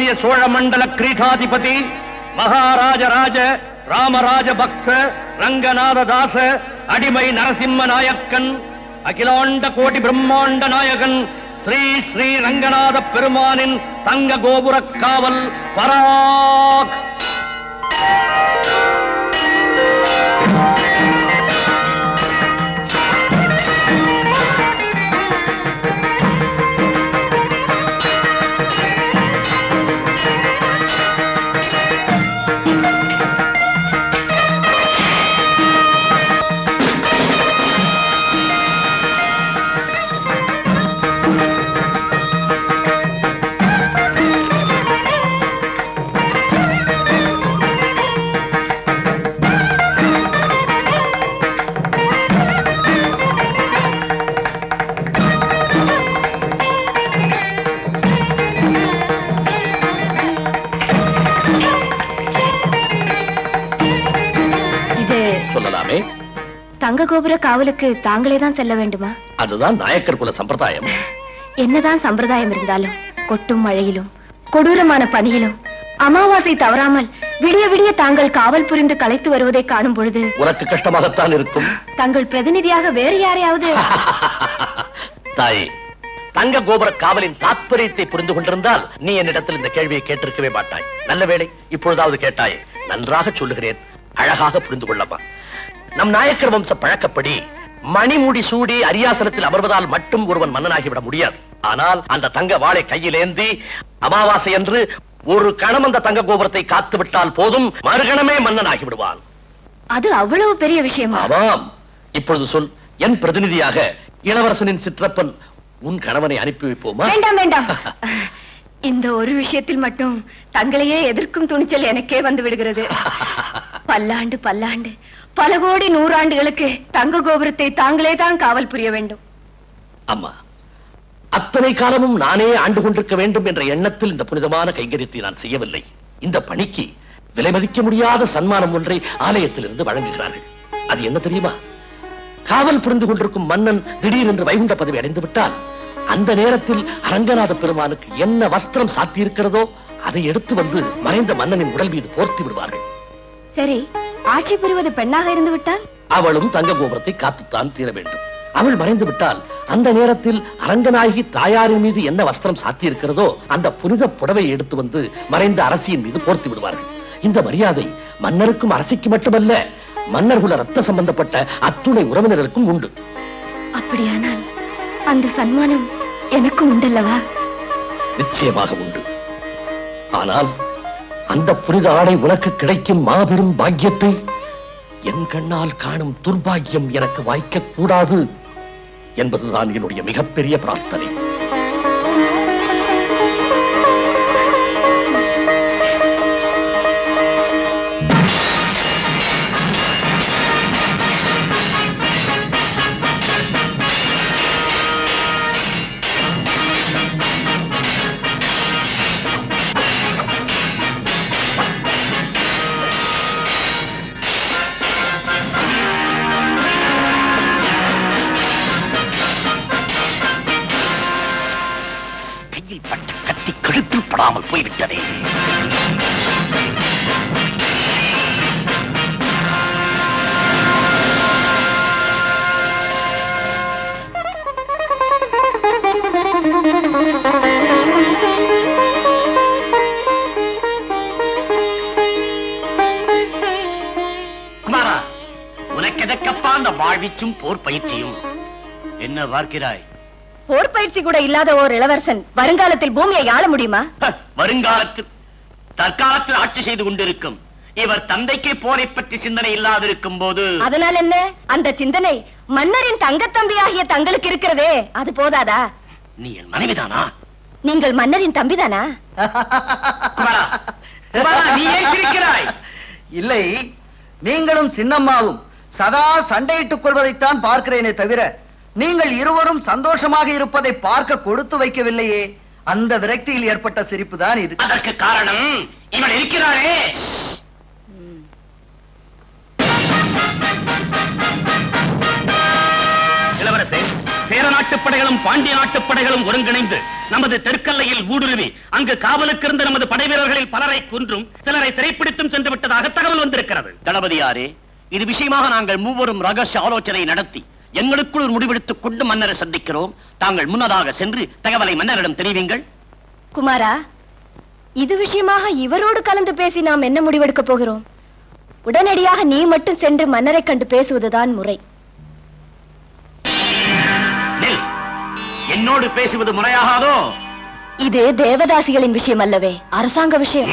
பொருந்திய சோழ மண்டல கிரீடாதிபதி மகாராஜராஜ ராமராஜ பக்த ரங்கநாத தாச அடிமை நரசிம்ம நாயக்கன் அகிலாண்ட கோடி பிரம்மாண்ட நாயகன் ஸ்ரீ ஸ்ரீ ரங்கநாத பெருமானின் தங்க கோபுர காவல் பராக் தங்க கோபுர காவலுக்கு தாங்களே தான் செல்ல வேண்டுமா? அதுதான் நாயக்கர் குல சம்பிரதாயம். என்னதான் சம்பிரதாயம் இருந்தாலும் கொட்டும் மழையிலும் கொடூரமான பனியிலும் அமாவாசை தவறாமல் விடிய விடிய தாங்கள் காவல் புரிந்து களைத்து வருவதை காணும் பொழுது உனக்கு கஷ்டமாகத்தான் இருக்கும். தங்கள் பிரதிநிதியாக வேறு யாரையாவது? தாயே தங்க கோபுர காவலின் தாத்பரியத்தை புரிந்து கொண்டிருந்தால் நீ என்னிடத்தில் இந்த கேள்வியை கேட்டிருக்கவே மாட்டாய். நல்ல வேளை இப்பொழுதாவது கேட்டாயே நன்றாக சொல்லுகிறேன் அழகாக புரிந்து கொள்ளமா நம் நாயக்கர் வம்ச பழக்கப்படி மணிமுடி சூடி அரியாசனத்தில் அமர்வதால் மட்டும் ஒருவன் மன்னனாகிவிட முடியாது. ஆனால் அந்த தங்க வாளை கையிலேந்தி அமாவாசை என்று ஒரு கணம் அந்த தங்க கோபுரத்தை காத்து விட்டால் போதும் மறுகணமே மன்னனாகி விடுவான் அது அவ்வளவு பெரிய விஷயமா? ஆமாம். இப்பொழுது சொல் என் பிரதிநிதியாக இளவரசனின் சிற்றப்பன் உன் கணவனை அனுப்பி வைப்போமா? வேண்டாம் வேண்டாம். இந்த ஒரு விஷயத்தில் மட்டும் தங்களையே எதிர்க்கும் துணிச்சல் எனக்கே வந்து விடுகிறது. பல்லாண்டு பல்லாண்டு. பல கோடி நூறாண்டுகளுக்கு தங்க கோபுரத்தை தாங்களே தான் காவல் புரிய வேண்டும். அம்மா அத்தனை காலமும் நானே ஆண்டு கொண்டிருக்க வேண்டும் என்ற எண்ணத்தில் இந்த புனிதமான கைங்கரியத்தை நான் செய்யவில்லை. இந்த பணிக்கு விலை மதிக்க முடியாத சன்மானம் ஒன்றை ஆலயத்திலிருந்து வழங்குகிறார்கள். அது என்ன தெரியுமா? காவல் புரிந்து கொண்டிருக்கும் மன்னன் திடீரென்று வைகுண்ட பதவி அடைந்து விட்டால் அந்த நேரத்தில் அரங்கநாத பெருமானுக்கு என்ன வஸ்திரம் சாத்தியிருக்கிறதோ அதை எடுத்து வந்து மறைந்த மன்னனின் உடல் மீது போர்த்தி விடுவார்கள். சரி ஆட்சி புரிவது பெண்ணாக இருந்து விட்டால் அவளும் தங்க கோபுரத்தை காத்துத்தான் தீர வேண்டும். அவள் மறைந்து விட்டால் அந்த நேரத்தில் அரங்கநாயகி தாயாரின் மீது என்ன வஸ்திரம் சாத்தியிருக்கிறதோ அந்த புனித புடவையை எடுத்து வந்து மறைந்த அரசியின் மீது போர்த்தி விடுவார்கள். இந்த மரியாதை மன்னருக்கும் அரசிக்கு மட்டுமல்ல மன்னர்குல ரத்த சம்பந்தப்பட்ட அத்துணை உறவினர்களுக்கும் உண்டு. அப்படியானால் அந்த சன்மானம் எனக்கும் உண்டல்லவா? நிச்சயமாக உண்டு. ஆனால் அந்த புனித ஆடை உனக்கு கிடைக்கும் மாபெரும் பாக்கியத்தை என் கண்ணால் காணும் துர்பாக்கியம் எனக்கு வாய்க்கக்கூடாது என்பதுதான் என்னுடைய மிகப்பெரிய பிரார்த்தனை. படாமல் போய்விட்டதே. குமாரா உனக்கு அந்த வாழ்விச்சும் போர் பயிற்சியும்? என்ன பார்க்கிறாய்? போர் பயிற்சி கூட இல்லாத ஓர் இளவரசன் வருங்காலத்தில் பூமியை ஆள முடியுமா? வருங்காலத்தில் தற்காலத்தில் ஆட்சி செய்து கொண்டிருக்கும். இவர் தந்தைக்கே போரை பற்றி சிந்தனை இல்லாதிருக்கும் போது அதனால் என்ன? அந்த சிந்தனை மன்னரின் தங்கத்தம்பியாகிய தங்களுக்கு இருக்கிறதே. அது போதாதா? நீ என் மனைவிதானா? நீங்கள் மன்னரின் தம்பிதானா? குமாரா குமாரா, நீ ஏன் சிரிக்கிறாய். இல்லை நீங்களும் சின்னம்மாவும் சதா சண்டையிட்டுக் கொள்வதைத்தான் பார்க்கிறேனே தவிர நீங்கள் இருவரும் சந்தோஷமாக இருப்பதை பார்க்க கொடுத்து வைக்கவில்லையே. அந்த விரக்தியில் ஏற்பட்ட சிரிப்பு தான் இது. அதற்கு காரணம் இவன் இருக்கிறாரே இளவரசே சேர நாட்டு நாட்டுப் படைகளும் பாண்டிய நாட்டுப் படைகளும் ஒருங்கிணைந்து நமது தெற்கல்லையில் ஊடுருவி அங்கு காவலுக்கு இருந்த நமது படை வீரர்களில் பலரை கொன்றும் சிலரை சிறைப்பிடித்தும் சென்று விட்டதாக தகவல் வந்திருக்கிறது. தளபதியாரே இது விஷயமாக நாங்கள் மூவரும் ரகசிய ஆலோசனை நடத்தி எங்களுக்குள் ஒரு முடிவெடுத்துக் கொண்டு மன்னரை சந்திக்கிறோம். தாங்கள் முன்னதாக சென்று தகவலை மன்னரிடம் தெரிவிங்கள் குமாரா இது விஷயமாக இவரோடு கலந்து பேசி நாம் என்ன முடிவெடுக்க போகிறோம்? உடனடியாக நீ மட்டும் சென்று மன்னரை கண்டு பேசுவதுதான் முறை. என்னோடு பேசுவது முறையாகாதோ? இது தேவதாசிகளின் விஷயம் அல்லவே அரசாங்க விஷயம்.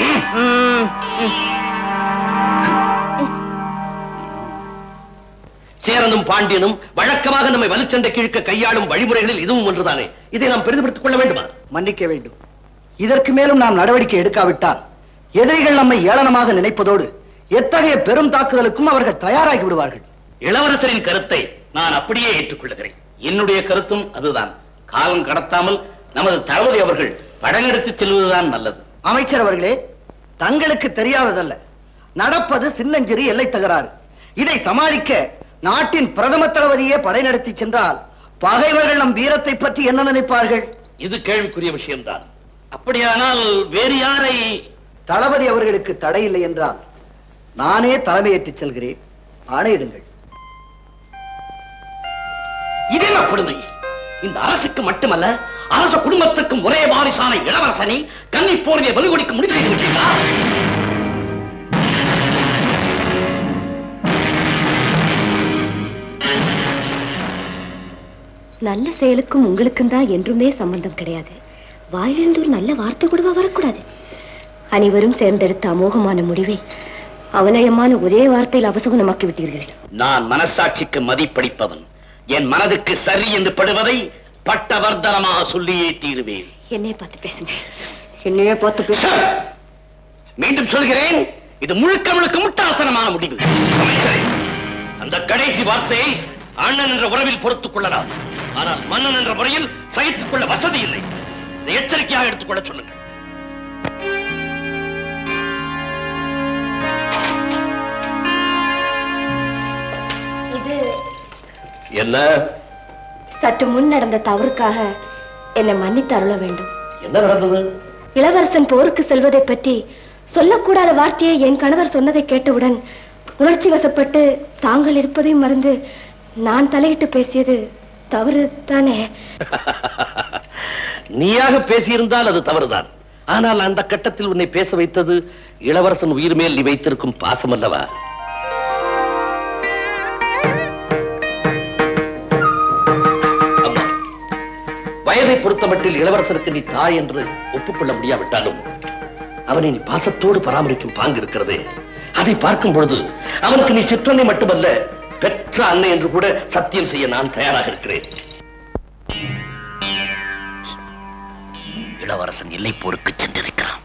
சேரனும் பாண்டியனும் வழக்கமாக நம்மை வலுச்சண்டை கிழக்க கையாளும் வழிமுறைகளில் இதுவும் ஒன்றுதானே? இதை நாம் பெரிதுபடுத்திக் கொள்ள வேண்டுமா? மன்னிக்க வேண்டும். இதற்கு மேலும் நாம் நடவடிக்கை எடுக்காவிட்டால் எதிரிகள் நம்மை ஏளனமாக நினைப்பதோடு எத்தகைய பெரும் தாக்குதலுக்கும் அவர்கள் தயாராகி விடுவார்கள். இளவரசரின் கருத்தை நான் அப்படியே ஏற்றுக்கொள்கிறேன். என்னுடைய கருத்தும் அதுதான். காலம் கடத்தாமல் நமது தளபதி அவர்கள் படங்கெடுத்து செல்வதுதான் நல்லது. அமைச்சர் அவர்களே தங்களுக்கு தெரியாததல்ல. நடப்பது சின்னஞ்சிறு எல்லை தகராறு. இதை சமாளிக்க நாட்டின் பிரதம தளபதியே படை நடத்தி சென்றால் பகைவர்கள் நம் வீரத்தை பற்றி என்ன நினைப்பார்கள்? இது கேள்விக்குரிய விஷயம்தான். அப்படியானால் வேறு யாரை? தளபதி அவர்களுக்கு தடை இல்லை என்றால் நானே தலைமையேற்றுச் செல்கிறேன். ஆணையிடுங்கள். இது கொடுமை. இந்த அரசுக்கு மட்டுமல்ல அரச குடும்பத்துக்கும் ஒரே வாரிசான இளவரசனை கன்னி போர்வை வலுகொடிக்க முடிவு செய்து நல்ல செயலுக்கும் உங்களுக்கும் தான் என்றுமே சம்பந்தம் கிடையாது. வாயிலிருந்து ஒரு நல்ல வார்த்தை கூடவா வரக்கூடாது? அனைவரும் சேர்ந்தெடுத்த அமோகமான முடிவை அவலயமான ஒரே வார்த்தையில் அபசகுணமாக்கி விட்டீர்கள். நான் மனசாட்சிக்கு மதிப்பளிப்பவன். என் மனதுக்கு சரி என்று படுவதை பட்டவர்தனமாக சொல்லியே தீருவேன். என்னைய பார்த்து பேசுங்க. என்னைய பார்த்து பேச மீண்டும் சொல்கிறேன் இது முழுக்க முழுக்க முட்டாள்தனமான முடிவு. அமைச்சரே அந்த கடைசி வார்த்தையை அண்ணன் என்ற உறவில் பொறுத்துக் கொள்ளலாம். ஆனால் மன்னன் என்ற முறையில் சகித்துக் கொள்ள வசதி இல்லை. இதை எச்சரிக்கையாக எடுத்துக்கொள்ள சொல்லுங்கள். இது என்ன? சற்று முன் நடந்த தவறுக்காக என்னை மன்னித்து அருள வேண்டும். என்ன நடந்தது? இளவரசன் போருக்கு செல்வதை பற்றி சொல்லக்கூடாத வார்த்தையை என் கணவர் சொன்னதை கேட்டவுடன் உணர்ச்சி வசப்பட்டு தாங்கள் இருப்பதையும் மறந்து நான் தலையிட்டு பேசியது தவறு தானே நீயாக பேசியிருந்தால் அது தவறுதான். ஆனால் அந்த கட்டத்தில் உன்னை பேச வைத்தது இளவரசன் உயிர் மேல் நீ வைத்திருக்கும் பாசம் அல்லவா? வயதை பொறுத்தமட்டில் இளவரசருக்கு நீ தாய் என்று ஒப்புக்கொள்ள முடியாவிட்டாலும் அவனை நீ பாசத்தோடு பராமரிக்கும் பாங்கு இருக்கிறது. அதை பார்க்கும் பொழுது அவனுக்கு நீ சிற்றனை மட்டுமல்ல பெற்ற அன்னை என்று கூட சத்தியம் செய்ய நான் தயாராக இருக்கிறேன். இளவரசன் எல்லை போருக்கு சென்றிருக்கிறான்.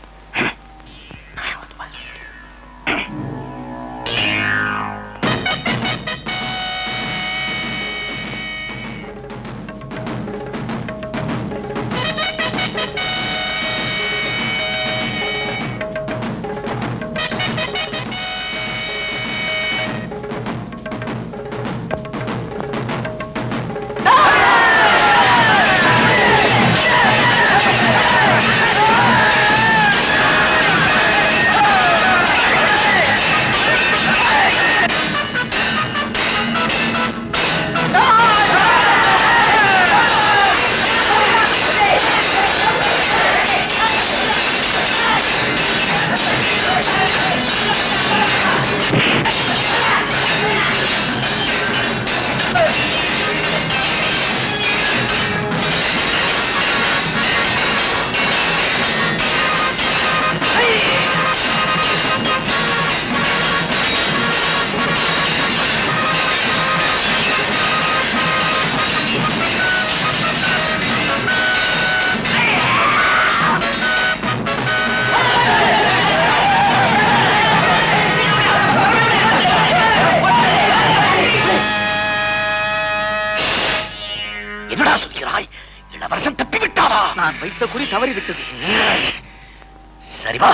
நான் வைத்த குறி தவறிவிட்டது. சரிவா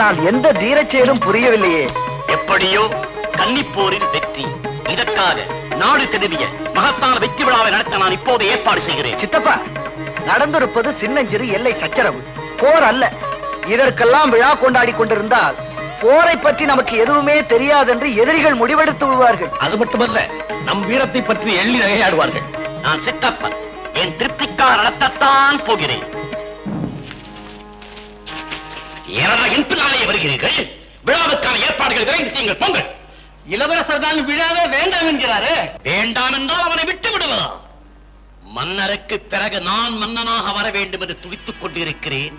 நான் எந்த தீரச் செயலும் புரியவில்லையே. எப்படியோ கன்னிப்போரில் வெற்றி. இதற்காக நாடு திரும்பிய மகத்தான வெற்றி விழாவை நடத்த நான் இப்போது ஏற்பாடு செய்கிறேன். சித்தப்பா நடந்திருப்பது சின்னஞ்சிறு எல்லை சச்சரவு. போர் அல்ல. இதற்கெல்லாம் விழா கொண்டாடி கொண்டிருந்தால் போரை பற்றி நமக்கு எதுவுமே தெரியாதென்று எதிரிகள் முடிவெடுத்து விடுவார்கள். அது மட்டுமல்ல நம் வீரத்தை பற்றி எள்ளி நகையாடுவார்கள். நான் சித்தப்பன். என் திருப்திக்காக நடத்தத்தான் போகிறேன். ஏறா என் பின்னாலே வருகிறீர்கள். விழாவுக்கான ஏற்பாடுகள் விரைந்து செய்யுங்கள் பொங்கல் இளவரசர் தான் விழாவே வேண்டாம் என்கிறாரு. வேண்டாம் என்றால் அவனை விட்டு விடுவதா மன்னருக்கு பிறகு நான் மன்னனாக வர வேண்டும் என்று துடித்துக் கொண்டிருக்கிறேன்.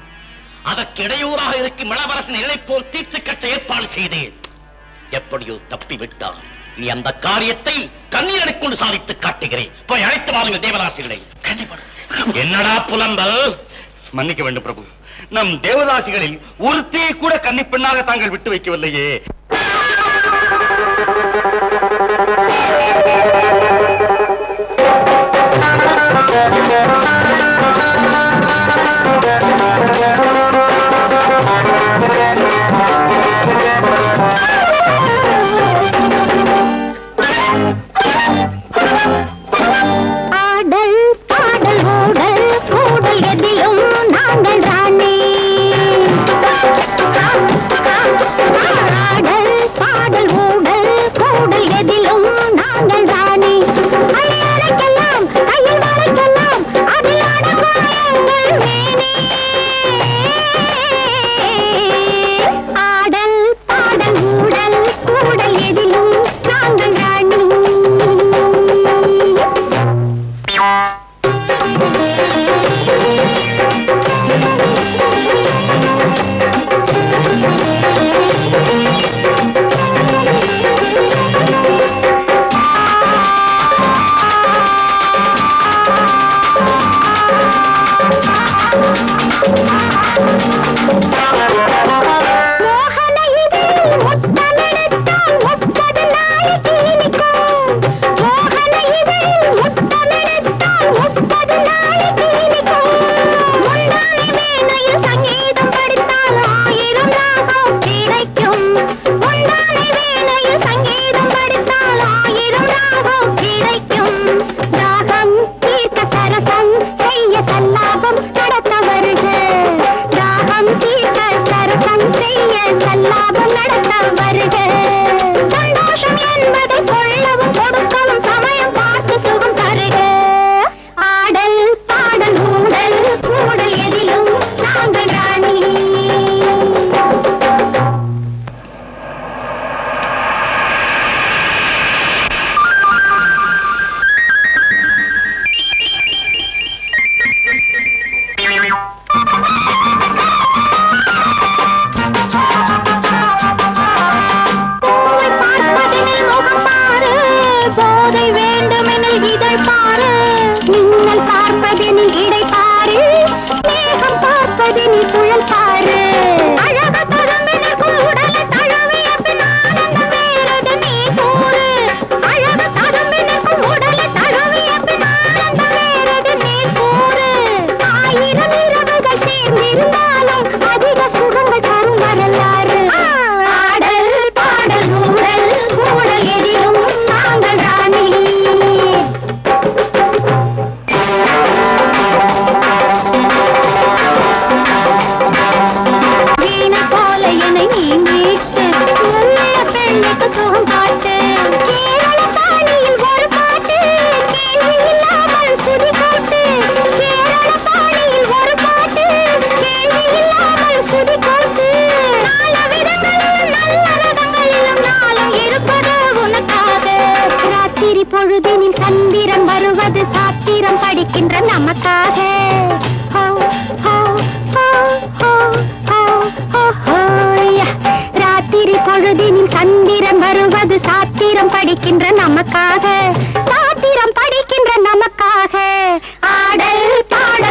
அதற்கு இடையூறாக இருக்கும் இளவரசன் இலை போல் தீர்த்து கட்ட ஏற்பாடு செய்தேன். எப்படியோ தப்பி விட்டான் நீ அந்த காரியத்தை கண்ணீரை கொண்டு சாதித்து காட்டுகிறேன். போய் அழைத்து வாருங்கள் தேவதாசிகளை. என்னடா புலம்பல்? மன்னிக்க வேண்டும் பிரபு. நம் தேவதாசிகளில் ஒருத்தையை கூட கன்னிப்பெண்ணாக தாங்கள் விட்டு வைக்கவில்லையே. ஆடல்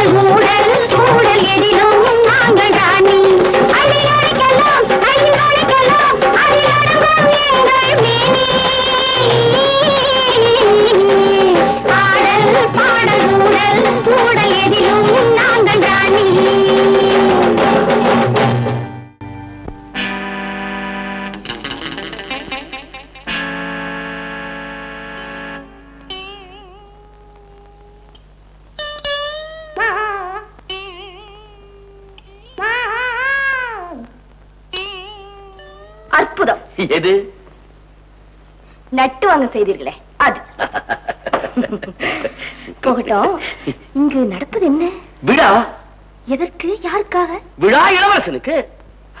கூட செய்தீர்களே. அது. போகட்டும். இங்கு நடப்பது என்ன? விழா. எதற்கு? யாருக்காக? விழா இளவரசனுக்கு.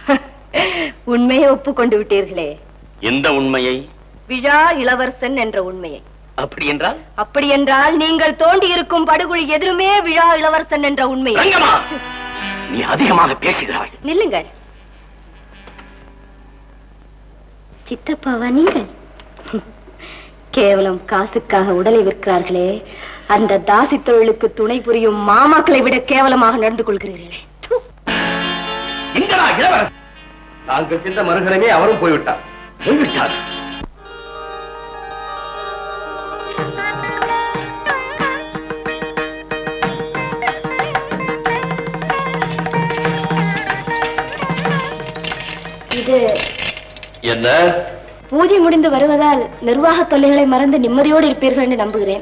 உண்மையை ஒப்புக்கொண்டு விட்டீர்களே. எந்த உண்மையை? விழா இளவரசன் என்ற உண்மையை. அப்படி என்றால்? அப்படி என்றால் நீங்கள் தோண்டி இருக்கும் படுகொழி எதிலுமே விழா இளவரசன் என்ற உண்மை நீ அதிகமாக பேசுகிறாய். நில்லுங்கள். சித்தப்பாவா நீங்கள்? கேவலம் காசுக்காக உடலை விற்கிறார்களே. அந்த தாசி தொழிலுக்கு துணை புரியும் மாமாக்களை விட கேவலமாக நடந்து கொள்கிறீர்களே. தாங்கள் சென்ற மறுகணமே அவரும் போய்விட்டார். போய்விட்டார். இது என்ன? பூஜை முடிந்து வருவதால் நிர்வாக தொல்லைகளை மறந்து நிம்மதியோடு இருப்பீர்கள் என்று நம்புகிறேன்.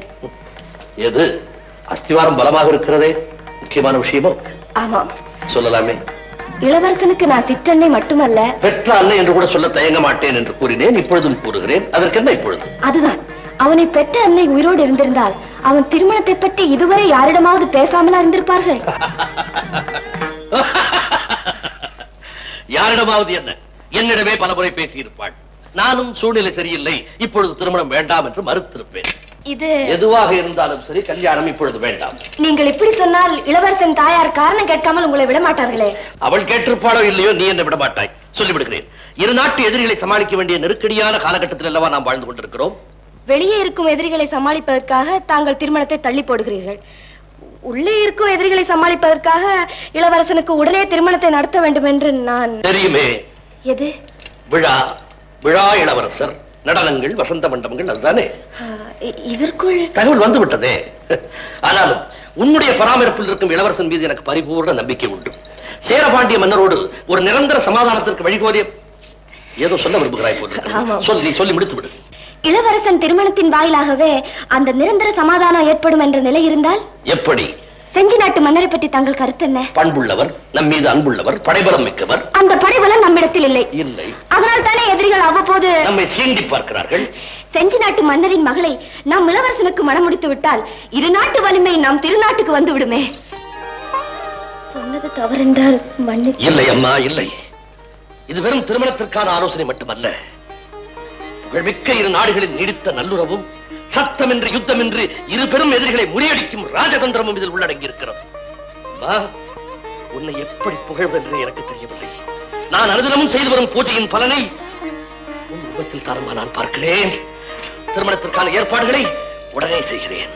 எது? அஸ்திவாரம் பலமாக இருக்கிறதே? முக்கியமான விஷயமோ? ஆமாம். சொல்லலாமே. இளவரசனுக்கு நான் சிற்றன்னை மட்டுமல்ல. பெற்ற அன்னை என்று கூட சொல்ல தயங்க மாட்டேன் என்று கூறினேன். இப்பொழுதும் கூறுகிறேன். அதற்கென்ன இப்பொழுது? அதுதான். அவனை பெற்ற அன்னை உயிரோடு இருந்திருந்தால் அவன் திருமணத்தை பற்றி இதுவரை யாரிடமாவது பேசாமலா இருந்திருப்பார்கள்? யாரிடமாவது என்ன? என்னிடமே பலமுறை பேசியிருப்பாள். நானும் சூழ்நிலை சரியில்லை. இப்பொழுது திருமணம் வேண்டாம் என்று மறுத்திருப்பேன். இது எதுவாக இருந்தாலும் சரி கல்யாணம் இப்பொழுது வேண்டாம். நீங்கள் இப்படி சொன்னால் இளவரசன் தாயார் காரணம் கேட்காமல் உங்களை விட மாட்டார்களே. அவள் கேட்டிருப்பாளோ இல்லையோ நீ என்ன விட மாட்டாய். சொல்லிவிடுகிறேன். இரு நாட்டு எதிரிகளை சமாளிக்க வேண்டிய நெருக்கடியான காலகட்டத்தில் அல்லவா நாம் வாழ்ந்து கொண்டிருக்கிறோம்? வெளியே இருக்கும் எதிரிகளை சமாளிப்பதற்காக தாங்கள் திருமணத்தை தள்ளி போடுகிறீர்கள். உள்ளே இருக்கும் எதிரிகளை சமாளிப்பதற்காக இளவரசனுக்கு உடனே திருமணத்தை நடத்த வேண்டும் என்று நான் தெரியுமே. எது? விழா விழா இளவரசர் நடனங்கள் வசந்த மண்டபங்கள் அதுதானே? இதற்குள் தகவல் வந்து விட்டதே. ஆனாலும் உன்னுடைய பராமரிப்பில் இருக்கும் இளவரசன் மீது எனக்கு பரிபூர்ண நம்பிக்கை உண்டு. சேரபாண்டிய மன்னரோடு ஒரு நிரந்தர சமாதானத்திற்கு வழிகோலிய ஏதோ சொல்ல விரும்புகிறாய் போல இருக்கிறது. ஆமாம். சொல் நீ சொல்லி முடித்து விடு. இளவரசன் திருமணத்தின் வாயிலாகவே அந்த நிரந்தர சமாதானம் ஏற்படும் என்ற நிலை இருந்தால்? எப்படி? செஞ்சி நாட்டு மன்னரை பற்றி தங்கள் கருத்து என்ன? பண்புள்ளவர் நம் மீது அன்புள்ளவர் படைபலம் மிக்கவர். அந்த படைபலம் நம்மிடத்தில் இல்லை. இல்லை. அதனால் தானே எதிரிகள் அவ்வப்போது நம்மை சீண்டி பார்க்கிறார்கள். செஞ்சி நாட்டு மன்னரின் மகளை நாம் இளவரசனுக்கு மனம் முடித்து விட்டால் இரு நாட்டு வலிமை நம் திருநாட்டுக்கு வந்து விடுமே. சொன்னது தவறென்றால் மன்னி இல்லை அம்மா இல்லை. இது வெறும் திருமணத்திற்கான ஆலோசனை மட்டுமல்ல. புகழ்மிக்க இரு நாடுகளின் நீடித்த நல்லுறவும் சத்தமின்றி யுத்தமின்றி இரு பெரும் எதிரிகளை முறியடிக்கும் ராஜதந்திரமும் இதில் உள்ளடங்கி இருக்கிறது உன்னை எப்படி புகழ்வென்று எனக்கு தெரியவில்லை. நான் அனுதினமும் செய்து வரும் பூஜையின் பலனை உன் முகத்தில் தரமா நான் பார்க்கிறேன். திருமணத்திற்கான ஏற்பாடுகளை உடனே செய்கிறேன்.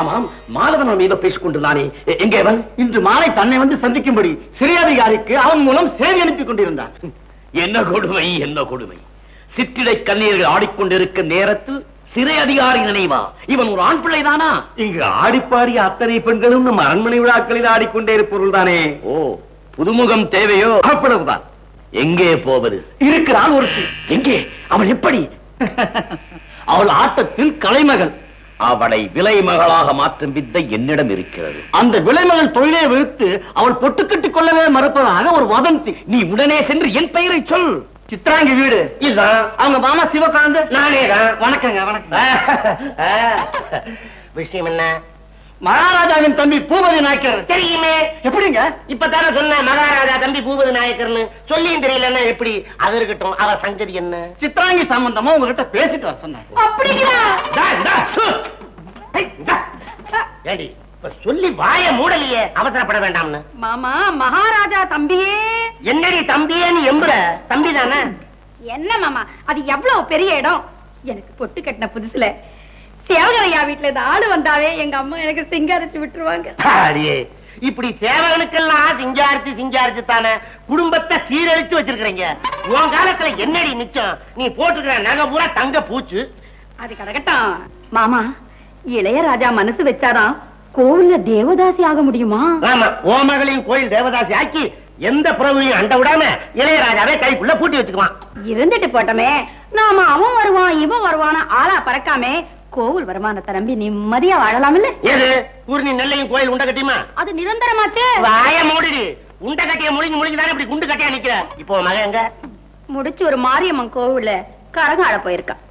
ஆமாம் மாதவன் மீது பேசிக் கொண்டிருந்தானே எங்கே அவன்? இன்று மாலை தன்னை வந்து சந்திக்கும்படி சிறையாதிகாரிக்கு அவன் மூலம் செய்தி அனுப்பி கொண்டிருந்தான். என்ன கொடுமை என்ன கொடுமை. சிற்றிடை கண்ணீர்கள் ஆடிக்கொண்டிருக்க நேரத்தில் சிறை அதிகாரி நினைவா? இவன் ஒரு ஆண் பிள்ளைதானா? இங்கு ஆடிப்பாடி அத்தனை பெண்களும் நம் அரண்மனை விழாக்களில் ஆடிக்கொண்டே இருப்பவர்கள் தானே ஓ புதுமுகம் தேவையோ? அவ்வளவுதான் எங்கே போவது? இருக்கிறாள் ஒருத்தி. எங்கே? அவள் எப்படி? அவள் ஆட்டத்தில் கலைமகள். அவளை விலைமகளாக மாற்றும் வித்தை என்னிடம் இருக்கிறது. அந்த விலைமகள் தொழிலை விழுத்து அவள் பொட்டுக்கட்டி கொள்ளவே மறுப்பதாக ஒரு வதந்தி. நீ உடனே சென்று என் பெயரை சொல். சித்ராங்கி வீடு. இதுதான். அவங்க மாமா சிவகாந்த் நானே தான் வணக்கங்க வணக்கம். விஷயம் என்ன? மகாராஜாவின் தம்பி பூபதி நாயக்கர். தெரியுமே. எப்படிங்க? இப்பதானே சொன்ன மகாராஜா தம்பி பூபதி நாயக்கர்னு. சொல்லியும் தெரியலன்னா எப்படி? அது இருக்கட்டும். அவ சங்கதி என்ன? சித்ராங்கி சம்பந்தமா உங்ககிட்ட பேசிட்டு வர சொன்னேன். அப்படிங்களா? டா, சொல்லி வாய மூடலையே அவசரப்பட வேண்டாம்னு. மாமா மகாராஜா தம்பியே. என்னடி தம்பியேன்னு எம்புற? தம்பி தானே? என்ன மாமா அது எவ்வளவு பெரிய இடம்? எனக்கு பொட்டு கட்டின புதுசுல சேவகரையா வீட்டுல இந்த ஆளு வந்தாவே எங்க அம்மா எனக்கு சிங்காரிச்சு விட்டுருவாங்க. இப்படி சேவகனுக்கெல்லாம் சிங்காரிச்சு சிங்காரிச்சு தானே? குடும்பத்தை சீரழிச்சு வச்சிருக்கிறீங்க. உன் காலத்துல என்னடி மிச்சம்? நீ போட்டுக்கிற நகை பூரா தங்க பூச்சு. அது கிடக்கட்டும் மாமா இளையராஜா மனசு வச்சாராம் கோவில்ல தேவதாசி ஆக முடியுமா? ஆமா ஓ மகளையும் கோயில் தேவதாசி ஆக்கி எந்த பிரபுவையும் அண்ட விடாம இளையராஜாவே கைக்குள்ள பூட்டி வச்சுக்குவான். இருந்துட்டு போட்டோமே நாம அவன் வருவான் இவன் வருவான் ஆளா பறக்காமே கோவில் வருமானத்தை நம்பி நிம்மதியா வாழலாம் இல்ல எது? பூர்ணி நெல்லையும் கோயில் உண்ட கட்டியுமா? அது நிரந்தரமாச்சே. வாய மூடிடு. உண்ட கட்டிய முழுங்கி முழுங்கி தானே இப்படி குண்டு கட்டியா நிக்கிற? இப்போ மகன் எங்க? முடிச்சு ஒரு மாரியம்மன் கோவில்ல கரகம் ஆட போயிருக்கான்.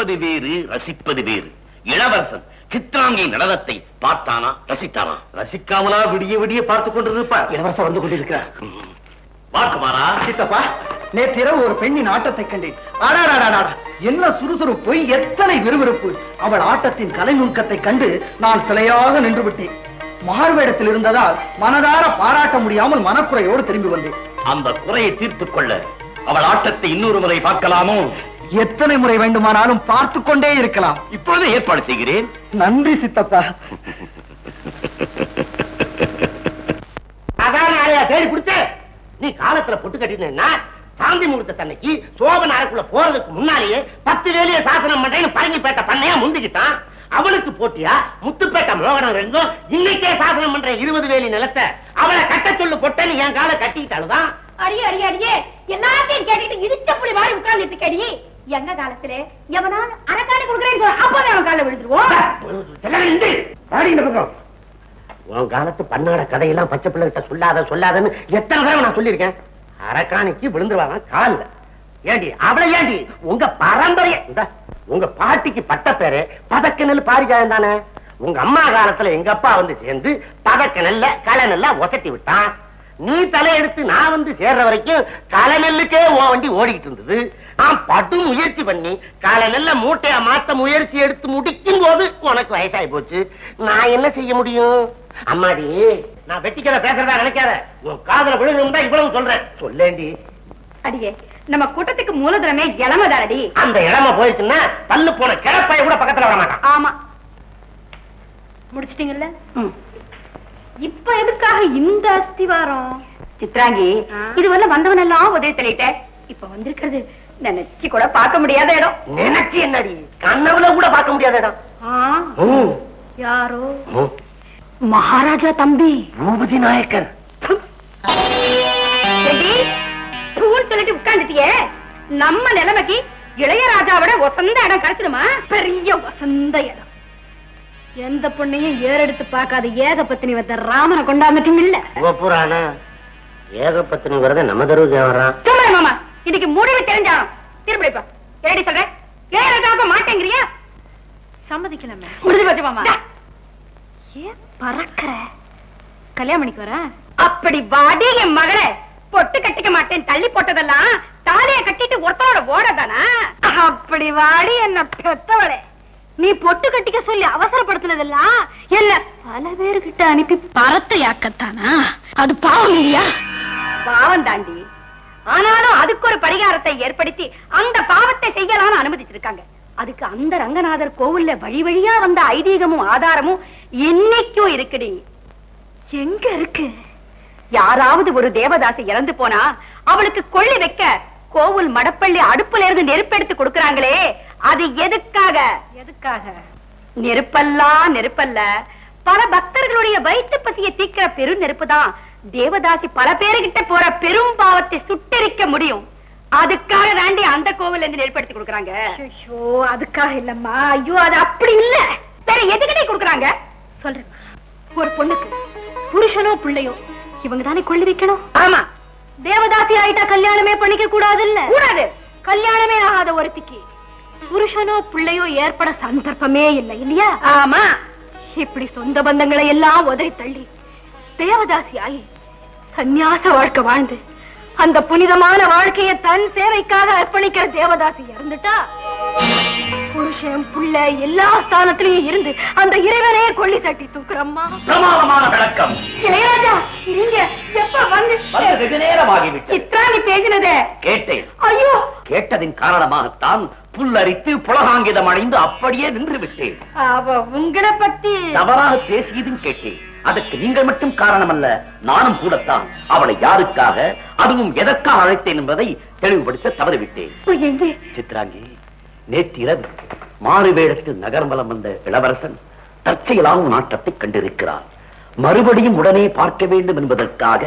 பார்ப்பது வேறு ரசிப்பது வேறு. இளவரசன் சித்ராங்கி நடனத்தை பார்த்தானா ரசித்தானா? ரசிக்காமலா விடிய விடிய பார்த்துக் கொண்டிருப்பார் இளவரசர் வந்து கொண்டிருக்கிறார். பார்க்குமாரா சித்தப்பா நேற்றிரவு ஒரு பெண்ணின் ஆட்டத்தை கண்டேன். அடாடாடாடா என்ன சுறுசுறுப்பு எத்தனை விறுவிறுப்பு. அவள் ஆட்டத்தின் கலை நுணுக்கத்தை கண்டு நான் சிலையாக நின்று விட்டேன். மார்வேடத்தில் இருந்ததால் மனதார பாராட்ட முடியாமல் மனக்குறையோடு திரும்பி வந்தேன். அந்த குறையை தீர்த்துக் கொள்ள அவள் ஆட்டத்தை இன்னொரு முறை பார்க்கலாமோ? எத்தனை முறை வேண்டுமானாலும் பார்த்து கொண்டே இருக்கலாம். இப்பொழுது ஏற்பாடு செய்கிறேன். நன்றி சித்தப்பா. தேடி பிடிச்ச? நீ காலத்துல பொட்டு கட்டினா சாந்தி முகூர்த்த தன்னைக்கு சோபன அறைக்குள்ள போறதுக்கு முன்னாலேயே பத்து வேலைய சாசனம் பண்றேன்னு பரங்கிப்பேட்டை பண்ணையா முந்திக்கிட்டான். அவளுக்கு போட்டியா? முத்துப்பேட்டை மோகனம் ரெண்டும் இன்னைக்கே சாசனம் பண்ற இருபது வேலி நிலத்தை அவளை கட்ட சொல்லு பொட்டன்னு என் காலை கட்டிக்கிட்டாளுதான். அடியே அடியே அடியே. எல்லாத்தையும் கேட்டுக்கிட்டு இடிச்ச புலி மாதிரி உட்கார்ந்துட்டு இருக்கடி எங்க காலத்துல? எவனாவது அரக்காணி கொடுக்குறேன்னு சொல்ல அப்பவே அவன் கால விழுந்துருவோம். உன் காலத்து பன்னாட கதையெல்லாம் பச்சை பிள்ளைகிட்ட சொல்லாத சொல்லாதன்னு எத்தனை தடவை நான் சொல்லியிருக்கேன். அரக்காணிக்கு விழுந்துருவாங்க கால்ல. ஏண்டி அவளை ஏண்டி? உங்க பரம்பரைய உங்க பாட்டிக்கு பட்ட பேரு பதக்க நெல் பாரிஜாயம் தானே. உங்க அம்மா காலத்துல எங்க அப்பா வந்து சேர்ந்து பதக்க நெல்ல களை நெல்ல ஒசத்தி விட்டான். நீ தலையெடுத்து நான் வந்து சேர்ற வரைக்கும் காலை நெல்லுக்கே ஓ வண்டி ஓடிக்கிட்டு இருந்தது. நான் படு முயற்சி பண்ணி காலை நெல்ல மூட்டையா மாத்த முயற்சி எடுத்து முடிக்கும் போது உனக்கு வயசாகி போச்சு. நான் என்ன செய்ய முடியும்? அம்மாடி நான் வெட்டிக்கதை பேசுறதா நினைக்காத. உன் காதல விழுகணும் தான் இவ்வளவு சொல்றேன். சொல்லேண்டி. அடியே நம்ம கூட்டத்துக்கு மூலதனமே இளமதாரடி அந்த இளம போயிடுச்சுன்னா பல்லு போன கிழப்பாய கூட பக்கத்துல வர மாட்டான். ஆமா. முடிச்சிட்டீங்கல்ல? இப்ப எதுக்காக இந்த அஸ்திவாரம்? சித்ராங்கி இது வந்து வந்தவன் எல்லாம் உதவி தள்ளிட்ட இப்ப வந்திருக்கிறது நினைச்சு கூட பார்க்க முடியாத இடம். நினைச்சு என்னடி? கனவுல கூட பார்க்க முடியாத இடம். யாரோ. மகாராஜா தம்பி. பூபதி நாயக்கர். சொல்லிட்டு உட்கார்ந்துட்டியே. நம்ம நிலைமைக்கு இளையராஜாவோட வசந்த இடம் கிடைச்சிடுமா? பெரிய வசந்த இடம். எந்த பொண்ணையும் ஏறெடுத்து பார்க்காத ஏகபத்தினி வந்த ராமனை கொண்டாந்துட்டும் இல்ல. புராண ஏகபத்தினி வரத நம்ம தெருவுக்கு வர்றான் சும்மா மாமா இதுக்கு முடிவு தெரிஞ்சாலும் திருப்பிடிப்பா ஏடி சொல்ற இளையராஜாவுக்கு மாட்டேங்கிறியா? சம்மதிக்கலாமே முடிஞ்சு போச்சு மாமா. ஏன் பறக்கிற? கல்யாணம் பண்ணிக்கு வர? அப்படி வாடி என் மகளே. பொட்டு கட்டிக்க மாட்டேன் தள்ளி போட்டதெல்லாம் தாலிய கட்டிட்டு ஒருத்தனோட ஓடதானா? அப்படி வாடி என்ன பெத்தவளே. நீ பொட்டு கட்டிக்க சொல்லி அவசரப்படுத்தினதெல்லாம் என்ன பல பேருகிட்ட அனுப்பி பரத்தையாக்கத்தானா? அது பாவம் இல்லையா? பாவம் தாண்டி. ஆனாலும் அதுக்கு ஒரு பரிகாரத்தை ஏற்படுத்தி அந்த பாவத்தை செய்யலாம்னு அனுமதிச்சிருக்காங்க. அதுக்கு அந்த ரங்கநாதர் கோவில்ல வழி வழியா வந்த ஐதீகமும் ஆதாரமும் இன்னைக்கும் இருக்குடி. எங்க இருக்கு? யாராவது ஒரு தேவதாசி இறந்து போனா அவளுக்கு கொள்ளி வைக்க கோவில் மடப்பள்ளி அடுப்புல இருந்து நெருப்பெடுத்து கொடுக்கறாங்களே. அது எதுக்காக? எதுக்காக? நெருப்பல்லாம் நெருப்பல்ல. பல பக்தர்களுடைய வயிற்று பசியை தீக்கிற பெரு நெருப்பு தான். தேவதாசி பல பேருகிட்ட போற பெரும் பாவத்தை சுட்டெரிக்க முடியும். அதுக்காக தாண்டி அந்த கோவில்ல இருந்து நெருப்படுத்தி கொடுக்கறாங்க. ஐயோ அதுக்காக இல்லம்மா. ஐயோ அது அப்படி இல்ல. வேற எதுக்கிட்டே கொடுக்கறாங்க? சொல்றேன் ஒரு பொண்ணுக்கு புருஷனோ பிள்ளையோ இவங்க தானே கொள்ளி வைக்கணும்? ஆமா. தேவதாசி ஆயிட்டா கல்யாணமே பண்ணிக்க கூடாது இல்ல கூடாது. கல்யாணமே ஆகாத ஒருத்திக்கு புருஷனோ பிள்ளையோ ஏற்பட சந்தர்ப்பமே இல்லை இல்லையா? ஆமா. இப்படி சொந்த பந்தங்களை எல்லாம் உதறி தள்ளி தேவதாசி ஆகி சந்நியாச வாழ்க்கை வாழ்ந்து அந்த புனிதமான வாழ்க்கையை தன் சேவைக்காக அர்ப்பணிக்கிற தேவதாசி இறந்துட்டா புருஷன் புள்ள எல்லா ஸ்தானத்திலையும் இருந்து அந்த இறைவனே கொள்ளி சட்டி தூக்குறம்மா. பிரமாதமான விளக்கம். இளையராஜா நீங்க எப்ப வந்து வெகு நேரமாகிவிட்டது. சித்ராணி பேசினதே. கேட்டேன். ஐயோ. கேட்டதின் காரணமாகத்தான் புல்லரித்து புலகாங்கிதம் அடைந்து அப்படியே நின்று விட்டேன் உங்களை பத்தி தவறாக பேசியதும் கேட்டேன். அதற்கு நீங்கள் மட்டும் காரணமல்ல நானும் கூடத்தான். அவளை யாருக்காக அதுவும் எதற்காக அழைத்தேன் என்பதை தெளிவுபடுத்த தவறிவிட்டேன். சித்ராங்கி நேற்றிரவு மாறு வேடத்தில் நகர்வலம் வந்த இளவரசன் தற்செயலாகும் நாட்டத்தை கண்டிருக்கிறார். மறுபடியும் உடனே பார்க்க வேண்டும் என்பதற்காக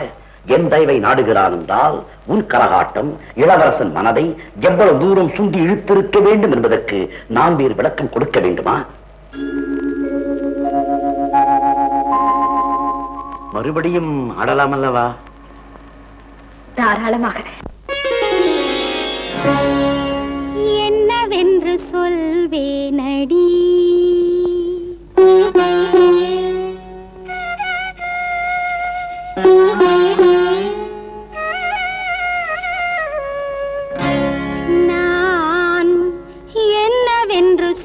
என் தயவை நாடுகிறான் என்றால் உன் கரகாட்டம் இளவரசன் மனதை எவ்வளவு தூரம் சுண்டி இழுத்திருக்க வேண்டும் என்பதற்கு நான் வேறு விளக்கம் கொடுக்க வேண்டுமா? மறுபடியும் ஆடலாம் அல்லவா தாராளமாக. என்னவென்று சொல்வேனடி?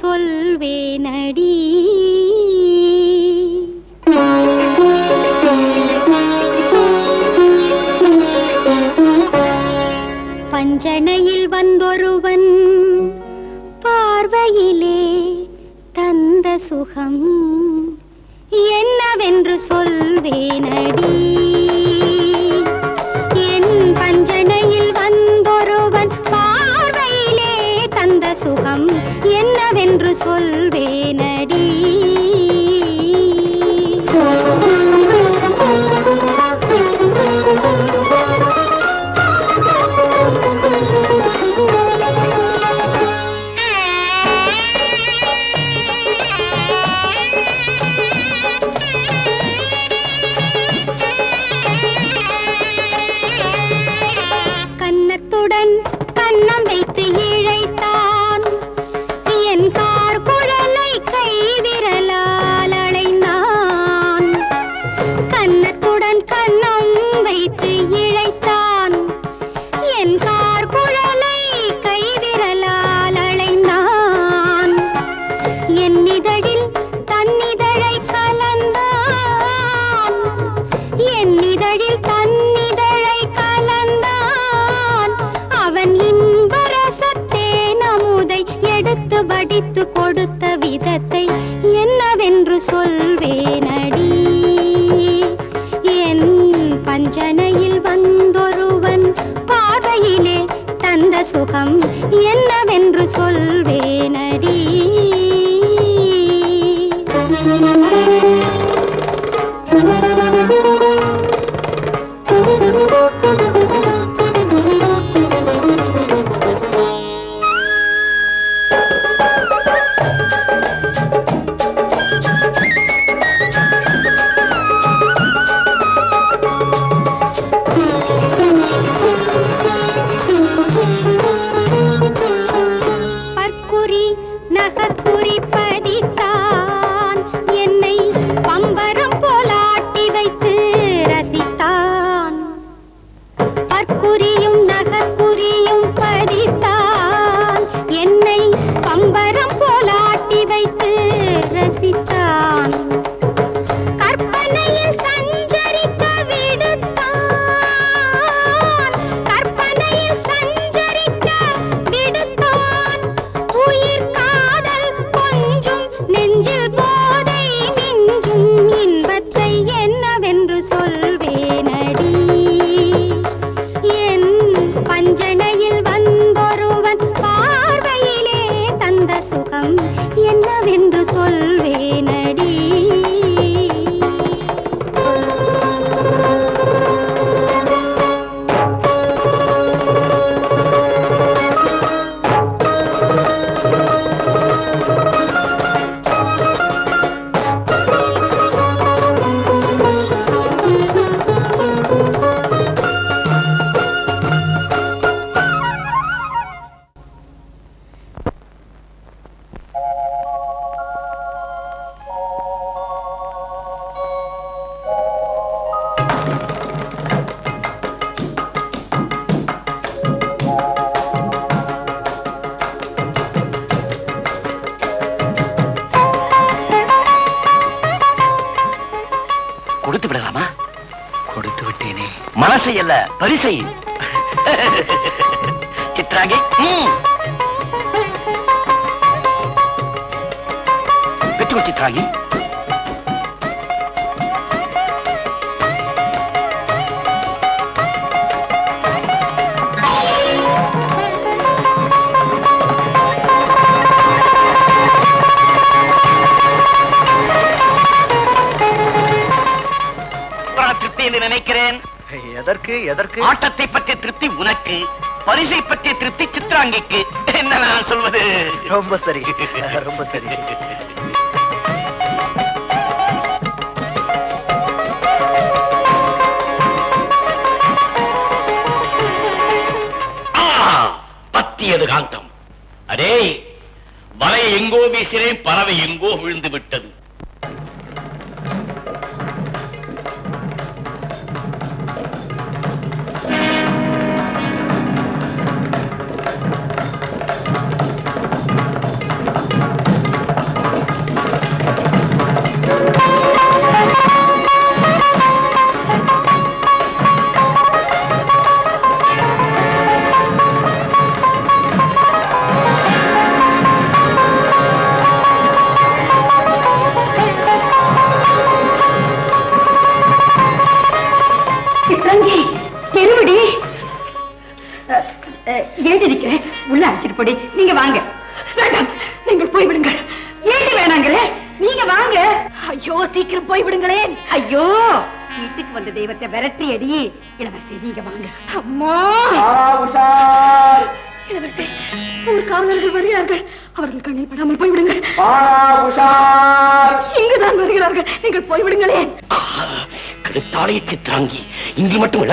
சொல்வேனடி. பஞ்சனையில் வந்தொருவன் பார்வையிலே தந்த சுகம் என்னவென்று சொல்வேனடி. தேன என்னவென்று சொல்வேன்?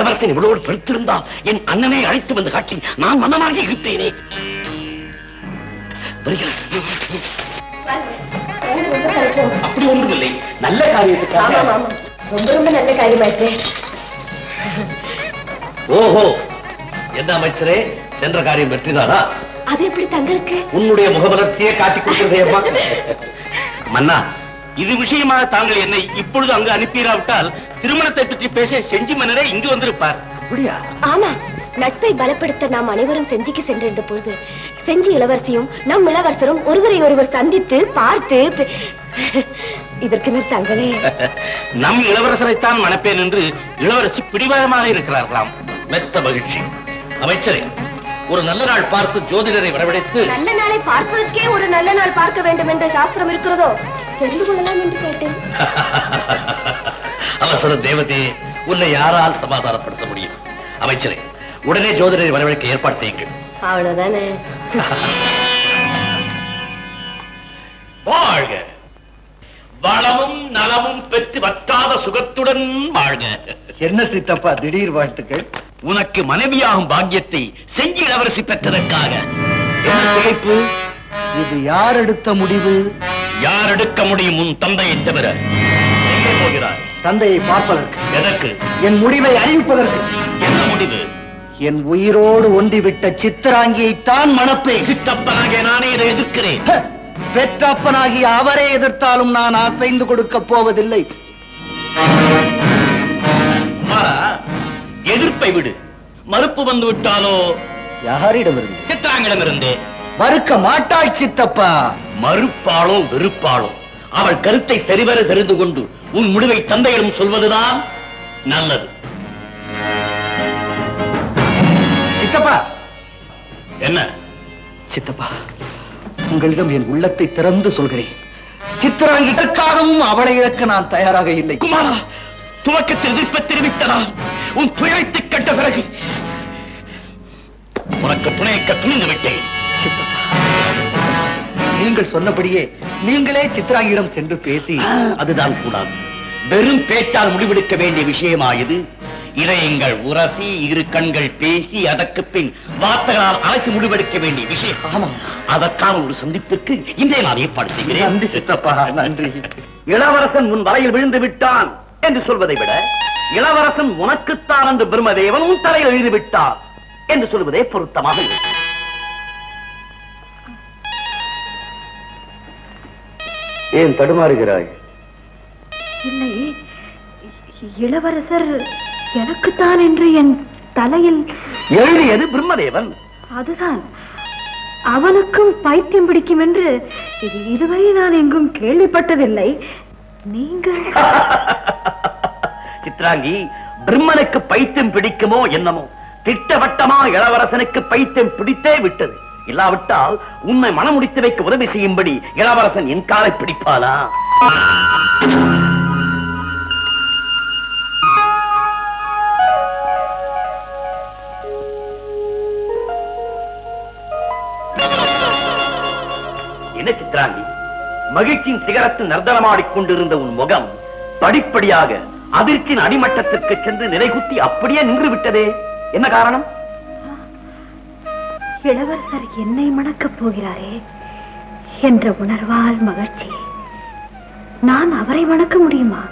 இளவரசன் இவளோடு பெருத்திருந்தால் என் அண்ணனை அழைத்து வந்து காட்டி நான் மன்னனாக இருப்பேனே. அப்படி ஒன்றும் நல்ல காரியத்துக்காக. ரொம்ப ரொம்ப நல்ல காரியமாயிட்டு ஓஹோ. என்ன அமைச்சரே? சென்ற காரியம் வெற்றிதானா? அது எப்படி தங்களுக்கு? உன்னுடைய முகமலர்ச்சியே காட்டிக் கொடுக்கிறதேம்மா மன்னா இது விஷயமாக தாங்கள் என்னை இப்பொழுது அங்கு அனுப்பிடாவிட்டால் திருமணத்தை பற்றி பேச செஞ்சி மன்னரே இங்கு வந்திருப்பார். அப்படியா? ஆமா. நட்பை பலப்படுத்த நாம் அனைவரும் செஞ்சிக்கு சென்றிருந்த பொழுது செஞ்சி இளவரசியும் நம் இளவரசரும் ஒருவரை ஒருவர் சந்தித்து பார்த்து இதற்கு நிறுத்தாங்களே நம் இளவரசரைத்தான் மணப்பேன் என்று இளவரசி பிடிவாதமாக இருக்கிறார்களாம். மெத்த மகிழ்ச்சி. அமைச்சரே ஒரு நல்ல நாள் பார்த்து ஜோதிடரை வரவழைத்து நல்ல நாளை பார்ப்பதற்கே ஒரு நல்ல நாள் பார்க்க வேண்டும் என்ற சாஸ்திரம் இருக்கிறதோ? தெரிந்து கொள்ளலாம் என்று கேட்டேன். அவசர தேவதே உன்னை யாரால் சமாதானப்படுத்த முடியும்? அமைச்சரே உடனே ஜோதிடரை வரவழைக்க ஏற்பாடு செய்யுங்கள். அவ்வளவுதானே. வாழ்க. வளமும் நலமும் பெற்று வற்றாத சுகத்துடன் வாழ்க. என்ன சித்தப்பா திடீர் வாழ்த்துக்கள்? உனக்கு மனைவியாகும் பாக்கியத்தை செஞ்சி இளவரசி பெற்றதற்காக. இது யார் எடுத்த முடிவு? யார் எடுக்க முடியும் உன் தந்தையை தவிர? தந்தையை பார்ப்பதற்கு எதற்கு? என் முடிவை அறிவிப்பதற்கு. என்ன முடிவு? என் உயிரோடு ஒன்றிவிட்ட சித்தராங்கியைத்தான் மணப்பேன். சித்தப்பனாக நானே இதை எதிர்க்கிறேன்! பெற்றப்பனாகிய அவரே எதிர்த்தாலும் நான் அசைந்து கொடுக்க போவதில்லை. எதிர்ப்பை விடு. மறுப்பு வந்து விட்டாலோ? யாரிடமிருந்து? சித்ராங்கிடமிருந்தே மறுக்க மாட்டாள் சித்தப்பா. மறுப்பாளோ வெறுப்பாளோ அவள் கருத்தை சரிவர தெரிந்து கொண்டு உன் முடிவை தந்தையிடம் சொல்வதுதான் நல்லது. சித்தப்பா! என்ன? சித்தப்பா உங்களிடம் என் உள்ளத்தை திறந்து சொல்கிறேன். சித்தராங்கிற்காகவும் அவளை இழக்க நான் தயாராக இல்லை. குமாரா துவக்கத்தில் எதிர்ப்பை தெரிவித்தனால் உன் துயரத்தை கட்ட பிறகு உனக்கு துணைக்க துணிந்து விட்டேன். சித்தப்பா, நீங்கள் சொன்னபடியே நீங்களே சித்ராங்கியிடம் சென்று பேசி அதுதான் கூடாது. வெறும் பேச்சால் முடிவெடுக்க வேண்டிய விஷயமாயது. இதயங்கள் உரசி இரு கண்கள் பேசி அதற்கு பின் வார்த்தைகளால் அலசி முடிவெடுக்க வேண்டிய விஷயம். அதற்கான ஒரு சந்திப்பிற்கு இன்றைய நான் ஏற்பாடு செய்கிறேன். நன்றி சித்தப்பா நன்றி. இளவரசன் உன் வலையில் விழுந்து விட்டான் என்று சொல்வதை விட இளவரசன் உனக்குத்தான் என்று பிரம்மதேவன் உன் தலையில் எழுதி விட்டார் என்று சொல்வதே பொருத்தமாக இருக்கும். ஏன் தடுமாறுகிறாய்? இல்லை இளவரசர் எனக்குத்தான் என்று என் தலையில் எழுதியது பிரம்மதேவன். அதுதான். அவனுக்கும் பைத்தியம் பிடிக்கும் என்று இது இதுவரை நான் எங்கும் கேள்விப்பட்டதில்லை. நீங்கள் சித்ராங்கி பிரம்மனுக்கு பைத்தியம் பிடிக்குமோ என்னமோ? திட்டவட்டமா இளவரசனுக்கு பைத்தியம் பிடித்தே விட்டது. இல்லாவிட்டால் உன்னை மனமுடித்து வைக்க உதவி செய்யும்படி இளவரசன் என் காலை பிடிப்பானா என்ன சித்ராங்கி? மகிழ்ச்சியின் சிகரத்தில் நர்தனமாடிக்கொண்டிருந்த உன் முகம் படிப்படியாக அதிர்ச்சியின் அடிமட்டத்திற்கு சென்று நிலைகுத்தி அப்படியே நின்று விட்டதே என்ன காரணம்? இளவரசர் என்னை மணக்கப் போகிறாரே என்ற உணர்வால் மகிழ்ச்சி. நான் அவரை மணக்க முடியுமா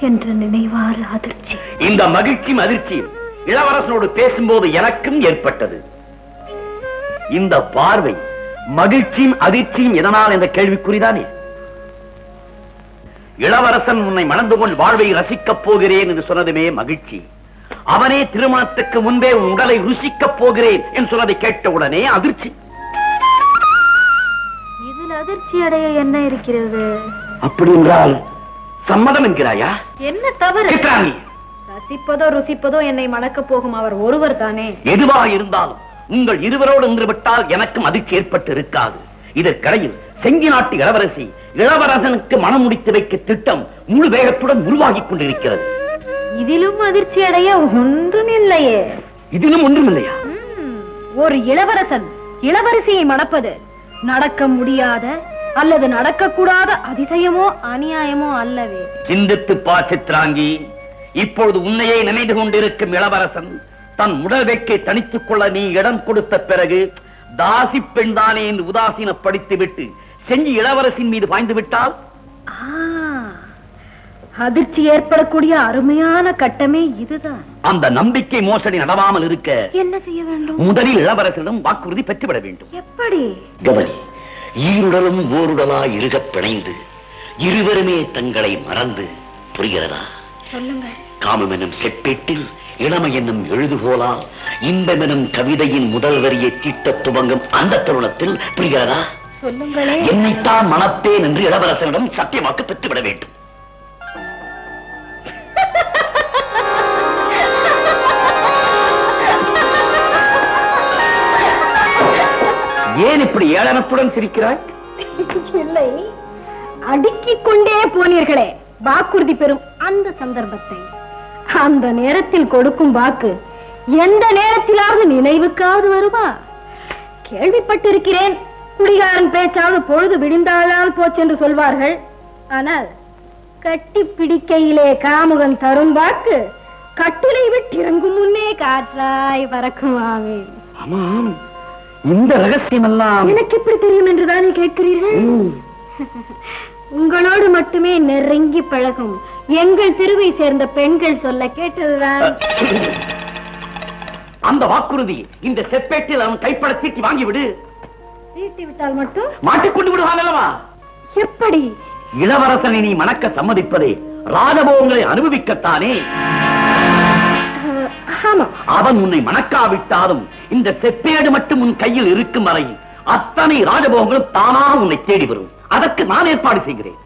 என்ற நினைவால் அதிர்ச்சி. இந்த மகிழ்ச்சியும் அதிர்ச்சியும் இளவரசனோடு பேசும்போது எனக்கும் ஏற்பட்டது. இந்த பார்வை மகிழ்ச்சியும் அதிர்ச்சியும் எதனால் என்ற கேள்விக்குறிதானே? இளவரசன் உன்னை மணந்து கொண்டு வாழ்வை ரசிக்கப் போகிறேன் என்று சொன்னதுமே மகிழ்ச்சி. அவனே திருமணத்துக்கு முன்பே உடலை ருசிக்கப் போகிறேன் என்று சொன்னதை கேட்டவுடனே அதிர்ச்சி. இதில் அதிர்ச்சி அடைய என்ன இருக்கிறது? அப்படி என்றால் சம்மதம் என்கிறாயா? என்ன தவறு? ரசிப்பதோ ருசிப்பதோ என்னை மணக்கப் போகும் அவர் ஒருவர் தானே? எதுவாக இருந்தாலும் உங்கள் இருவரோடு நின்று விட்டால் எனக்கும் அதிர்ச்சி ஏற்பட்டு இருக்காது இதற்கிடையில் செங்கி நாட்டு இளவரசி இளவரசனுக்கு மனம் முடித்து வைக்க திட்டம் முழு வேகத்துடன் உருவாகிக் கொண்டிருக்கிறது. இதிலும் அதிர்ச்சி அடைய ஒன்றும் இல்லையே இதிலும் ஒன்றுமில்லையா? ம், ஒரு இளவரசன் இளவரசியை மணப்பது நடக்க முடியாத அல்லது நடக்கக்கூடாத அதிசயமோ அநியாயமோ அல்லவே. சிந்தித்து பா சித்ராங்கி. இப்பொழுது உன்னையே நினைந்து கொண்டிருக்கும் இளவரசன் தன் உடல் வேக்கை தனித்துக் கொள்ள நீ இடம் கொடுத்த பிறகு தாசி பெண்தானே என்று உதாசீனப்படுத்தி விட்டு செஞ்சு இளவரசின் மீது பாய்ந்து விட்டால்? ஆ, அதிர்ச்சி ஏற்படக்கூடிய அருமையான கட்டமே இதுதான். அந்த நம்பிக்கை மோசடி நடவாமல் இருக்க என்ன செய்ய வேண்டும்? முதலில் இளவரசனிடம் வாக்குறுதி பெற்றுவிட வேண்டும். எப்படி? கவனி ஈருடலும் ஓருடலாய் இருகப் பிணைந்து இருவருமே தங்களை மறந்து புரிகிறதா? சொல்லுங்கள். காமம் எனும் செப்பேட்டில் இளமை என்னும் எழுதுகோலால் இன்பம் எனும் கவிதையின் முதல் வரியை தீட்டத் துவங்கும் அந்த தருணத்தில் புரிகிறதா? சொல்லுங்களே. என்னைத்தான் மணப்பேன் என்று இளவரசனிடம் சத்தியமாக்கு பெற்றுவிட வேண்டும். ஏன் இப்படி ஏளனத்துடன் சிரிக்கிறாய்? இல்லை. அடுக்கிக் கொண்டே போனீர்களே. வாக்குறுதி பெறும் அந்த சந்தர்ப்பத்தை. அந்த நேரத்தில் கொடுக்கும் வாக்கு எந்த நேரத்திலாவது நினைவுக்காவது வருமா? கேள்விப்பட்டிருக்கிறேன். குடிகாரன் பேச்சாவது பொழுது விடிந்தால்தான் போச்சென்று சொல்வார்கள். ஆனால் கட்டி பிடிக்கையிலே காமுகன் தரும் வாக்கு கட்டிலை விட்டு இறங்கும் முன்னே காற்றாய் பறக்குமாமே. ஆமாம். இந்த ரகசியம் எல்லாம் எனக்கு எப்படி தெரியும் என்றுதானே கேட்கிறீர்கள்? உங்களோடு மட்டுமே நெருங்கி பழகும் எங்கள் தெருவை சேர்ந்த பெண்கள் சொல்ல கேட்டதுதான். அந்த வாக்குறுதி இந்த செப்பேட்டில் அவன் கைப்பட சீட்டி வாங்கிவிடு. தீட்டி விட்டால் மட்டும்? மாட்டிக்கொண்டு விடுவான் அல்லவா? எப்படி? இளவரசனை நீ மணக்க சம்மதிப்பதே ராஜபோகங்களை அனுபவிக்கத்தானே? அவன் உன்னை மணக்காவிட்டாலும் இந்த செப்பேடு மட்டும் உன் கையில் இருக்கும் வரை அத்தனை ராஜபோகங்களும் தானாக உன்னை தேடி வரும். அதற்கு நான் ஏற்பாடு செய்கிறேன்.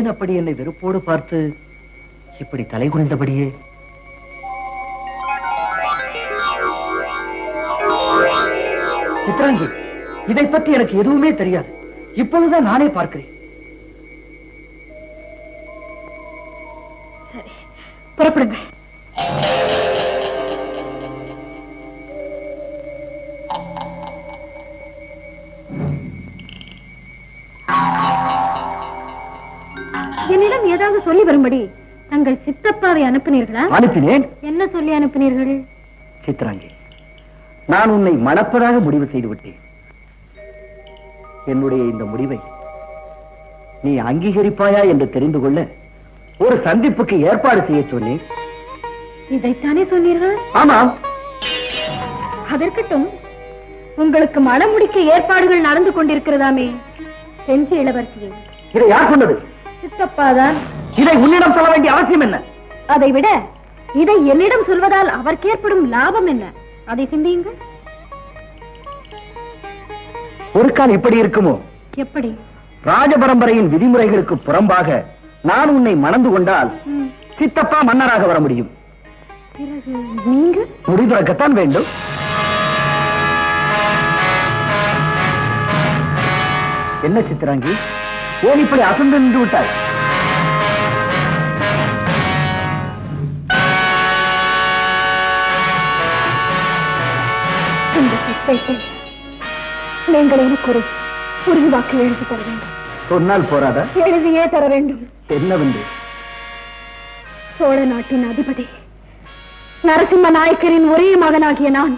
ஏன் அப்படி என்னை வெறுப்போடு பார்த்து இப்படி தலை குனிந்தபடியே? சித்ராங்கி இதை பற்றி எனக்கு எதுவுமே தெரியாது. இப்பொழுதுதான் நானே பார்க்கிறேன். புறப்படுங்கள். என்னிடம் ஏதாவது சொல்லி வரும்படி தங்கள் சித்தப்பாவை அனுப்பினீர்களா? அனுப்பினேன். என்ன சொல்லி அனுப்பினீர்கள்? சித்ராங்கி நான் உன்னை மணப்பதாக முடிவு செய்து விட்டேன் என்னுடைய இந்த முடிவை நீ அங்கீகரிப்பாயா என்று தெரிந்து கொள்ள ஒரு சந்திப்புக்கு ஏற்பாடு செய்ய சொன்னேன். இதைத்தானே சொன்னீர்கள்? ஆமாம். அதற்கட்டும் உங்களுக்கு மணமுடிக்க ஏற்பாடுகள் நடந்து கொண்டிருக்கிறதாமே செஞ்சு இளவரசியை. இதை யார் சொன்னது? சித்தப்பாதான். இதை உன்னிடம் சொல்ல வேண்டிய அவசியம் என்ன? அதை விட இதை என்னிடம் சொல்வதால் அவருக்கு ஏற்படும் லாபம் என்ன? அதை சிந்தியுங்கள். ஒரு கால் இப்படி இருக்குமோ? எப்படி? ராஜ பரம்பரையின் விதிமுறைகளுக்கு புறம்பாக நான் உன்னை மணந்து கொண்டால் சித்தப்பா மன்னராக வர முடியும். நீங்க முடிதுறக்கத்தான் வேண்டும். என்ன சித்ராங்கி ஏன் இப்படி அசந்து நின்று விட்டாய். நீங்கள் எனக்கு ஒரு உறுதிவாக்கு எழுதி தர வேண்டும். சொன்னால் போராதா? எழுதியே தர வேண்டும். என்னவென்று சோழ நாட்டின் அதிபதி நரசிம்ம நாயக்கரின் ஒரே மகனாகிய நான்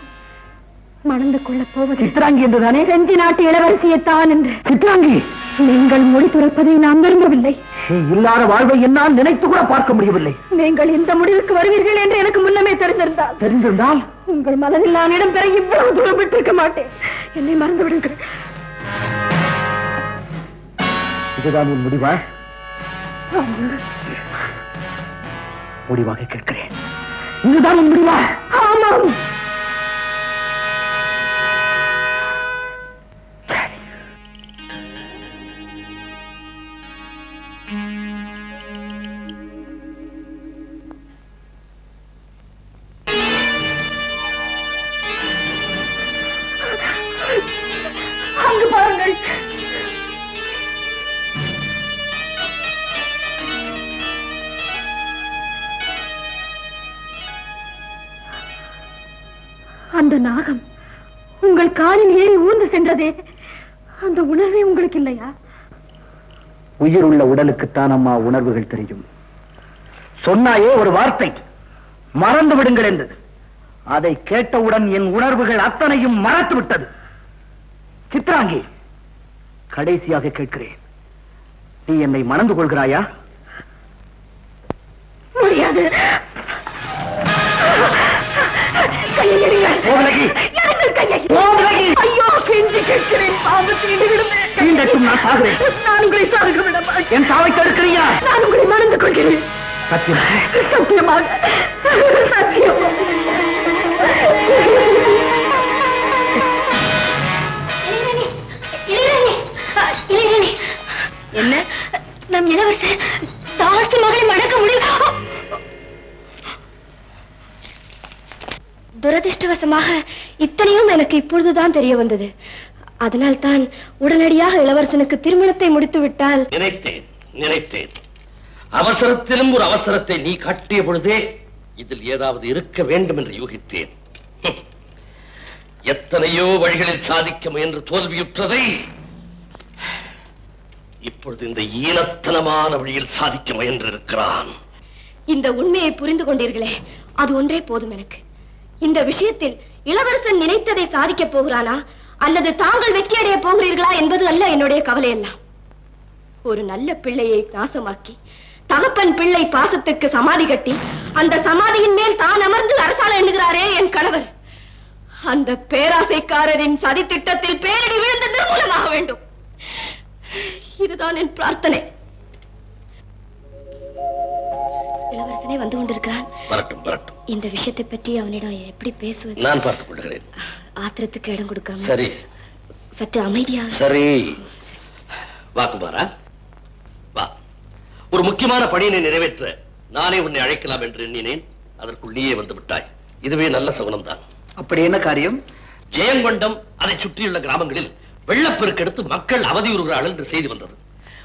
மணந்து கொள்ளப் போவது சித்ராங்கி என்றுதானே? செஞ்சி நாட்டு இளவரசியைத்தான் என்று. சித்ராங்கி! நீங்கள் மொழி துறப்பதை நான் விரும்பவில்லை. இல்லாத வாழ்வை என்னால் நினைத்து கூட பார்க்க முடியவில்லை. நீங்கள் இந்த முடிவுக்கு வருவீர்கள் என்று எனக்கு முன்னமே தெரிந்திருந்தால். தெரிந்திருந்தால்? உங்கள் மனதில் நான் இடம் பெற இவ்வளவு தூரம் விட்டிருக்க மாட்டேன். என்னை மறந்து விடுங்கள். இதுதான் உன் முடிவா? முடிவாக கேட்கிறேன். இதுதான் உன் முடிவா? ஆமாம். சென்றதே அந்த உணர்வே உங்களுக்கு இல்லையா? உயிருள்ள உடலுக்குத்தான் அம்மா உணர்வுகள் தெரியும். சொன்னாயே ஒரு வார்த்தை மறந்து விடுங்கள் என்று. அதை கேட்டவுடன் என் உணர்வுகள் அத்தனையும் மறத்து விட்டது. சித்ராங்கி கடைசியாக கேட்கிறேன். நீ என்னை மணந்து கொள்கிறாயா? முடியாது. கையை கெஞ்சி கேட்கிறேன். பாம்பு தீண்டு விடுமே தீண்டட்டும், நான் சாகிறேன். நான் உங்களை சாக விட மாட்டேன் என் சாவை தடுக்கிறியா? நான் உங்களை மறந்து கொள்கிறேன். சத்தியமா? சத்தியமாக. சத்தியமாக. என்ன? நம் இளவரசர் தாசி மகளை மடக்க முடியும் துரதிருஷ்டவசமாக இத்தனையும் எனக்கு இப்பொழுதுதான் தெரிய வந்தது. அதனால் தான் உடனடியாக இளவரசனுக்கு திருமணத்தை முடித்து விட்டால் நினைத்தேன் நினைத்தேன். அவசரத்திலும் ஒரு அவசரத்தை நீ காட்டிய பொழுதே இதில் ஏதாவது இருக்க வேண்டும் என்று யூகித்தேன். எத்தனையோ வழிகளில் சாதிக்க முயன்று தோல்வியுற்றதை இப்பொழுது இந்த ஈனத்தனமான வழியில் சாதிக்க முயன்றிருக்கிறான். இந்த உண்மையை புரிந்து கொண்டீர்களே அது ஒன்றே போதும் எனக்கு. இந்த விஷயத்தில் இளவரசன் நினைத்ததை சாதிக்கப் போகிறானா? அல்லது தாங்கள் வெற்றியடைய போகிறீர்களா என்பது அல்ல என்னுடைய கவலை எல்லாம் ஒரு நல்ல பிள்ளையை நாசமாக்கி தகப்பன் பிள்ளை பாசத்துக்கு சமாதி கட்டி அந்த சமாதியின் மேல் தான் அமர்ந்து அரசால எண்ணுகிறாரே என் கணவர். அந்த பேராசைக்காரரின் சதி திட்டத்தில் பேரடி விழுந்து நிர்மூலமாக வேண்டும். இதுதான் என் பிரார்த்தனை. இளவரசனே வந்து கொண்டிருக்கிறான். வரட்டும் வரட்டும். இந்த விஷயத்தை பற்றி அவனிடம் எப்படி பேசுவது? நான் பார்த்துக் கொள்கிறேன். ஆத்திரத்துக்கு இடம் கொடுக்காம. சரி. சற்று அமைதியா சரி. வா குமாரா. வா. ஒரு முக்கியமான பணியினை நிறைவேற்ற நானே உன்னை அழைக்கலாம் என்று எண்ணினேன். அதற்குள் நீயே வந்து விட்டாய். இதுவே நல்ல சகுனம்தான். அப்படி என்ன காரியம்? ஜெயங்கொண்டம் அதை சுற்றியுள்ள கிராமங்களில் வெள்ளப்பெருக்கெடுத்து மக்கள் அவதியுறுகிறார்கள் என்று செய்தி வந்தது.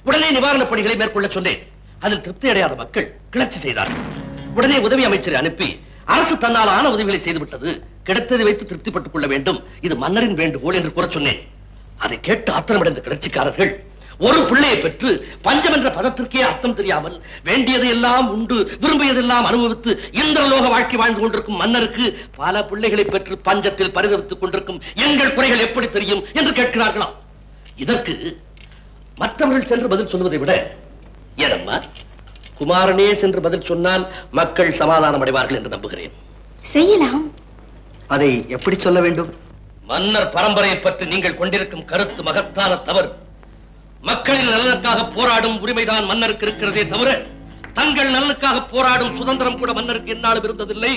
உடனே நிவாரணப் பணிகளை மேற்கொள்ள சொன்னேன். அதில் திருப்தி அடையாத மக்கள் கிளர்ச்சி செய்தார்கள். உடனே உதவி அமைச்சரை அனுப்பி அரசு தன்னால் ஆன உதவிகளை செய்துவிட்டது கிடைத்ததை வைத்து திருப்திப்பட்டுக் கொள்ள வேண்டும். இது மன்னரின் வேண்டுகோள் என்று கூற சொன்னேன். அதை கேட்டு ஆத்திரமடைந்த கிளர்ச்சிக்காரர்கள் ஒரு பிள்ளையை பெற்று பஞ்சம் என்ற பதத்திற்கே அர்த்தம் தெரியாமல் வேண்டியதையெல்லாம் உண்டு விரும்பியதெல்லாம் அனுபவித்து இந்திரலோக வாழ்க்கை வாழ்ந்து கொண்டிருக்கும் மன்னருக்கு பல பிள்ளைகளை பெற்று பஞ்சத்தில் பரிதவித்துக் கொண்டிருக்கும் எங்கள் குறைகள் எப்படி தெரியும்? என்று கேட்கிறார்களாம். இதற்கு மற்றவர்கள் சென்று பதில் சொல்வதை விட ஏனம்மா? குமாரனே சென்று பதில் சொன்னால் மக்கள் சமாதானம் அடைவார்கள் என்று நம்புகிறேன். செய்யலாம். அதை எப்படி சொல்ல வேண்டும்? மன்னர் பரம்பரையை பற்றி நீங்கள் கொண்டிருக்கும் கருத்து மகத்தான தவறு. மக்களின் நலனுக்காக போராடும் உரிமைதான் மன்னருக்கு இருக்கிறதே தவிர தங்கள் நலனுக்காக போராடும் சுதந்திரம் கூட மன்னருக்கு என்னாலும் இருந்ததில்லை.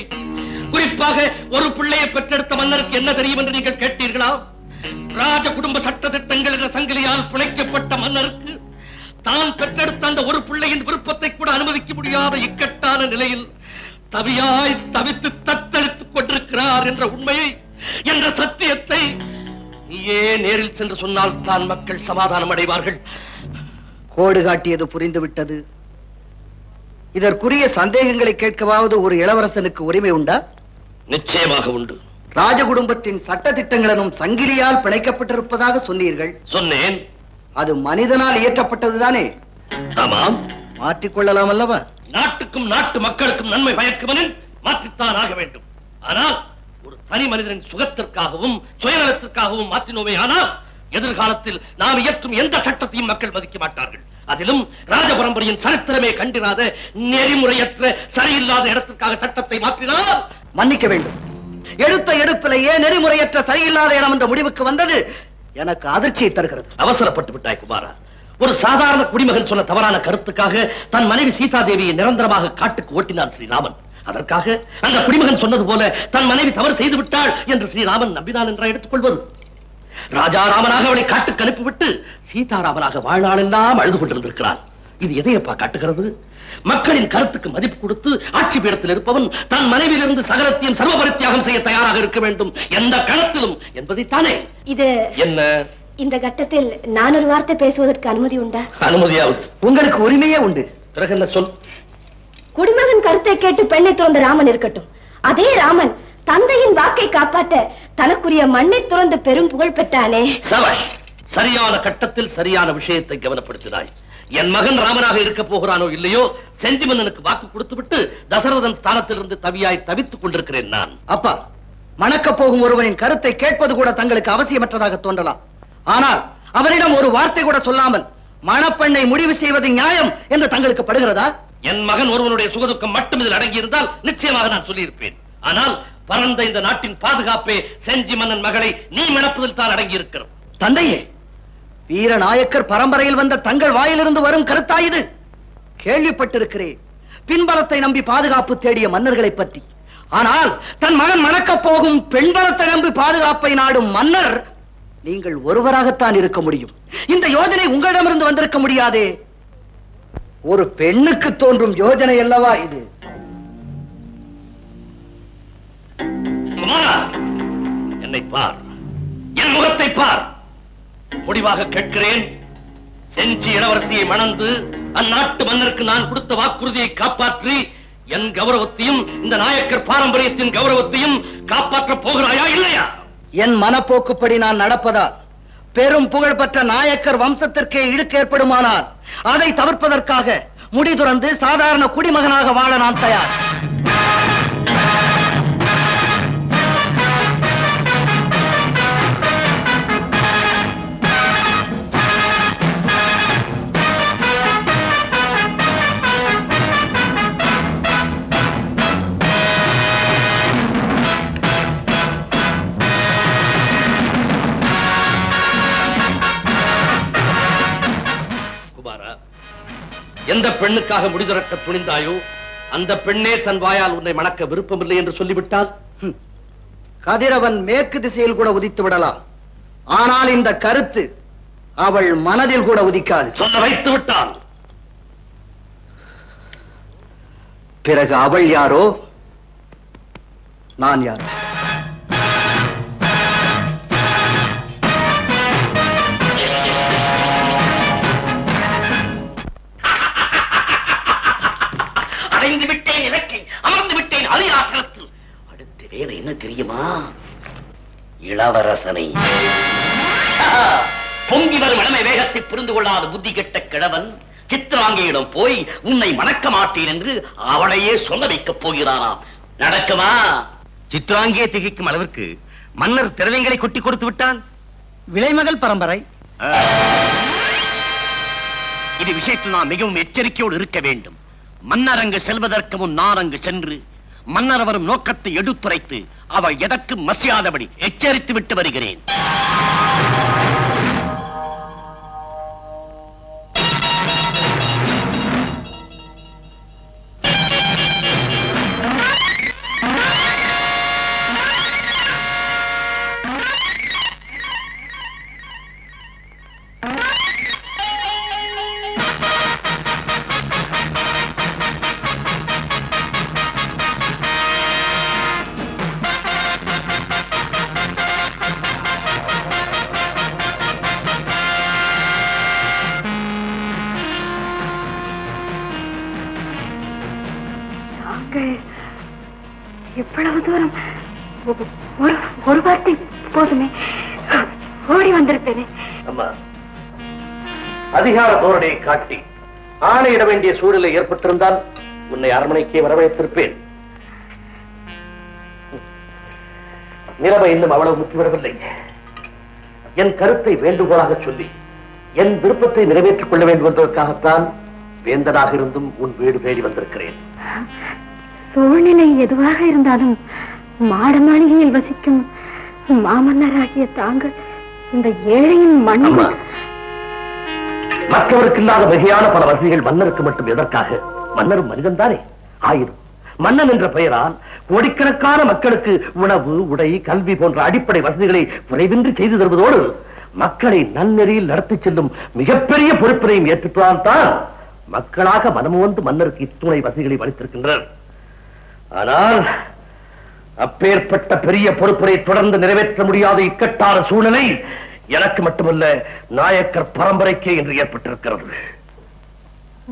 குறிப்பாக ஒரு பிள்ளையை பெற்றெடுத்த மன்னருக்கு என்ன தெரியும் என்று நீங்கள் கேட்டீர்களா? ராஜ குடும்ப சட்ட திட்டங்கள் என்ற சங்கிலியால் பிணைக்கப்பட்ட மன்னருக்கு தான் பெற்றெடுத்த அந்த ஒரு பிள்ளையின் விருப்பத்தை கூட அனுமதிக்க முடியாத இக்கட்டான நிலையில் தவியாய் தவித்து தத்தளித்துக் கொண்டிருக்கிறார் என்ற உண்மையை என்ற சத்தியத்தை நீயே நேரில் சென்று சொன்னால் தான் மக்கள் சமாதானம் அடைவார்கள். கோடு காட்டியது புரிந்து விட்டது இதற்குரிய சந்தேகங்களை கேட்கவாவது ஒரு இளவரசனுக்கு உரிமை உண்டா? நிச்சயமாக உண்டு. ராஜகுடும்பத்தின் சட்ட திட்டங்களும் சங்கிலியால் பிணைக்கப்பட்டிருப்பதாக சொன்னீர்கள். சொன்னேன். அது மனிதனால் இயற்றப்பட்டதுதானே ஆமாம். மாற்றிக்கொள்ளலாம் அல்லவா? நாட்டுக்கும் நாட்டு மக்களுக்கும் நன்மை பயக்குமனின் மாற்றித்தான் ஆக வேண்டும். ஆனால் ஒரு தனி மனிதனின் சுகத்திற்காகவும் சுயநலத்திற்காகவும் மாற்றினோமே ஆனால் எதிர்காலத்தில் நாம் இயற்றும் எந்த சட்டத்தையும் மக்கள் மதிக்க மாட்டார்கள். அதிலும் ராஜ பரம்பரையின் சரித்திரமே கண்டிராத நெறிமுறையற்ற சரியில்லாத இடத்திற்காக சட்டத்தை மாற்றினால் மன்னிக்க வேண்டும். எடுத்த எடுப்பிலேயே நெறிமுறையற்ற சரியில்லாத இடம் என்ற முடிவுக்கு வந்தது எனக்கு அதிர்ச்சியை தருகிறது. அவசரப்பட்டு விட்டாய் குமாரா. ஒரு சாதாரண குடிமகன் சொன்ன தவறான கருத்துக்காக தன் மனைவி சீதா தேவியை நிரந்தரமாக காட்டுக்கு ஓட்டினார் ஸ்ரீராமன். அதற்காக அந்த குடிமகன் சொன்னது போல தன் மனைவி தவறு செய்து விட்டாள் என்று ஸ்ரீராமன் நம்பினான் என்றா எடுத்துக்கொள்வது. ராஜாராமனாக அவளை காட்டுக்கு அனுப்பிவிட்டு சீதாராமனாக வாழ்நாளெல்லாம் அழுது கொண்டிருந்திருக்கிறான். இது எதையப்பா காட்டுகிறது? மக்களின் கருத்துக்கு மதிப்பு கொடுத்து ஆட்சி பீடத்தில் இருப்பவன் தன் மனைவியிலிருந்து சகலத்தையும் சர்வபரித்தியாகம் செய்ய தயாராக இருக்க வேண்டும். எந்த களத்திலும் என்பதைத்தானே? இது என்ன? இந்த கட்டத்தில் நான் ஒரு வார்த்தை பேசுவதற்கு அனுமதி உண்டா? அனுமதியாவது. உங்களுக்கு உரிமையே உண்டு. பிறகு என்ன சொல்? குடிமகன் கருத்தை கேட்டு பெண்ணை துறந்த ராமன் இருக்கட்டும். அதே ராமன் தந்தையின் வாக்கை காப்பாற்ற தனக்குரிய மண்ணை துறந்து பெரும் புகழ் பெற்றானே. சபாஷ் சரியான கட்டத்தில் சரியான விஷயத்தை கவனப்படுத்தினாய். என் மகன் ராமனாக இருக்க போகிறானோ இல்லையோ செஞ்சி மன்னனுக்கு வாக்கு கொடுத்துவிட்டு தசரதன் ஸ்தானத்திலிருந்து தவியாய் தவித்துக் கொண்டிருக்கிறேன் நான். அப்பா மணக்கப் போகும் ஒருவனின் கருத்தை கேட்பது கூட தங்களுக்கு அவசியமற்றதாக தோன்றலாம். ஆனால் அவரிடம் ஒரு வார்த்தை கூட சொல்லாமல் மணப்பெண்ணை முடிவு செய்வது நியாயம் என்று தங்களுக்கு படுகிறதா? என் மகன் ஒருவனுடைய சுகதுக்கம் மட்டும் இதில் அடங்கியிருந்தால் நிச்சயமாக நான் சொல்லியிருப்பேன். ஆனால் பரந்த இந்த நாட்டின் பாதுகாப்பே செஞ்சி மன்னன் மகளை நீ மணப்பதில் தான் அடங்கியிருக்கிறது. தந்தையே வீரநாயக்கர் பரம்பரையில் வந்த தங்கள் வாயிலிருந்து வரும் கருத்தா இது? கேள்விப்பட்டிருக்கிறேன். பின்பலத்தை நம்பி பாதுகாப்பு தேடிய மன்னர்களை பற்றி. ஆனால் தன் மகன் மணக்கப் போகும் பெண்பலத்தை நம்பி பாதுகாப்பை நாடும் மன்னர் நீங்கள் ஒருவராகத்தான் இருக்க முடியும். இந்த யோஜனை உங்களிடமிருந்து வந்திருக்க முடியாதே? ஒரு பெண்ணுக்கு தோன்றும் யோஜனை அல்லவா இது? என்னை பார். என் முகத்தை பார். முடிவாக கேட்கிறேன். செஞ்சி இளவரசியை மணந்து அந்நாட்டு மன்னருக்கு நான் கொடுத்த வாக்குறுதியை காப்பாற்றி என் கௌரவத்தையும் இந்த நாயக்கர் பாரம்பரியத்தின் கௌரவத்தையும் காப்பாற்றப் போகிறாயா இல்லையா? என் மனப்போக்குப்படி நான் நடப்பதால் பெரும் புகழ்பெற்ற நாயக்கர் வம்சத்திற்கே இழுக்கு ஏற்படுமானால் அதை தவிர்ப்பதற்காக முடிதுறந்து சாதாரண குடிமகனாக வாழ நான் தயார். எந்த பெண்ணுக்காக முடிதிறக்க துணிந்தாயோ அந்த பெண்ணே தன் வாயால் உன்னை மணக்க விருப்பமில்லை என்று சொல்லிவிட்டால். கதிரவன் மேற்கு திசையில் கூட உதித்து விடலாம். ஆனால் இந்த கருத்து அவள் மனதில் கூட உதிக்காது. சொல்ல வைத்து விட்டான். பிறகு அவள் யாரோ? நான் யாரோ? அரியாசனத்தில் அடுத்த வேலை என்ன தெரியுமா? இளவரசனை. பொங்கி வரும் இளமை வேகத்தை புரிந்து கொள்ளாத புத்தி கெட்ட கிழவன் சித்ராங்கியிடம் போய் உன்னை மணக்க மாட்டேன் என்று அவளையே சொல்ல வைக்கப் போகிறானாம் நடக்குமா சித்ராங்கியே திகைக்கும் அளவிற்கு மன்னர் திரவியங்களை கொட்டி கொடுத்து விட்டான். விலைமகள் பரம்பரை. இது விஷயத்தில் நான் மிகவும் எச்சரிக்கையோடு இருக்க வேண்டும். மன்னர் அங்கு செல்வதற்கு முன் நான் அங்கு சென்று மன்னர் வரும் நோக்கத்தை எடுத்துரைத்து அவள் எதற்கு மசியாதபடி எச்சரித்து விட்டு வருகிறேன். அதிகார தோரணையை காட்டி ஆணையிட வேண்டிய சூழ்நிலை ஏற்பட்டிருந்தால் உன்னை அரண்மனைக்கே வரவழைத்திருப்பேன். நிலைமை இன்னும் அவ்வளவு முற்றிவிடவில்லை என் கருத்தை வேண்டுகோளாக சொல்லி என் விருப்பத்தை நிறைவேற்றிக் கொள்ள வேண்டும் என்பதற்காகத்தான் வேந்தனாக இருந்தும் உன் வீடு தேடி வந்திருக்கிறேன். சூழ்நிலை எதுவாக இருந்தாலும் மாட மாளிகையில் வசிக்கும் மாமன்னராகிய தாங்கள் இந்த ஏழையின் மண்ணில் மற்றவருக்கு இல்லாத வகையான பல வசதிகள் மன்னருக்கு மட்டும் எதற்காக? மன்னரும் மனிதன் தானே ஆயினும் மன்னன் என்ற பெயரால் கோடிக்கணக்கான மக்களுக்கு உணவு உடை கல்வி போன்ற அடிப்படை வசதிகளை குறைவின்றி செய்து தருவதோடு மக்களை நன்னெறியில் நடத்திச் செல்லும் மிகப்பெரிய பொறுப்பினையும் ஏற்றுப்பதால் தான் மக்களாக மனமு வந்து மன்னருக்கு இத்துணை வசதிகளை அளித்திருக்கின்றனர் ஆனால் அப்பேற்பட்ட பெரிய பொறுப்பினை தொடர்ந்து நிறைவேற்ற முடியாத இக்கட்டான சூழ்நிலை எனக்கு மட்டுமல்ல நாயக்கர் பரம்பரைக்கே என்று ஏற்பட்டிருக்கிறது.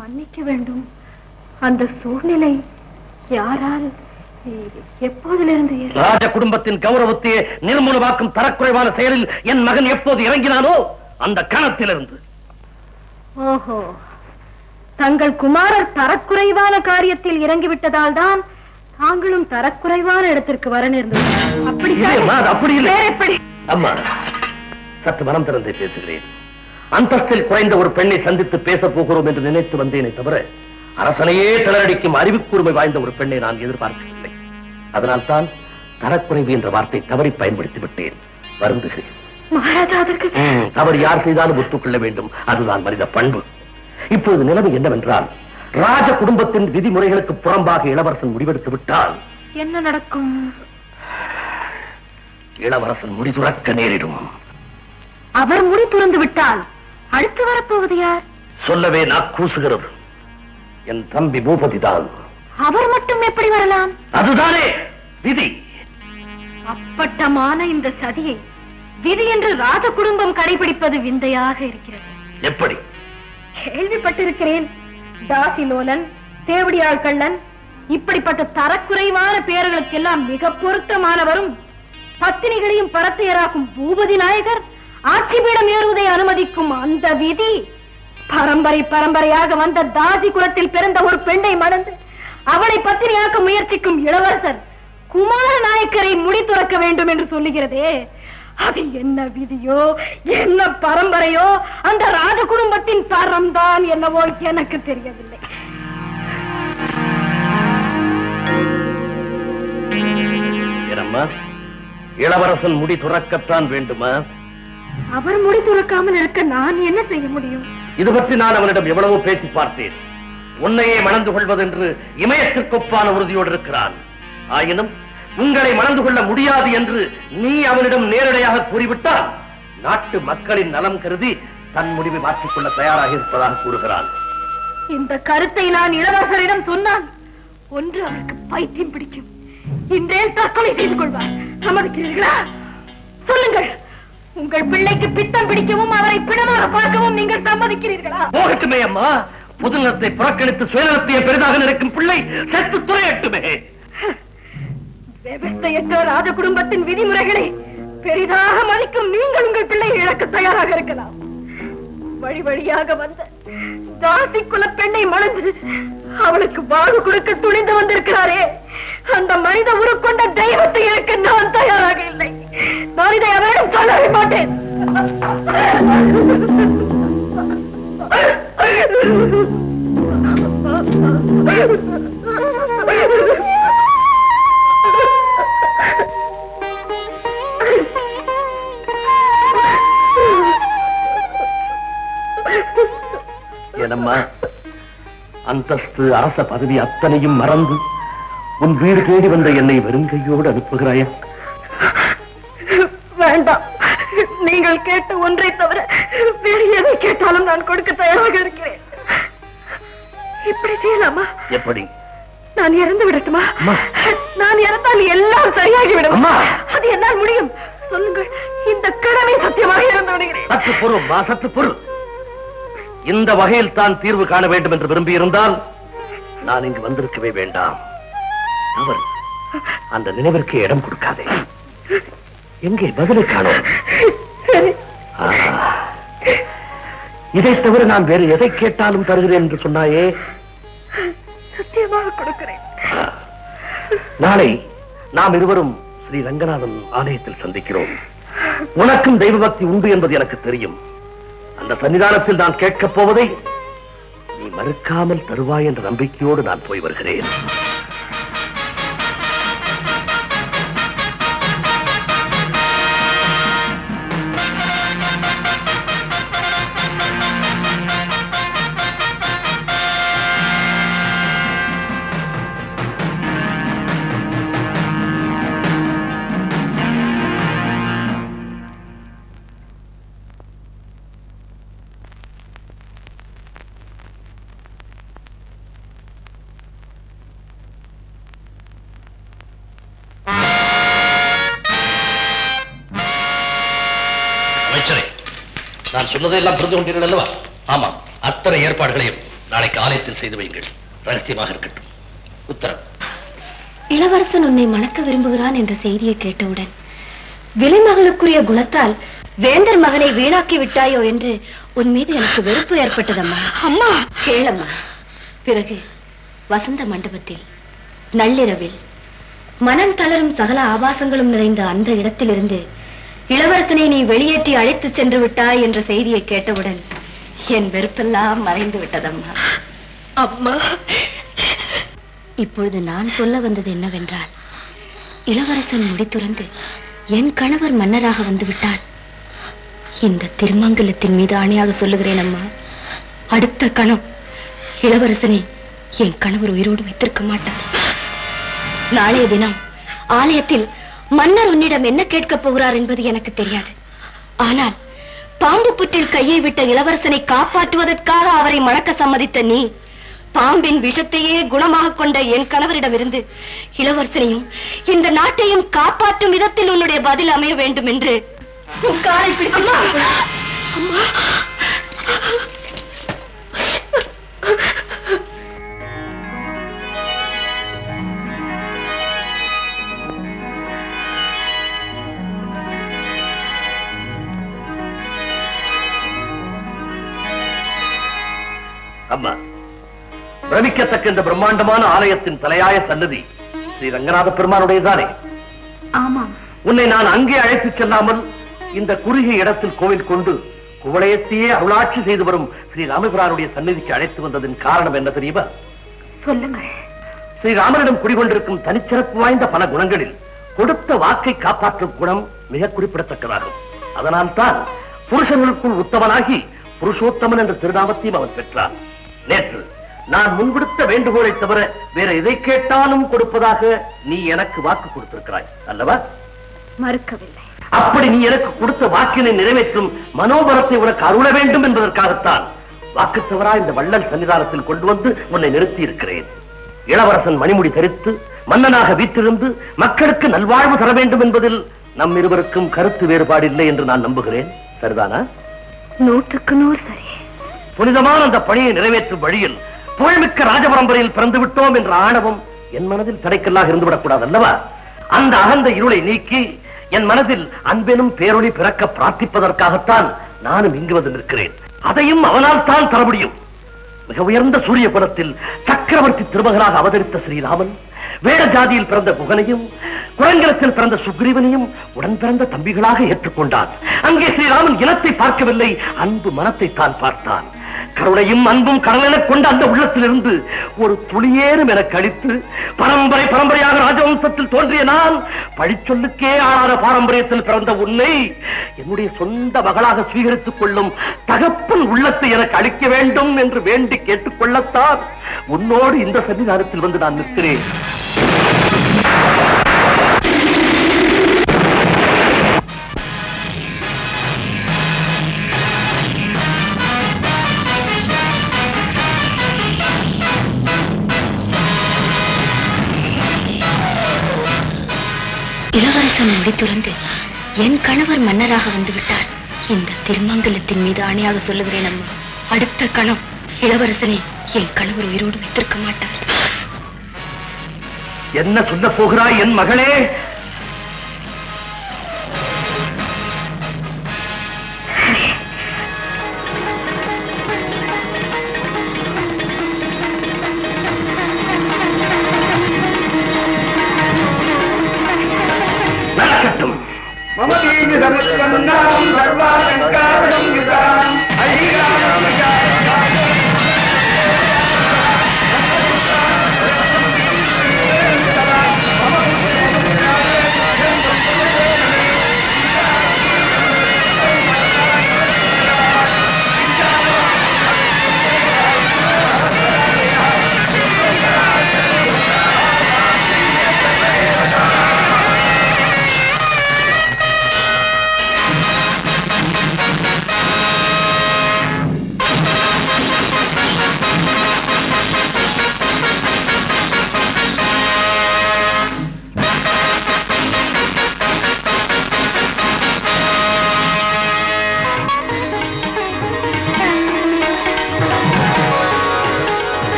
மன்னிக்க வேண்டும். அந்த சூழ்நிலை யாரால் எப்போதிலிருந்து ராஜ குடும்பத்தின் கௌரவத்தையே நிர்மூலமாக்கும் தரக்குறைவான செயலில் என் மகன் எப்போது இறங்கினானோ அந்த கணத்திலிருந்து. ஓஹோ. தங்கள் குமாரர் தரக்குறைவான காரியத்தில் இறங்கிவிட்டதால் தான் தாங்களும் தரக்குறைவான இடத்திற்கு வர நேர்ந்தது. அப்படி அப்படி இல்லை. அம்மா சற்று மனம் திறந்தே பேசுகிறேன். அந்தஸ்தில் குறைந்த ஒரு பெண்ணை சந்தித்து பேசப் போகிறோம் என்று நினைத்து வந்தேனே தவிர அரசனையே திணறடிக்கும் அறிவுக்கூர்மை வாய்ந்த ஒரு பெண்ணை நான் எதிர்பார்க்கவில்லை. அதனால்தான் தரக்குறைவு என்ற வார்த்தை தவறி பயன்படுத்தி விட்டேன். வருந்துகிறேன் தவறு யார் செய்தாலும் ஒத்துக்கொள்ள வேண்டும். அதுதான் மனித பண்பு. இப்பொழுது நிலைமை என்னவென்றால் ராஜ குடும்பத்தின் விதிமுறைகளுக்கு புறம்பாக இளவரசன் முடிவெடுத்து விட்டால் என்ன நடக்கும்? இளவரசன் முடிதுறக்க நேரிடும். அவர் முடி துறந்து விட்டால் அடுத்து வரப்போவது யார்? சொல்லவே நான் கூசுகிறது. என் தம்பி பூபதிதான் அவர் மட்டும் எப்படி வரலாம்? அதுதானே விதி. அப்பட்டமான இந்த சதியை விதி என்று ராஜ குடும்பம் கடைபிடிப்பது விந்தையாக இருக்கிறது. எப்படி? கேள்விப்பட்டிருக்கிறேன் தாசிலோலன் தேவடியாள் கள்ளன். இப்படிப்பட்ட தரக்குறைவான பெயர்களுக்கெல்லாம் மிக பொருத்தமானவரும் பத்தினிகளையும் பரத்தையராக்கும் பூபதி நாயகர் ஆட்சி பீடம் ஏறுவதை அனுமதிக்கும் அந்த விதி. பரம்பரை பரம்பரையாக வந்த தாதி குலத்தில் பிறந்த ஒரு பெண்ணை மணந்து அவளை பத்தினியாக்க முயற்சிக்கும் இளவரசர் குமார நாயக்கரை முடி துறக்க வேண்டும் என்று சொல்லுகிறதே. அது என்ன விதியோ என்ன பரம்பரையோ அந்த ராஜ குடும்பத்தின் தரம் தான் என்னவோ எனக்கு தெரியவில்லை. இளவரசன் முடி துறக்கத்தான் வேண்டுமா? அவர் முடி துறக்காமல் இருக்க நான் என்ன செய்ய முடியும்? இது பற்றி நான் அவனிடம் எவ்வளவோ பேசி பார்த்தேன். உன்னையே மணந்து கொள்வதென்று இமயத்திற்கொப்பான உறுதியோடு இருக்கிறான். ஆயினும் உங்களை மணந்து கொள்ள முடியாது என்று நீ அவனிடம் நேரடியாக கூறிவிட்டால் நாட்டு மக்களின் நலம் கருதி தன் முடிவை மாற்றிக்கொள்ள தயாராக இருப்பதாக கூறுகிறான். இந்த கருத்தை நான் இளவரசரிடம் சொன்னான் ஒன்று அவருக்கு பைத்தியம் பிடிக்கும். இன்றே தற்கொலை செய்து கொள்வார். சம்மதிக்கிறீர்களா சொல்லுங்கள். உங்கள் பிள்ளைக்கு பித்தம் பிடிக்கவும் அவரை பிணமாக பார்க்கவும் நீங்கள் சம்மதிக்கிறீர்களா? போகட்டுமே அம்மா. புதுநலத்தை புறக்கணித்து சுயநலத்தையே பெரிதாக நினைக்கும் பிள்ளை செத்து துறையட்டுமே விவஸ்தையற்ற ராஜ குடும்பத்தின் விதிமுறைகளை பெரிதாக மதிக்கும் நீங்கள் உங்கள் பிள்ளையை இழக்க தயாராக இருக்கலாம். வழி வழியாக வந்த தாசி குல பெண்ணை மணந்து அவளுக்கு வாழ்வு கொடுக்க துணிந்து வந்திருக்கிறாரே. அந்த மனித உருக்கொண்ட தெய்வத்தை இழக்க நான் தயாராக இல்லை. நான் இதை அவரிடம் சொல்லவே மாட்டேன். என்னம்மா? அந்தஸ்து அரச பதவி அத்தனையும் மறந்து உன் வீடு தேடி வந்த என்னை வெறுங்கையோடு அனுப்புகிறாயா? வேண்டாம். நீங்கள் கேட்ட ஒன்றை தவிர வேறு எதை கேட்டாலும் நான் கொடுக்க தயாராக இருக்கிறேன். இப்படி செய்யலாமா? எப்படி? நான் இறந்து விடட்டுமா. நான் இறந்தால் எல்லாம் சரியாகிவிடும் அம்மா. அது என்னால் முடியும். சொல்லுங்கள் இந்த கடமை சத்தியமாக இறந்து விடுகிறேன். பொறு மா சற்று பொறு. இந்த வகையில் தான் தீர்வு காண வேண்டும் என்று விரும்பியிருந்தால் நான் இங்கு வந்திருக்கவே வேண்டாம். அவர் அந்த நினைவிற்கு இடம் கொடுக்காதே. எங்கே பதிலை காணோம்? ஆ. இதைத் தவிர நான் வேறு எதை கேட்டாலும் தருகிறேன் என்று சொன்னாயே? சத்தியமாக கொடுக்கிறேன். நாளை நாம் இருவரும் ஸ்ரீ ரங்கநாதன் ஆலயத்தில் சந்திக்கிறோம். உனக்கும் தெய்வ பக்தி உண்டு என்பது எனக்கு தெரியும். அந்த சன்னிதானத்தில் நான் கேட்கப் போவதை நீ மறுக்காமல் தருவாய் என்ற நம்பிக்கையோடு நான் போய் வருகிறேன். சொன்னதையெல்லாம் புரிந்து கொண்டீர்கள் அல்லவா ஆமாம் அத்தனை ஏற்பாடுகளையும் நாளைக்கு ஆலயத்தில் செய்து வையுங்கள். ரகசியமாக இருக்கட்டும். உத்தரவு. இளவரசன் உன்னை மணக்க விரும்புகிறான் என்ற செய்தியை கேட்டவுடன் விலைமகளுக்குரிய குணத்தால் வேந்தர் மகனை வீணாக்கி விட்டாயோ என்று உன் மீது எனக்கு வெறுப்பு ஏற்பட்டதம்மா. அம்மா! கேளம்மா. பிறகு வசந்த மண்டபத்தில் நள்ளிரவில் மனம் தளரும் சகல ஆபாசங்களும் நிறைந்த அந்த இடத்திலிருந்து இளவரசனை நீ வெளியேற்றி அழைத்து சென்று விட்டாய் என்ற செய்தியை கேட்டவுடன் என் வெறுப்பெல்லாம் மறைந்து விட்டதம்மா. அம்மா. இப்பொழுது நான் சொல்ல வந்தது என்னவென்றால் இளவரசன் முடி துறந்து என் கணவர் மன்னராக வந்து விட்டார். இந்த திருமங்கலத்தின் மீது ஆணையாக சொல்லுகிறேன் அம்மா. அடுத்த கணம் இளவரசனை என் கணவர் உயிரோடு வைத்திருக்க மாட்டார். நாளைய தினம் ஆலயத்தில் மன்னர் உன்னிடம் என்ன கேட்கப் போகிறார் என்பது எனக்கு தெரியாது. ஆனால் பாம்பு புற்றில் கையை விட்ட இளவரசனை காப்பாற்றுவதற்காக அவரை மணக்க சம்மதித்த நீ பாம்பின் விஷத்தையே குணமாக கொண்ட என் கணவரிடமிருந்து இளவரசனையும் இந்த நாட்டையும் காப்பாற்றும் விதத்தில் உன்னுடைய பதில் அமைய வேண்டும் என்று உன் காலை பிடித்து அம்மா அம்மா! பிரமிக்கத்தக்க இந்த பிரம்மாண்டமான ஆலயத்தின் தலையாய சன்னதி ஸ்ரீ ரங்கநாத பெருமானுடையதானே? உன்னை நான் அங்கே அழைத்துச் செல்லாமல் இந்த குறுகிய இடத்தில் கோவில் கொண்டு குவளையத்தையே அருளாட்சி செய்து வரும் ஸ்ரீ ராமபிரானுடைய சந்நிதிக்கு அழைத்து வந்ததின் காரணம் என்ன தெரியுமா? சொல்லுங்கள். ஸ்ரீராமனிடம் குடிகொண்டிருக்கும் தனிச்சிறப்பு வாய்ந்த பல குணங்களில் கொடுத்த வாக்கை காப்பாற்றும் குணம் மிக குறிப்பிடத்தக்கதாகும். அதனால்தான் புருஷர்களுக்குள் உத்தமனாகி புருஷோத்தமன் என்ற திருநாமத்தையும் அவன் பெற்றான். நேற்று நான் முன்விடுத்த வேண்டுகோளை தவிர வேற எதை கேட்டாலும் கொடுப்பதாக நீ எனக்கு வாக்கு கொடுத்திருக்கிறாய் அல்லவா? மறுக்கவில்லை. அப்படி நீ எனக்கு கொடுத்த வாக்கினை நிறைவேற்றும் மனோபலத்தை உனக்கு அருள வேண்டும் என்பதற்காகத்தான் வாக்கு தவறா இந்த வள்ளல் சன்னிதானத்தில் கொண்டு வந்து உன்னை நிறுத்தி இருக்கிறேன் இளவரசன் மணிமுடி தரித்து மன்னனாக வீற்றிருந்து மக்களுக்கு நல்வாழ்வு தர வேண்டும் என்பதில் நம் இருவருக்கும் கருத்து வேறுபாடு இல்லை என்று நான் நம்புகிறேன். சரிதானா? நூற்றுக்கு நூறு சரி. புனிதமான அந்த பணியை நிறைவேற்றும் வழியில் புகழ்மிக்க ராஜபரம்பரையில் பிறந்து விட்டோம் என்ற ஆணவம் என் மனதில் தடைக்கல்லாக இருந்துவிடக்கூடாது அல்லவா? அந்த அகந்த இருளை நீக்கி என் மனதில் அன்பெனும் பேரொளி பிறக்க பிரார்த்திப்பதற்காகத்தான் நானும் இங்கு வந்து நிற்கிறேன். அதையும் அவனால் தான் தர முடியும். மிக உயர்ந்த சூரிய குலத்தில் சக்கரவர்த்தி திருமகனாக அவதரித்த ஸ்ரீராமன் வேட ஜாதியில் பிறந்த குகனையும் குரங்கலத்தில் பிறந்த சுக்ரீவனையும் உடன் பிறந்த தம்பிகளாக ஏற்றுக்கொண்டான். அங்கே ஸ்ரீராமன் இனத்தை பார்க்கவில்லை அன்பு மனத்தை தான் பார்த்தான். கருணையும் அன்பும் கடலெனக் கொண்ட அந்த உள்ளத்திலிருந்து ஒரு துளியேறும் என கழித்து பரம்பரை பரம்பரையாக ராஜவம்சத்தில் தோன்றிய நான் பழிச்சொல்லுக்கே ஆளாத பாரம்பரியத்தில் பிறந்த உன்னை என்னுடைய சொந்த மகளாக சுவீகரித்துக் கொள்ளும் தகப்பன் உள்ளத்தை எனக்கு அளிக்க வேண்டும் என்று வேண்டி கேட்டுக்கொள்ளத்தான் உன்னோடு இந்த சன்னிதானத்தில் வந்து நான் நிற்கிறேன். இளவரசன் துறந்து என் கணவர் மன்னராக வந்து விட்டார் இந்த திருமங்கலத்தின் மீது ஆணையாக சொல்லுகிறேன் அம்மா. அடுத்த கணம் இளவரசனை என் கணவர் உயிரோடு வைத்திருக்க மாட்டார். என்ன சொல்ல போகிறாய் என் மகளே? समस्तम् नाम् सर्वासङ्कारणम् कृताम् हरिराम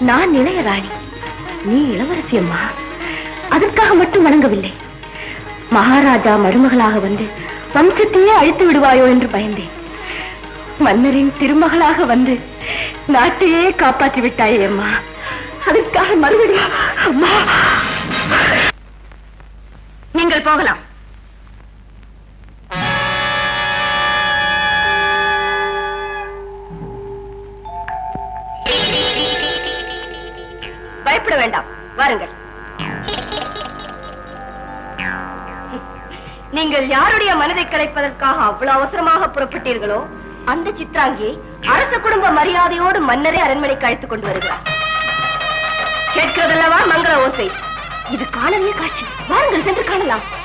நான் இளையராணி நீ இளவரசி அம்மா அதற்காக மட்டும் வணங்கவில்லை. மகாராஜா மருமகளாக வந்து வம்சத்தையே அழித்து விடுவாயோ என்று பயந்தேன். மன்னரின் திருமகளாக வந்து நாட்டையே காப்பாற்றி விட்டாயே அம்மா. அதற்காக மறுபடியும் அம்மா! நீங்கள் போகலாம். கூப்பிட வேண்டாம். வாருங்கள். நீங்கள் யாருடைய மனதை கலைப்பதற்காக அவ்வளவு அவசரமாக புறப்பட்டீர்களோ அந்த சித்ராங்கியை அரச குடும்ப மரியாதையோடு மன்னரே அரண்மனைக்கு அழைத்துக் கொண்டு வருகிறார். கேட்கிறதல்லவா மங்கள ஓசை? இது காணவே காட்சி. வாருங்கள் சென்று காணலாம்.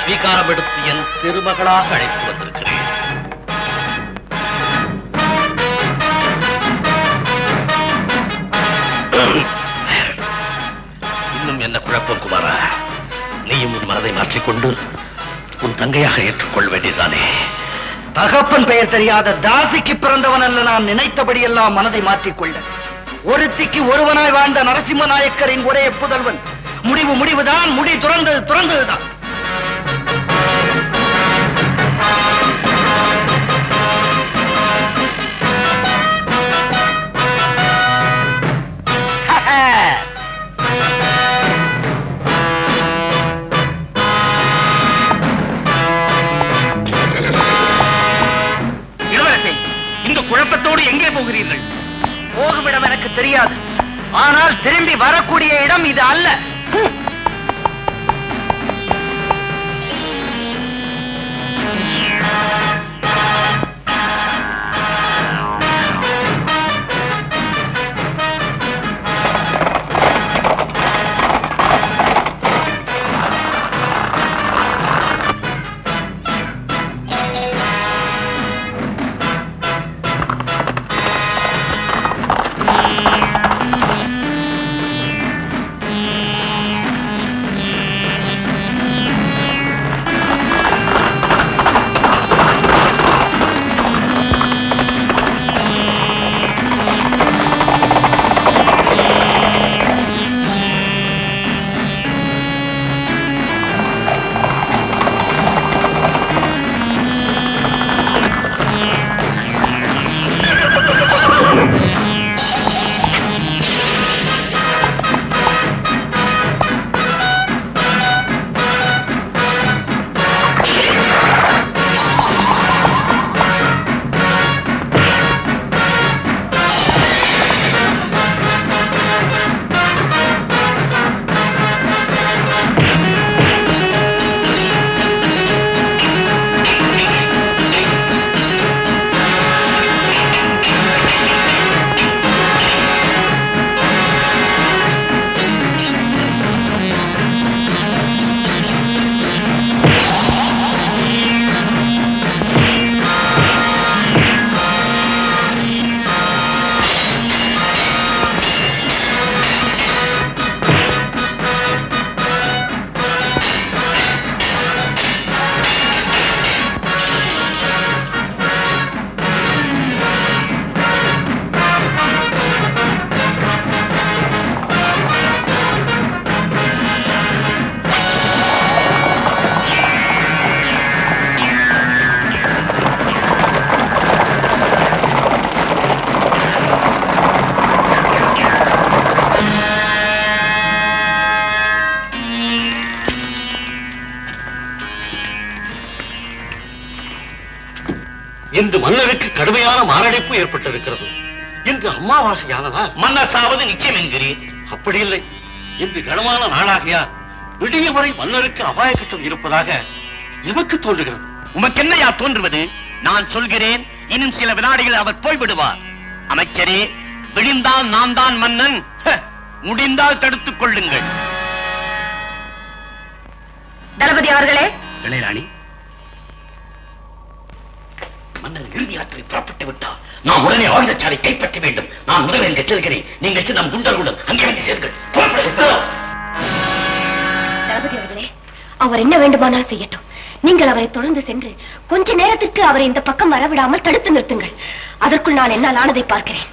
ஸ்வீகாரம் எடுத்து என் திருமகளாக அழைத்து வந்திருக்கிறேன். இன்னும் என்ன குழப்பம் குமாரா? நீயும் உன் மனதை மாற்றிக்கொண்டு உன் தங்கையாக ஏற்றுக்கொள்ள வேண்டியதானே தகப்பன் பெயர் தெரியாத தாசிக்கு பிறந்தவன் அல்ல நான் நினைத்தபடியெல்லாம் மனதை மாற்றிக்கொள்ள. ஒருத்திக்கு ஒருவனாய் வாழ்ந்த நரசிம்ம நாயக்கரின் ஒரே புதல்வன். முடிவு முடிவுதான் முடி துறந்தது துறந்ததுதான். இது அல்ல. அமாவாசையானதால் மன்னர் சாவது நிச்சயம் என்கிறீர். அப்படி இல்லை இன்று கனமான நாளாகையா விடிய வரை மன்னருக்கு அபாய கட்டம் இருப்பதாக எமக்கு தோன்றுகிறது. உமக்கு என்னையா தோன்றுவது? நான் சொல்கிறேன் இன்னும் சில வினாடிகள் அவர் போய்விடுவார். அமைச்சரே விடிந்தால் நான் தான் மன்னன் முடிந்தால் தடுத்துக் கொள்ளுங்கள். தளபதி அவர்களே. இளையராணி செல்கிறேன் நீங்கள் நம் குண்டர்களுடன் அங்கே வந்து சேர்ங்கள். தளபதி அவர்களே அவர் என்ன வேண்டுமானால் செய்யட்டும். நீங்கள் அவரை தொடர்ந்து சென்று கொஞ்ச நேரத்திற்கு அவரை இந்த பக்கம் வரவிடாமல் தடுத்து நிறுத்துங்கள். அதற்குள் நான் என்னால் ஆனதை பார்க்கிறேன்.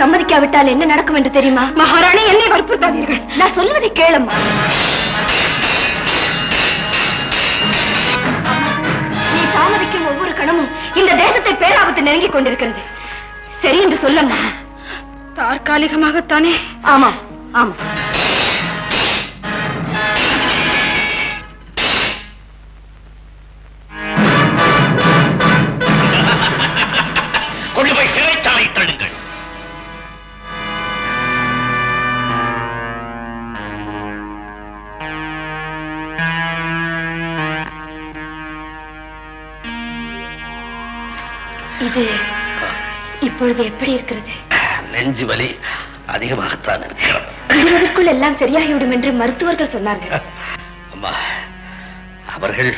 சம்மதிக்காவிட்டால் என்ன நடக்கும் என்று தெரியுமா? மகாராணி என்னை வற்புறுத்தாதீர்கள். நான் சொல்வதை கேளம்மா. நீ தாமதிக்கும் ஒவ்வொரு கணமும் இந்த தேசத்தை பேராபத்து நெருங்கிக் கொண்டிருக்கிறது. சரி என்று சொல்லம்மா. தற்காலிகமாகத்தானே ஆமா ஆமா இப்பொழுது எப்படி இருக்கிறது? நெஞ்சு வலி அதிகமாகத்தான் இருக்கிறது. எல்லாம் சரியாகிவிடும் என்று மருத்துவர்கள் சொன்னார்கள். அம்மா அவர்கள்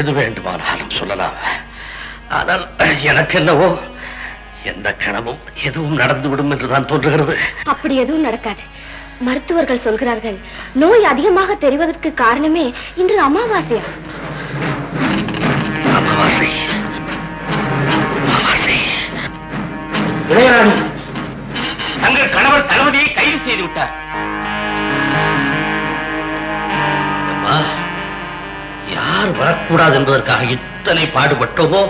எது வேண்டுமானாலும் சொல்லலாம். ஆனால் எனக்கு என்னவோ எந்த கணமும் எதுவும் நடந்துவிடும் என்றுதான் தோன்றுகிறது. அப்படி எதுவும் நடக்காது. மருத்துவர்கள் சொல்கிறார்கள் நோய் அதிகமாக தெரிவதற்கு காரணமே இன்று அமாவாசையா? அமாவாசை அமாவாசை. இளையராணி தங்கள் கணவர் தளபதியை கைது செய்து விட்டார். யார் வரக்கூடாது என்பதற்காக இத்தனை பாடுபட்டோமோ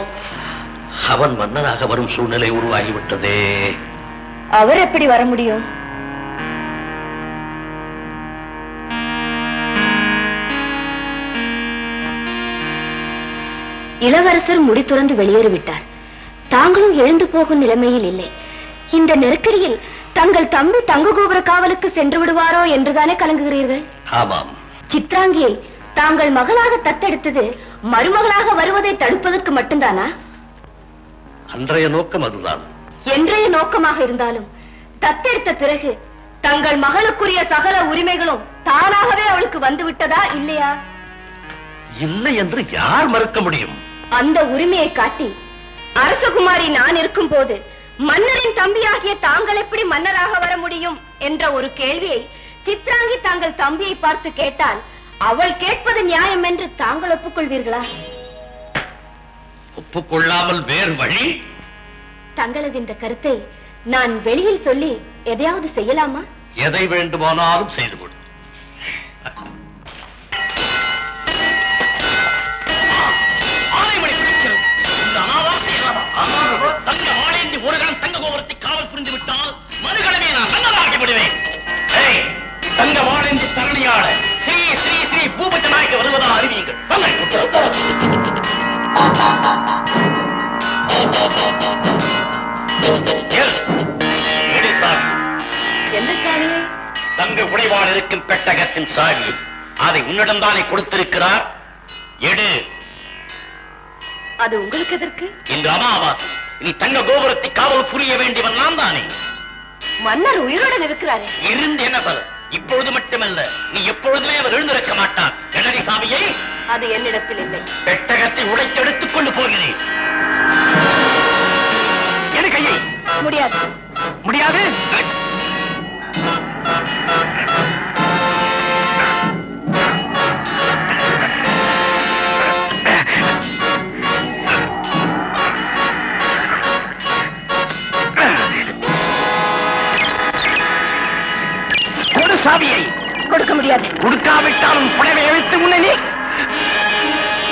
அவன் மன்னராக வரும் சூழ்நிலை உருவாகிவிட்டதே. அவர் எப்படி வர முடியும்? இளவரசர் முடி துறந்து வெளியேறிவிட்டார். தாங்களும் எழுந்து போகும் நிலைமையில் இல்லை. இந்த நெருக்கடியில் தங்கள் தம்பி தங்க கோபுர காவலுக்கு சென்று விடுவாரோ என்றுதானே கலங்குகிறீர்கள்? ஆமாம். சித்ராங்கியை தாங்கள் மகளாக தத்தெடுத்தது மருமகளாக வருவதை தடுப்பதற்கு மட்டும்தானா? அன்றைய நோக்கம் அதுதான். என்றைய நோக்கமாக இருந்தாலும் தத்தெடுத்த பிறகு தங்கள் மகளுக்குரிய சகல உரிமைகளும் தானாகவே அவளுக்கு வந்து விட்டதா இல்லையா? இல்லை என்று யார் மறுக்க முடியும்? அந்த உரிமையை காட்டி அரசகுமாரி நான் இருக்கும் போது மன்னரின் தம்பியாகிய தாங்கள் எப்படி மன்னராக வர முடியும் என்ற ஒரு கேள்வியை சித்ராங்கி தாங்கள் தம்பியை பார்த்து கேட்டால் அவள் கேட்பது நியாயம் என்று தாங்கள் ஒப்புக்கொள்வீர்களா? ஒப்புக்கொள்ளாமல் வேறு வழி? தங்களது இந்த கருத்தை நான் வெளியில் சொல்லி எதையாவது செய்யலாமா? எதை வேண்டுமானாலும் செய்து கொடு. தங்க வாழேந்தி ஒரு கணம் தங்க கோபுரத்தை காவல் புரிந்து விட்டால் மறுகணமே நான் மன்னராகி விடுவேன். தங்க வாழேந்தி தரணியாள ஸ்ரீ ஸ்ரீ ஸ்ரீ பூபஜ நாயக வருவதா அறிவியுங்கள் தங்க உடைவாள் இருக்கும் பெட்டகத்தின் சாவி அதை உன்னிடம் தானே கொடுத்திருக்கிறார்? எடு. அது உங்களுக்கு எதற்கு? இன்று அமாவாசை. நீ தங்க கோபுரத்தை காவல் புரிய வேண்டியவன் நான் தானே? மன்னர் உயிருடன் இருக்கிறாரே இருந்து என்ன பலன்? இப்பொழுது மட்டுமல்ல நீ எப்பொழுதுமே அவர் எழுந்திருக்க மாட்டார் கணரி சாமியை அது என்னிடத்தில் இல்லை. பெட்டகத்தை உடைத்தெடுத்துக் கொண்டு போகிறேன். எடு கையை. முடியாது. முடியாது? கொடுக்க முடியாது. கொடுக்காவிட்டாலும் புடவை எழுத்து முன்னே நீ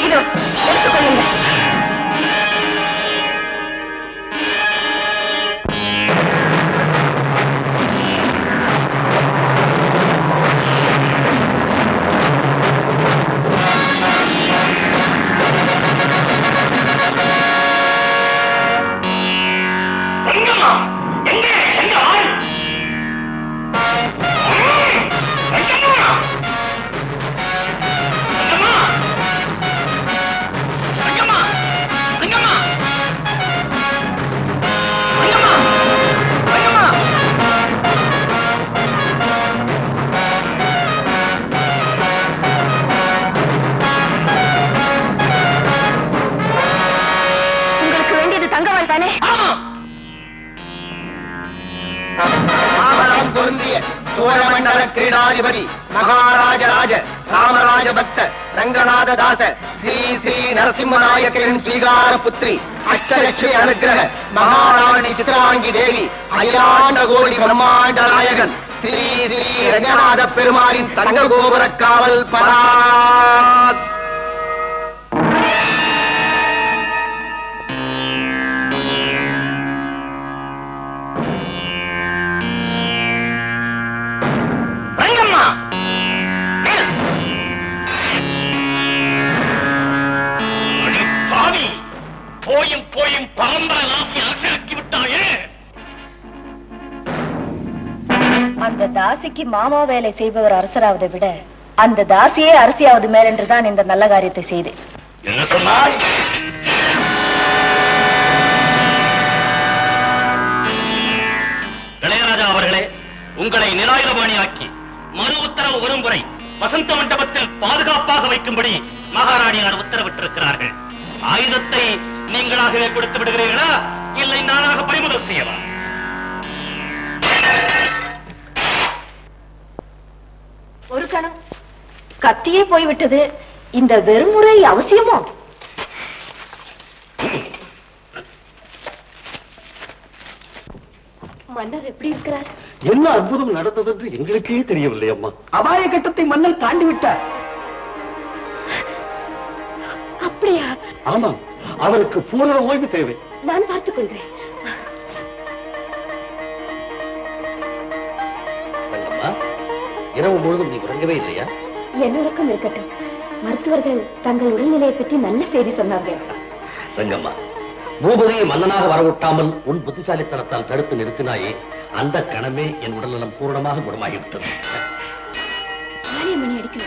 இதோ எடுத்துக்கொள்ளுங்க சோழமண்டல கிரீடாதிபதி மகாராஜ ராஜ ராமராஜ பக்த ரங்கநாத தாச ஸ்ரீ ஸ்ரீ நரசிம்மநாயக்கரின் ஸ்வீகார புத்திரி அஷ்டலட்சுமி அனுகிரக மகாராணி சித்ராங்கி தேவி அயாண்ட கோடி பிரம்மாண்ட நாயகன் ஸ்ரீ ஸ்ரீ ரங்கநாத பெருமாளின் தங்க கோபுர காவல் பரா பரம்பரை ராசி அரசாக்கி விட்டாயே? அந்த தாசிக்கு மாமா வேலை செய்பவர் அரசராவதை விட அந்த தாசியே அரசியாவது மேல் என்றுதான் இந்த நல்ல காரியத்தை செய்தேன். என்ன சொன்னாய்? இளையராஜா அவர்களே உங்களை நிராயுதபாணியாக்கி மறு உத்தரவு வரும் முறை வசந்த மண்டபத்தில் பாதுகாப்பாக வைக்கும்படி மகாராணியார் உத்தரவிட்டிருக்கிறார்கள். ஆயுதத்தை நீங்களாகவே கொடுத்து விடுகிறீர்களா? இல்லை நானாக பறிமுதல் செய்யவா? ஒரு கணம். கத்தியே போய்விட்டது. இந்த வெறுமுறை அவசியமோ? மன்னர் எப்படி இருக்கிறார்? என்ன அற்புதம் நடந்தது என்று எங்களுக்கே தெரியவில்லை அம்மா. அபாய கட்டத்தை மன்னர் தாண்டி விட்டார் அப்படியா? ஆமாம். அவருக்கு பூரண ஓய்வு தேவை. நான் பார்த்துக் கொள்கிறேன். இரவு முழுதும் நீ உறங்கவே இல்லையா? என்னருக்கும் இருக்கட்டும். மருத்துவர்கள் தங்கள் உடல்நிலையை பற்றி நல்ல செய்தி சொன்னார்கள். ரங்கம்மா பூபதியை மன்னனாக வரவிட்டாமல் உன் புத்திசாலித்தனத்தால் தடுத்து நிறுத்தினாயே அந்த கணமே என் உடல்நலம் பூரணமாக குணமாகிவிட்டது. மணி அடிக்கல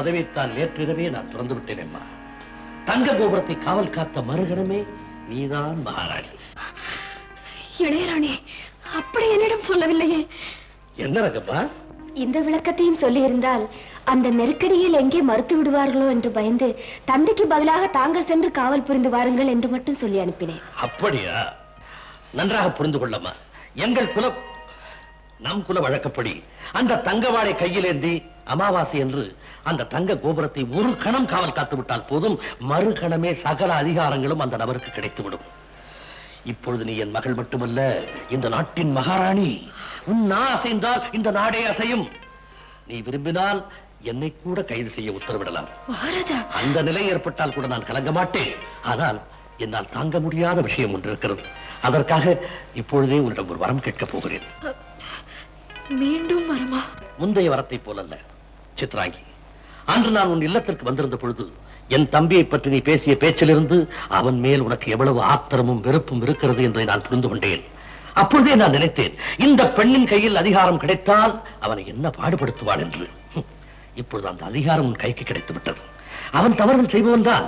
பதவியைத்தான் நேற்றிரவே நான் திறந்து விட்டேன் அம்மா. தங்க கோபுரத்தை காவல் காத்த மறுகணமே நீதான் மகாராணி. இளையராணி அப்படி என்னிடம் சொல்லவில்லையே. என்ன ரங்கம்மா இந்த விளக்கத்தையும் சொல்லியிருந்தால் அந்த நெருக்கடியில் எங்கே மறுத்து விடுவார்களோ என்று பயந்து தந்தைக்கு பதிலாக தாங்கள் சென்று காவல் புரிந்து வாருங்கள் என்று மட்டும் சொல்லி அனுப்பினேன். அப்படியா? நன்றாக புரிந்து கொள்ளம்மா. எங்கள் குல நம் குல வழக்கப்படி அந்த தங்கவாளை கையிலேந்தி அமாவாசை என்று அந்த தங்க கோபுரத்தை ஒரு கணம் காவல் காத்து விட்டால் போதும். மறு கணமே சகல அதிகாரங்களும் அந்த நபருக்கு கிடைத்துவிடும். இப்பொழுது நீ என் மகள் மட்டுமல்ல இந்த நாட்டின் மகாராணி. உன் நான் அசைந்தால் இந்த நாடே அசையும். நீ விரும்பினால் என்னை கூட கைது செய்ய உத்தரவிடலாம். அந்த நிலை ஏற்பட்டால் கூட நான் கலங்க மாட்டேன். ஆனால் என்னால் தாங்க முடியாத விஷயம் ஒன்று இருக்கிறது. அதற்காக இப்பொழுதே உன்னிடம் ஒரு வரம் கேட்கப் போகிறேன். மீண்டும் வரமா? முந்தைய வரத்தை போலல்ல. சித்ராங்கி. அன்று நான் உன் இல்லத்திற்கு வந்திருந்த பொழுது என் தம்பியை பற்றி நீ பேசிய பேச்சிலிருந்து அவன் மேல் உனக்கு எவ்வளவு ஆத்திரமும் வெறுப்பும் இருக்கிறது என்பதை நான் புரிந்து கொண்டேன். அப்பொழுதே நான் நினைத்தேன் இந்த பெண்ணின் கையில் அதிகாரம் கிடைத்தால் அவனை என்ன பாடுபடுத்துவான் என்று. இப்பொழுது அந்த அதிகாரம் உன் கைக்கு கிடைத்து விட்டது. அவன் தவறுகள் செய்பவன் தான்.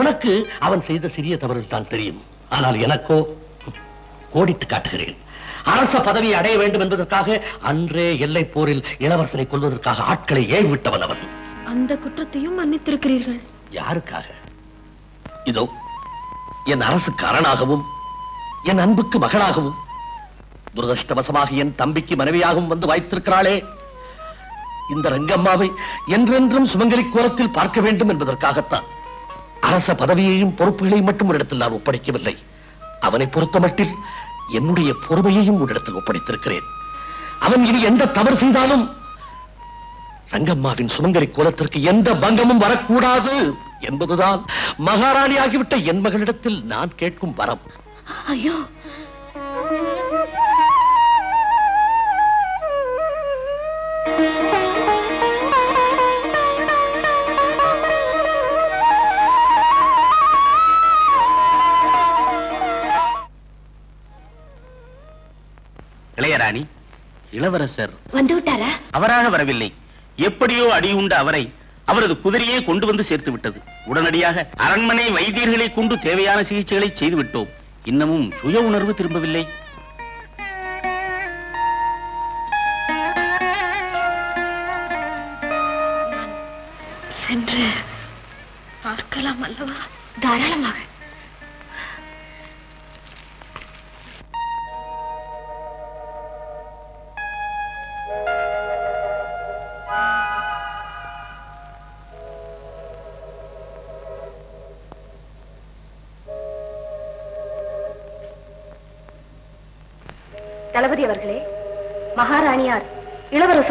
உனக்கு அவன் செய்த சிறிய தவறு தான் தெரியும். ஆனால் எனக்கோ கோடிட்டு காட்டுகிறேன். அரச பதவி அடைய வேண்டும் என்பதற்காக அன்றே எல்லை போரில் இளவரசனை கொல்வதற்காக ஆட்களை ஏவி விட்டவன் அவன். அந்த குற்றத்தையும் மன்னித்திருக்கிறீர்கள். யாருக்காக? இதோ என் அரசுக்கு அரணாகவும் என் அன்புக்கு மகளாகவும் துரதிருஷ்டவசமாக என் தம்பிக்கு மனைவியாகவும் வந்து வாய்த்திருக்கிறாளே. இந்த ரங்கம்மாவை என்றென்றும் சுமங்கலி கோலத்தில் பார்க்க வேண்டும் என்பதற்காகத்தான் அரச பதவியையும் பொறுப்புகளையும் மட்டும் உன்னிடத்தில் நான் ஒப்படைக்கவில்லை. அவனை பொறுத்தமட்டில் என்னுடைய பொறுமையையும் உன்னிடத்தில் ஒப்படைத்திருக்கிறேன். அவன் இனி எந்த தவறு செய்தாலும் ரங்கம்மாவின் சுமங்கரி கோலத்திற்கு எந்த பங்கமும் வரக்கூடாது என்பதுதான் மகாராணி ஆகிவிட்ட என் மகளிடத்தில் நான் கேட்கும் வரம். ஐயோ. இளையராணி இளவரசர் வந்து விட்டாரா அவராக வரவில்லை. எப்படியோ அடியுண்ட அவரை அவரது குதிரையே கொண்டு வந்து சேர்த்து விட்டது. உடனடியாக அரண்மனை வைத்தியர்களை கொண்டு தேவையான சிகிச்சைகளை செய்து விட்டோம். இன்னமும் சுய உணர்வு திரும்பவில்லை. சென்று பார்க்கலாம் அல்லவா? தாராளமாக.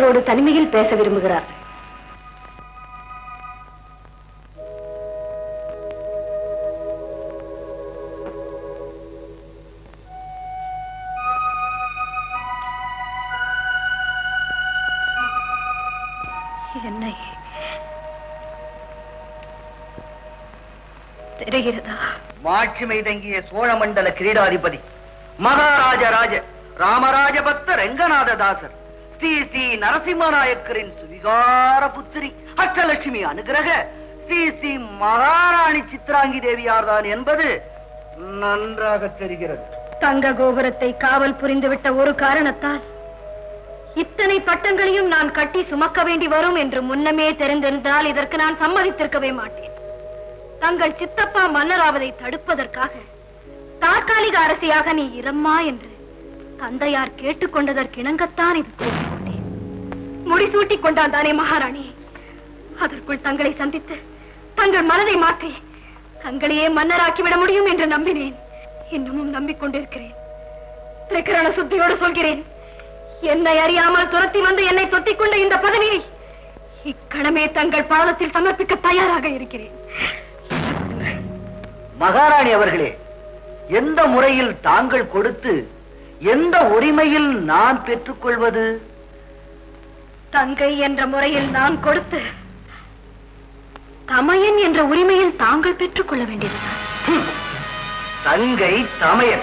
உங்களோடு தனிமையில் பேச விரும்புகிறார். என்னை தெரிகிறதா? மாட்சிமை தங்கிய சோழ மண்டல கிரீடாதிபதி மகாராஜ ராஜ ராமராஜபக்த ரெங்கநாததாசர். ஸ்ரீ ஸ்ரீ நரசிம்மநாயக்கரின் சுவிகார புத்திரி அஷ்டலட்சுமி அனுகிரக ஸ்ரீ ஸ்ரீ மகாராணி சித்ராங்கி தேவியார்தான் என்பது நன்றாக தெரிகிறது. தங்க கோபுரத்தை காவல் புரிந்துவிட்ட ஒரு காரணத்தால் இத்தனை பட்டங்களையும் நான் கட்டி சுமக்க வேண்டி வரும் என்று முன்னமே தெரிந்திருந்தால் இதற்கு நான் சம்மதித்திருக்கவே மாட்டேன். தங்கள் சித்தப்பா மன்னராவதை தடுப்பதற்காக தற்காலிக அரசியாக நீ இரம்மா என்று தந்தையார் கேட்டுக்கொண்டதற்கிணங்கத்தான் இது செய்து முடிசூட்டிக் கொண்டான் தானே மகாராணி? அதற்குள் தங்களை சந்தித்து தங்கள் மனதை மாற்றி தங்களையே மன்னராக்கிவிட முடியும் என்று நம்பினேன். இன்னமும் நம்பிக்கொண்டிருக்கிறேன். திரிகரண சுத்தியோடு சொல்கிறேன். என்னை அறியாமல் துரத்தி வந்து என்னை தொத்திக் கொண்ட இந்த பதவியை இக்கணமே தங்கள் பாதத்தில் சமர்ப்பிக்க தயாராக இருக்கிறேன். மகாராணி அவர்களே எந்த முறையில் தாங்கள் கொடுத்து எந்த உரிமையில் நான் பெற்றுக்கொள்வது? தங்கை என்ற முறையில் நான் கொடுத்து தமையன் என்ற உரிமையில் தாங்கள் பெற்றுக்கொள்ள வேண்டியதுதான். தங்கை தமையன்.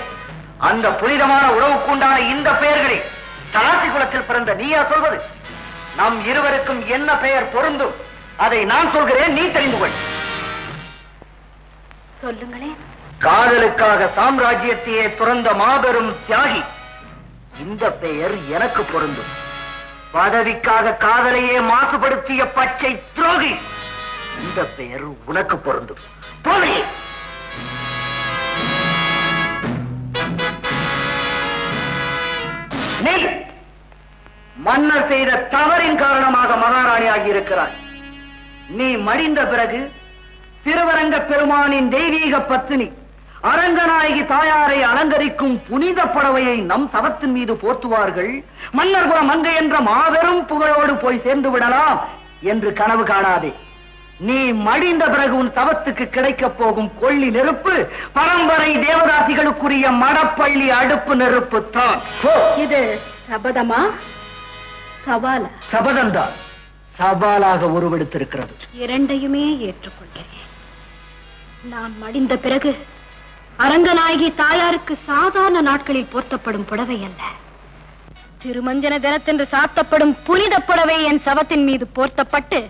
அந்த புனிதமான உறவுக்குண்டான இந்த பெயர்களை தலாசி குலத்தில் பிறந்த நீயா சொல்வது. நம் இருவருக்கும் என்ன பெயர் பொருந்தும்? அதை நான் சொல்கிறேன் நீ தெரிந்து கொள். சொல்லுங்களேன். காதலுக்காக சாம்ராஜ்யத்தையே துறந்த மாபெரும் தியாகி இந்த பெயர் எனக்கு பொருந்தும். பதவிக்காக காதலையே மாசுபடுத்திய பச்சை துரோகி. இந்த பெயர் உனக்கு பொருந்தும். போலே நீ மன்னர் செய்த தவறின் காரணமாக மகாராணி ஆகியிருக்கிறாய் நீ மடிந்த பிறகு திருவரங்க பெருமானின் தெய்வீக பத்தினி. அரங்கநாயகி தாயாரை அலங்கரிக்கும் புனித பறவையை நம் தவத்தின் மீது போர்த்துவார்கள். மன்னர் குல மங்கை என்ற மாபெரும் புகழோடு போய் சேர்ந்து விடலாம் என்று கனவு காணாதே. நீ மடிந்த பிறகு உன் தவத்துக்கு கிடைக்கப் போகும் கொள்ளி நெருப்பு பரம்பரை தேவதாசிகளுக்குரிய மடப்பள்ளி அடுப்பு நெருப்பு தான். இது சபதமா? சவாலா? சபதம்தான். சவாலாக உருவெடுத்திருக்கிறது. இரண்டையுமே ஏற்றுக்கொள்கிறேன். நான் மடிந்த பிறகு அரங்கநாயகி தாயாருக்கு சாதாரண நாட்களில் போர்த்தப்படும் புடவை அல்ல திருமஞ்சன தினத்தன்று சாத்தப்படும் புனித புடவை என் சவத்தின் மீது போர்த்தப்பட்டு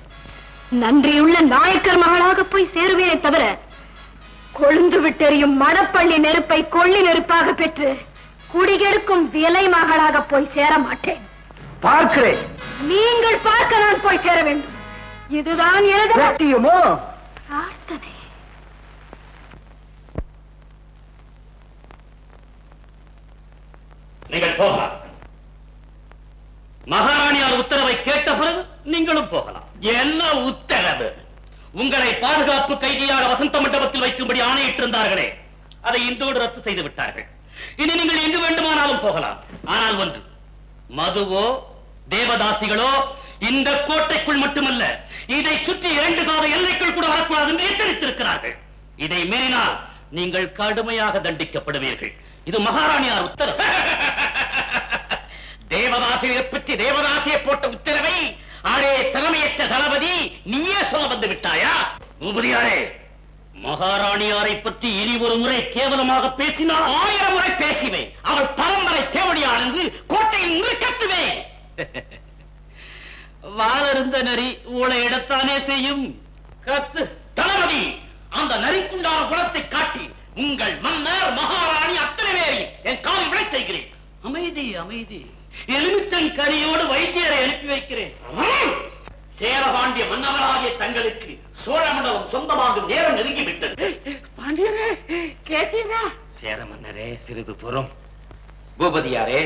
நன்றியுள்ள நாயக்கர் மகளாக போய் சேருவேனே தவிர கொழுந்து விட்டெறியும் மடப்பள்ளி நெருப்பை கொள்ளி நெருப்பாக பெற்று குடிகெடுக்கும் விலை மகளாக போய் சேர மாட்டேன் பார்க்கிறேன். நீங்கள் பார்க்க நான் போய் சேர வேண்டும். இதுதான் எனது சத்தியமோ பிரார்த்தனை நீங்கள் போகலாம். மகாராணியார் உத்தரவை கேட்ட பிறகு நீங்களும் போகலாம். என்ன உத்தரவு? உங்களை பாதுகாப்பு கைதியாக வசந்த மண்டபத்தில் வைக்கும்படி ஆணையிட்டிருந்தார்களே. அதை இந்தோடு ரத்து செய்து விட்டார்கள். இனி நீங்கள் எங்கு வேண்டுமானாலும் போகலாம். ஆனால் ஒன்று மதுவோ தேவதாசிகளோ இந்த கோட்டைக்குள் மட்டுமல்ல இதை சுற்றி இரண்டு காத எல்லைக்குள் கூட வரக்கூடாது என்று எச்சரித்திருக்கிறார்கள். இதை மீறினால் நீங்கள் கடுமையாக தண்டிக்கப்படுவீர்கள். இது மகாராணியார் உத்தரவு. தேவதாசியை பற்றி தேவதாசியை போட்ட உத்தரவை ஆடே திறமையற்ற தளபதி நீயே சொல்ல வந்து விட்டாயா? பூபதியாரே மகாராணியாரை பற்றி இனி ஒரு முறை கேவலமாக பேசினால் ஆயிரம் முறை பேசுவேன். அவள் பரம்பரை தேவடியார் என்று கோட்டையில் கத்துவேன். வாழருந்த நரி ஊழை இடத்தானே செய்யும்? கத்து. தளபதி அந்த நரிக்குண்டான குலத்தை காட்டி உங்கள் மன்னர் மகாராணி அத்தனை பேரை என் காலில் விழச் செய்கிறேன். அமைதி அமைதி. எலுமிச்சன் கரியோடு வைத்தியரை அனுப்பி வைக்கிறேன். சேரபாண்டிய மன்னவராகிய தங்களுக்கு சோழ மண்டலம் சொந்தமாகும் நேரம் நெருங்கிவிட்டது. பாண்டியரே கேட்டீரா சேர மன்னரே சிறிது புறம். பூபதியாரே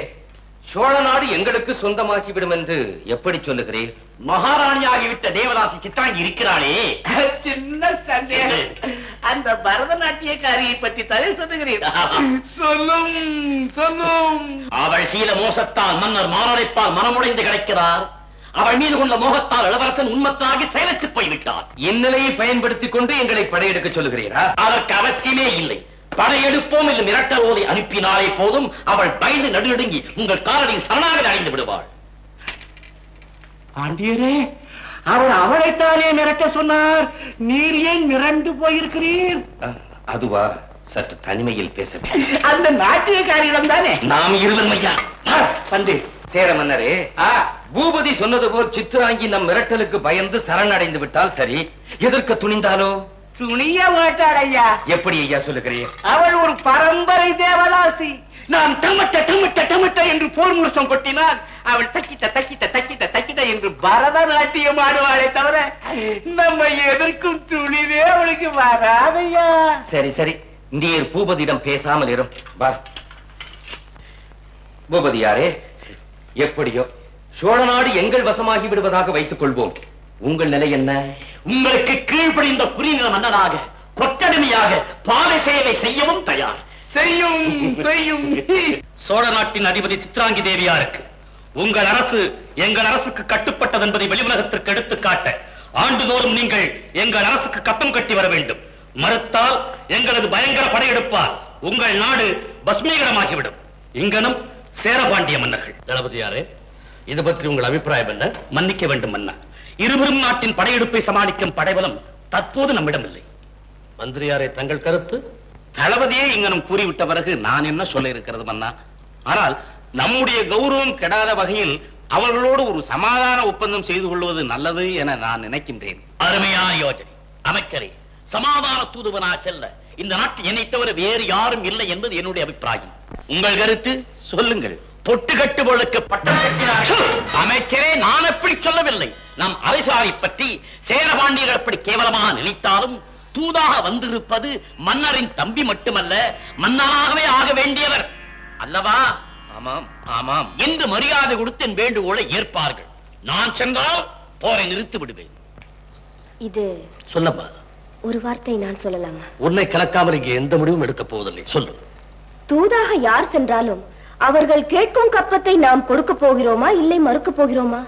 சோழ நாடு எங்களுக்கு சொந்தமாகிவிடும் என்று எப்படி சொல்லுகிறீர்? மகாராணியாகிவிட்ட தேவதாசி சித்தாங்கி இருக்கிறாளே. சின்ன சந்தேகம். அந்த பரதநாட்டியக்காரியை பற்றி தலை சொல்லுகிறேன் சொல்லும் சொல்லும். அவள் சீல மோசத்தால் மன்னர் மாரடைப்பால் மனமுடைந்து கிடக்கிறார். அவள் மீது கொண்ட மோகத்தால் இளவரசன் உண்மத்தாகி செயலற்று போய்விட்டார் இந்நிலையை பயன்படுத்திக் கொண்டு எங்களை படையெடுக்க சொல்லுகிறீரா? அதற்கு அவசியமே இல்லை. படையெடுப்போம் என்று மிரட்டல் ஓதி அனுப்பினாலே போதும். அவள் பயந்து நடுநடுங்கி உங்கள் காலடியில் சரணாகதி அடைந்து விடுவாள். பாண்டியரே அவர் அவளைத்தானே மிரட்ட சொன்னார். நீர் ஏன் மிரண்டு போயிருக்கிறீர்? அதுவா சற்று தனிமையில் பேச அந்த நாட்டியக்காரியிடம் தானே? நாம் இருவரும் ஐயா வந்து. சேர மன்னரே பூபதி சொன்னது போல் சித்ராங்கி நம் மிரட்டலுக்கு பயந்து சரணடைந்து விட்டால் சரி. எதிர்க்க துணிந்தாலோ? துணிய மாட்டாள் ஐயா. எப்படி ஐயா சொல்லுகிறீர்? அவள் ஒரு பரம்பரை தேவதாசி. நான் டமட்ட டமட்ட டமட்ட என்று போர் முரசம் கொட்டினால் அவள் தக்கிட்ட தக்கிட்ட தக்கிட்ட தக்கிட்ட என்று பரதநாட்டியம் ஆடுவாளே தவிர நம்ம எதற்கும் துணிவே அவளுக்கு வராதையா? சரி சரி. நீர் பூபதியிடம் பேசாமல் இரும் வா. பூபதியாரே எப்படியோ சோழ நாடு எங்கள் வசமாகி விடுவதாக வைத்துக் கொள்வோம். உங்கள் நிலை என்ன? உங்களுக்கு கீழ்ப்படிந்த புரிந்த மன்னனாக கொத்தடிமையாக பாதை சேவை செய்யவும் தயார். செய்யும் செய்யும். சோழ நாட்டின் அதிபதி சித்ராங்கி தேவியாருக்கு உங்கள் அரசு எங்கள் அரசுக்கு கட்டுப்பட்டது என்பதை வெளியுலகத்திற்கு எடுத்துக் காட்ட ஆண்டுதோறும் நீங்கள் எங்கள் அரசுக்கு கப்பம் கட்டி வர வேண்டும். மறுத்தால் எங்களது பயங்கர படையெடுப்பால் உங்கள் நாடு பஸ்மீகரமாகிவிடும் இங்கனும் சேரபாண்டிய மன்னர்கள். தளபதியாரே இது பற்றி உங்கள் அபிப்பிராயம் என்ன? மன்னிக்க வேண்டும் மன்னா இருவரும் நாட்டின் படையெடுப்பை சமாளிக்கும் படைபலம் தற்போது நம்மிடம் இல்லை மந்திரியாரே தங்கள் கருத்து? தளபதியே இங்கனம் கூறிவிட்ட பிறகு நான் என்ன சொல்ல இருக்கிறது மன்னா? ஆனால் நம்முடைய கௌரவம் கெடாத வகையில் அவர்களோடு ஒரு சமாதான ஒப்பந்தம் செய்து கொள்வது நல்லது என நான் நினைக்கின்றேன். அருமையான யோஜனை. அமைச்சரே சமாதான தூதுவனா செல்ல இந்த நாட்டில் என்னை தவிர வேறு யாரும் இல்லை என்பது என்னுடைய அபிப்பிராயம். உங்கள் கருத்து சொல்லுங்கள். பொட்டு கட்டுவளுக்கு பட்டம் அமைச்சரே நான் அப்படி சொல்லவில்லை. நம் அரசாரை பற்றி சேரபாண்டியர் அப்படி கேவலமாக நினைத்தாலும் தூதாக வந்திருப்பது மன்னரின் தம்பி மட்டுமல்ல மன்னராகவே ஆக வேண்டியவர். அல்லவா? ஆமாம் ஆமாம். என்று மரியாதை கொடுத்து என் வேண்டுகோளை ஏற்பார்கள். நான் சென்றால் போரை நிறுத்தி விடுவேன். இது சொல்லம்மா ஒரு வார்த்தை நான் சொல்லலாமா? உன்னை கலக்காமல் இங்கே எந்த முடிவும் எடுக்க போவதில்லை. சொல்லு. தூதாக யார் சென்றாலும் அவர்கள் கேட்கும் கப்பத்தை நாம் கொடுக்க போகிறோமா இல்லை மறுக்க போகிறோமா?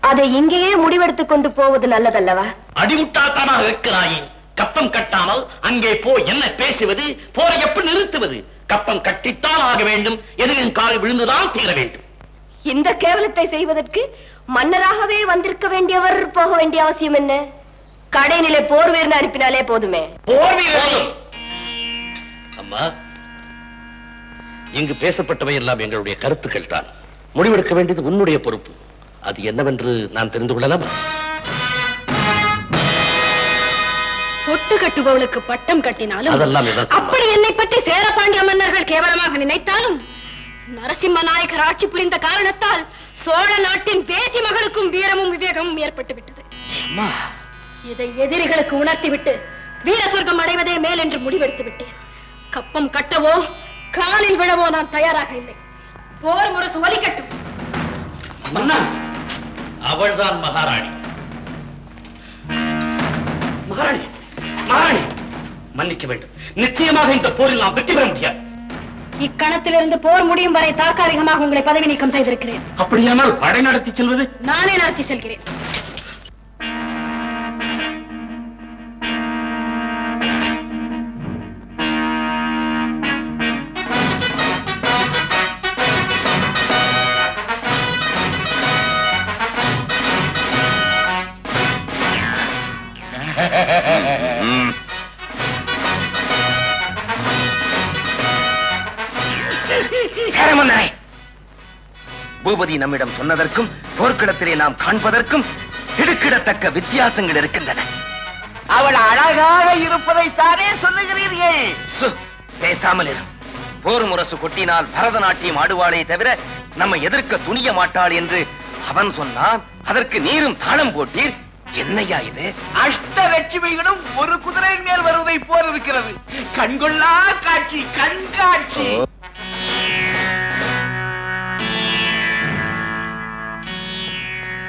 அதை இங்கேயே முடிவெடுத்துக் கொண்டு போவது நல்லதல்லவா? அடிமுட்டாத்தனமாக இருக்கிறாயே. கப்பம் கட்டாமல் அங்கே போய் என்ன பேசுவது போரை எப்படி நிறுத்துவது? கப்பம் கட்டித்தான் ஆக வேண்டும். எதிரின் கால் விழுந்துதான் தீர வேண்டும். இந்த கேவலத்தை செய்வதற்கு மன்னராகவே வந்திருக்க வேண்டியவர் போக வேண்டிய அவசியம் என்ன? கடைநிலை போர் வீரன் அனுப்பினாலே போதுமே. போர் வீரர்கள் அம்மா இங்கு பேசப்பட்டவை எல்லாம் எங்களுடைய கருத்துக்கள் தான் முடிவெடுக்க வேண்டியது உன்னுடைய பொறுப்பு. அது என்னவென்று நான் தெரிந்து கொள்ளலாமா? கட்டுபவளுக்கு பட்டம் கட்டினாலும்? அப்படி என்னை பற்றி சேரபாண்டிய மன்னர்கள் கேவலமாக நினைத்தாலும் நரசிம்ம நாயக்கர் ஆட்சி புரிந்த காரணத்தால் சோழ நாட்டின் பேசி மகளுக்கும் வீரமும் விவேகமும் ஏற்பட்டு விட்டது இதை எதிரிகளுக்கு உணர்த்திவிட்டு வீர சொர்க்கம் அடைவதே மேல் என்று முடிவெடுத்து விட்டேன் கப்பம் கட்டவோ காலில் விழவோ நான் தயாராக இல்லை. போர் முரசு ஒலிக்கட்டும். அவள்தான் மகாராணி. மகாராணி மகாராணி மன்னிக்க வேண்டும். நிச்சயமாக இந்த போரில் நாம் வெற்றி பெற முடியாது. இக்கணத்திலிருந்து போர் முடியும் வரை தாற்காலிகமாக உங்களை பதவி நீக்கம் செய்திருக்கிறேன். அப்படியானால் படை நடத்தி செல்வது? நானே நடத்தி செல்கிறேன். பூபதி நம்மிடம் சொன்னதற்கும் போர்க்களத்திலே நாம் காண்பதற்கும் திடுக்கிடத்தக்க வித்தியாசங்கள் இருக்கின்றன. அவள் அழகாக இருப்பதை தானே சொல்லுகிறீர்கள். பேசாமல் இரு. போர் முரசு கொட்டினால் பரதநாட்டியம் ஆடுவாளே தவிர நம்மை எதிர்க்க துணிய மாட்டாள் என்று அவன் சொன்னான். அதற்கு நீரும் தாளம் போட்டீர். என்னையா இது? அஷ்ட லட்சுமிகளும் ஒரு குதிரையின் மேல் வருவதை போல் இருக்கிறது. கண்கொள்ளா காட்சி கண்காட்சி.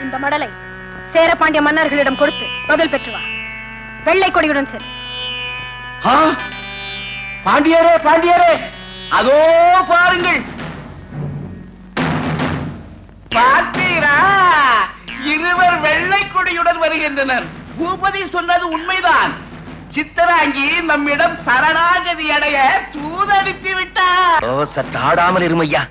இந்த மடலை சேரபாண்டிய மன்னர்களிடம் கொடுத்து பதில் பெற்று வா வெள்ளை கொடியுடன் செல். ஆ, பாண்டியரே பாண்டியரே! அதோ பாருங்கள். பார்த்தீரா? இருவர் வெள்ளை கொடியுடன் வருகின்றனர். பூபதி சொன்னது உண்மைதான். சித்தராங்கி நம்மிடம் சரணாகதி அடைய தூதனுப்பி விட்டார் ஓ சற்று ஆடாமல் இருமையா?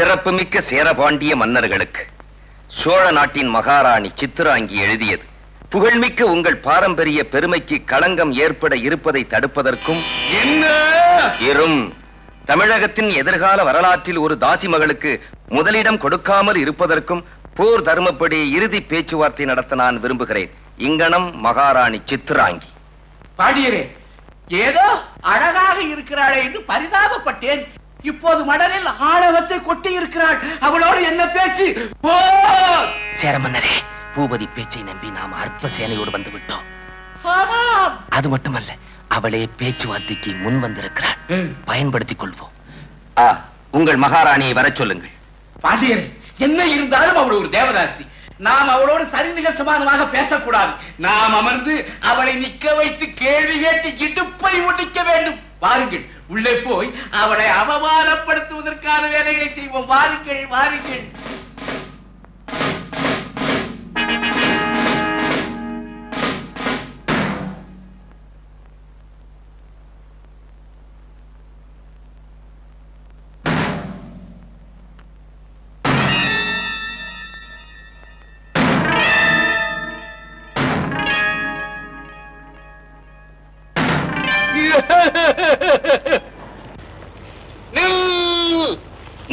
சிறப்புமிக்க சேரபாண்டிய மன்னர்களுக்கு சோழ நாட்டின் மகாராணி சித்திராங்கி எழுதியது. புகழ்மிக்க உங்கள் பாரம்பரிய பெருமைக்கு களங்கம் ஏற்பட இருப்பதை தடுப்பதற்கும் என்ன? இரும் தமிழகத்தின் எதிர்கால வரலாற்றில் ஒரு தாசி மகளுக்கு முதலிடம் கொடுக்காமல் இருப்பதற்கும் போர் தர்மப்படி இறுதி பேச்சுவார்த்தை நடத்த நான் விரும்புகிறேன். இங்கனம் மகாராணி சித்ராங்கி. பாண்டியரே ஏதோ அழகாக இருக்கிறாளே என்று பரிதாபப்பட்டேன். இப்போது மடலில் ஆணவத்தை கொட்டி இருக்கிறாள். அவளோடு என்ன பேச்சு? ஓ சேரமன்னரே பூபதி பேச்சை நம்பி நாம் அற்ப சேனையோடு வந்து விட்டோம். அது மட்டுமல்ல அவளே பேச்சுவார்த்தைக்கு முன் வந்திருக்கிறாள். பயன்படுத்திக் கொள்வோம். உங்கள் மகாராணியை வரச் சொல்லுங்கள். பாண்டியரே என்ன இருந்தாலும் அவள் ஒரு தேவதாசி. நாம் அவளோடு சரிநிகர் சமானமாக பேசக்கூடாது. நாம் அமர்ந்து அவளை நிக்க வைத்து கேள்வி கேட்டு இடுப்பை ஒடிக்க வேண்டும். வாருங்கள். உள்ளே போய் அவளை அவமானப்படுத்துவதற்கான வேலைகளை செய்வோம். வாருங்கள் வாருங்கள்.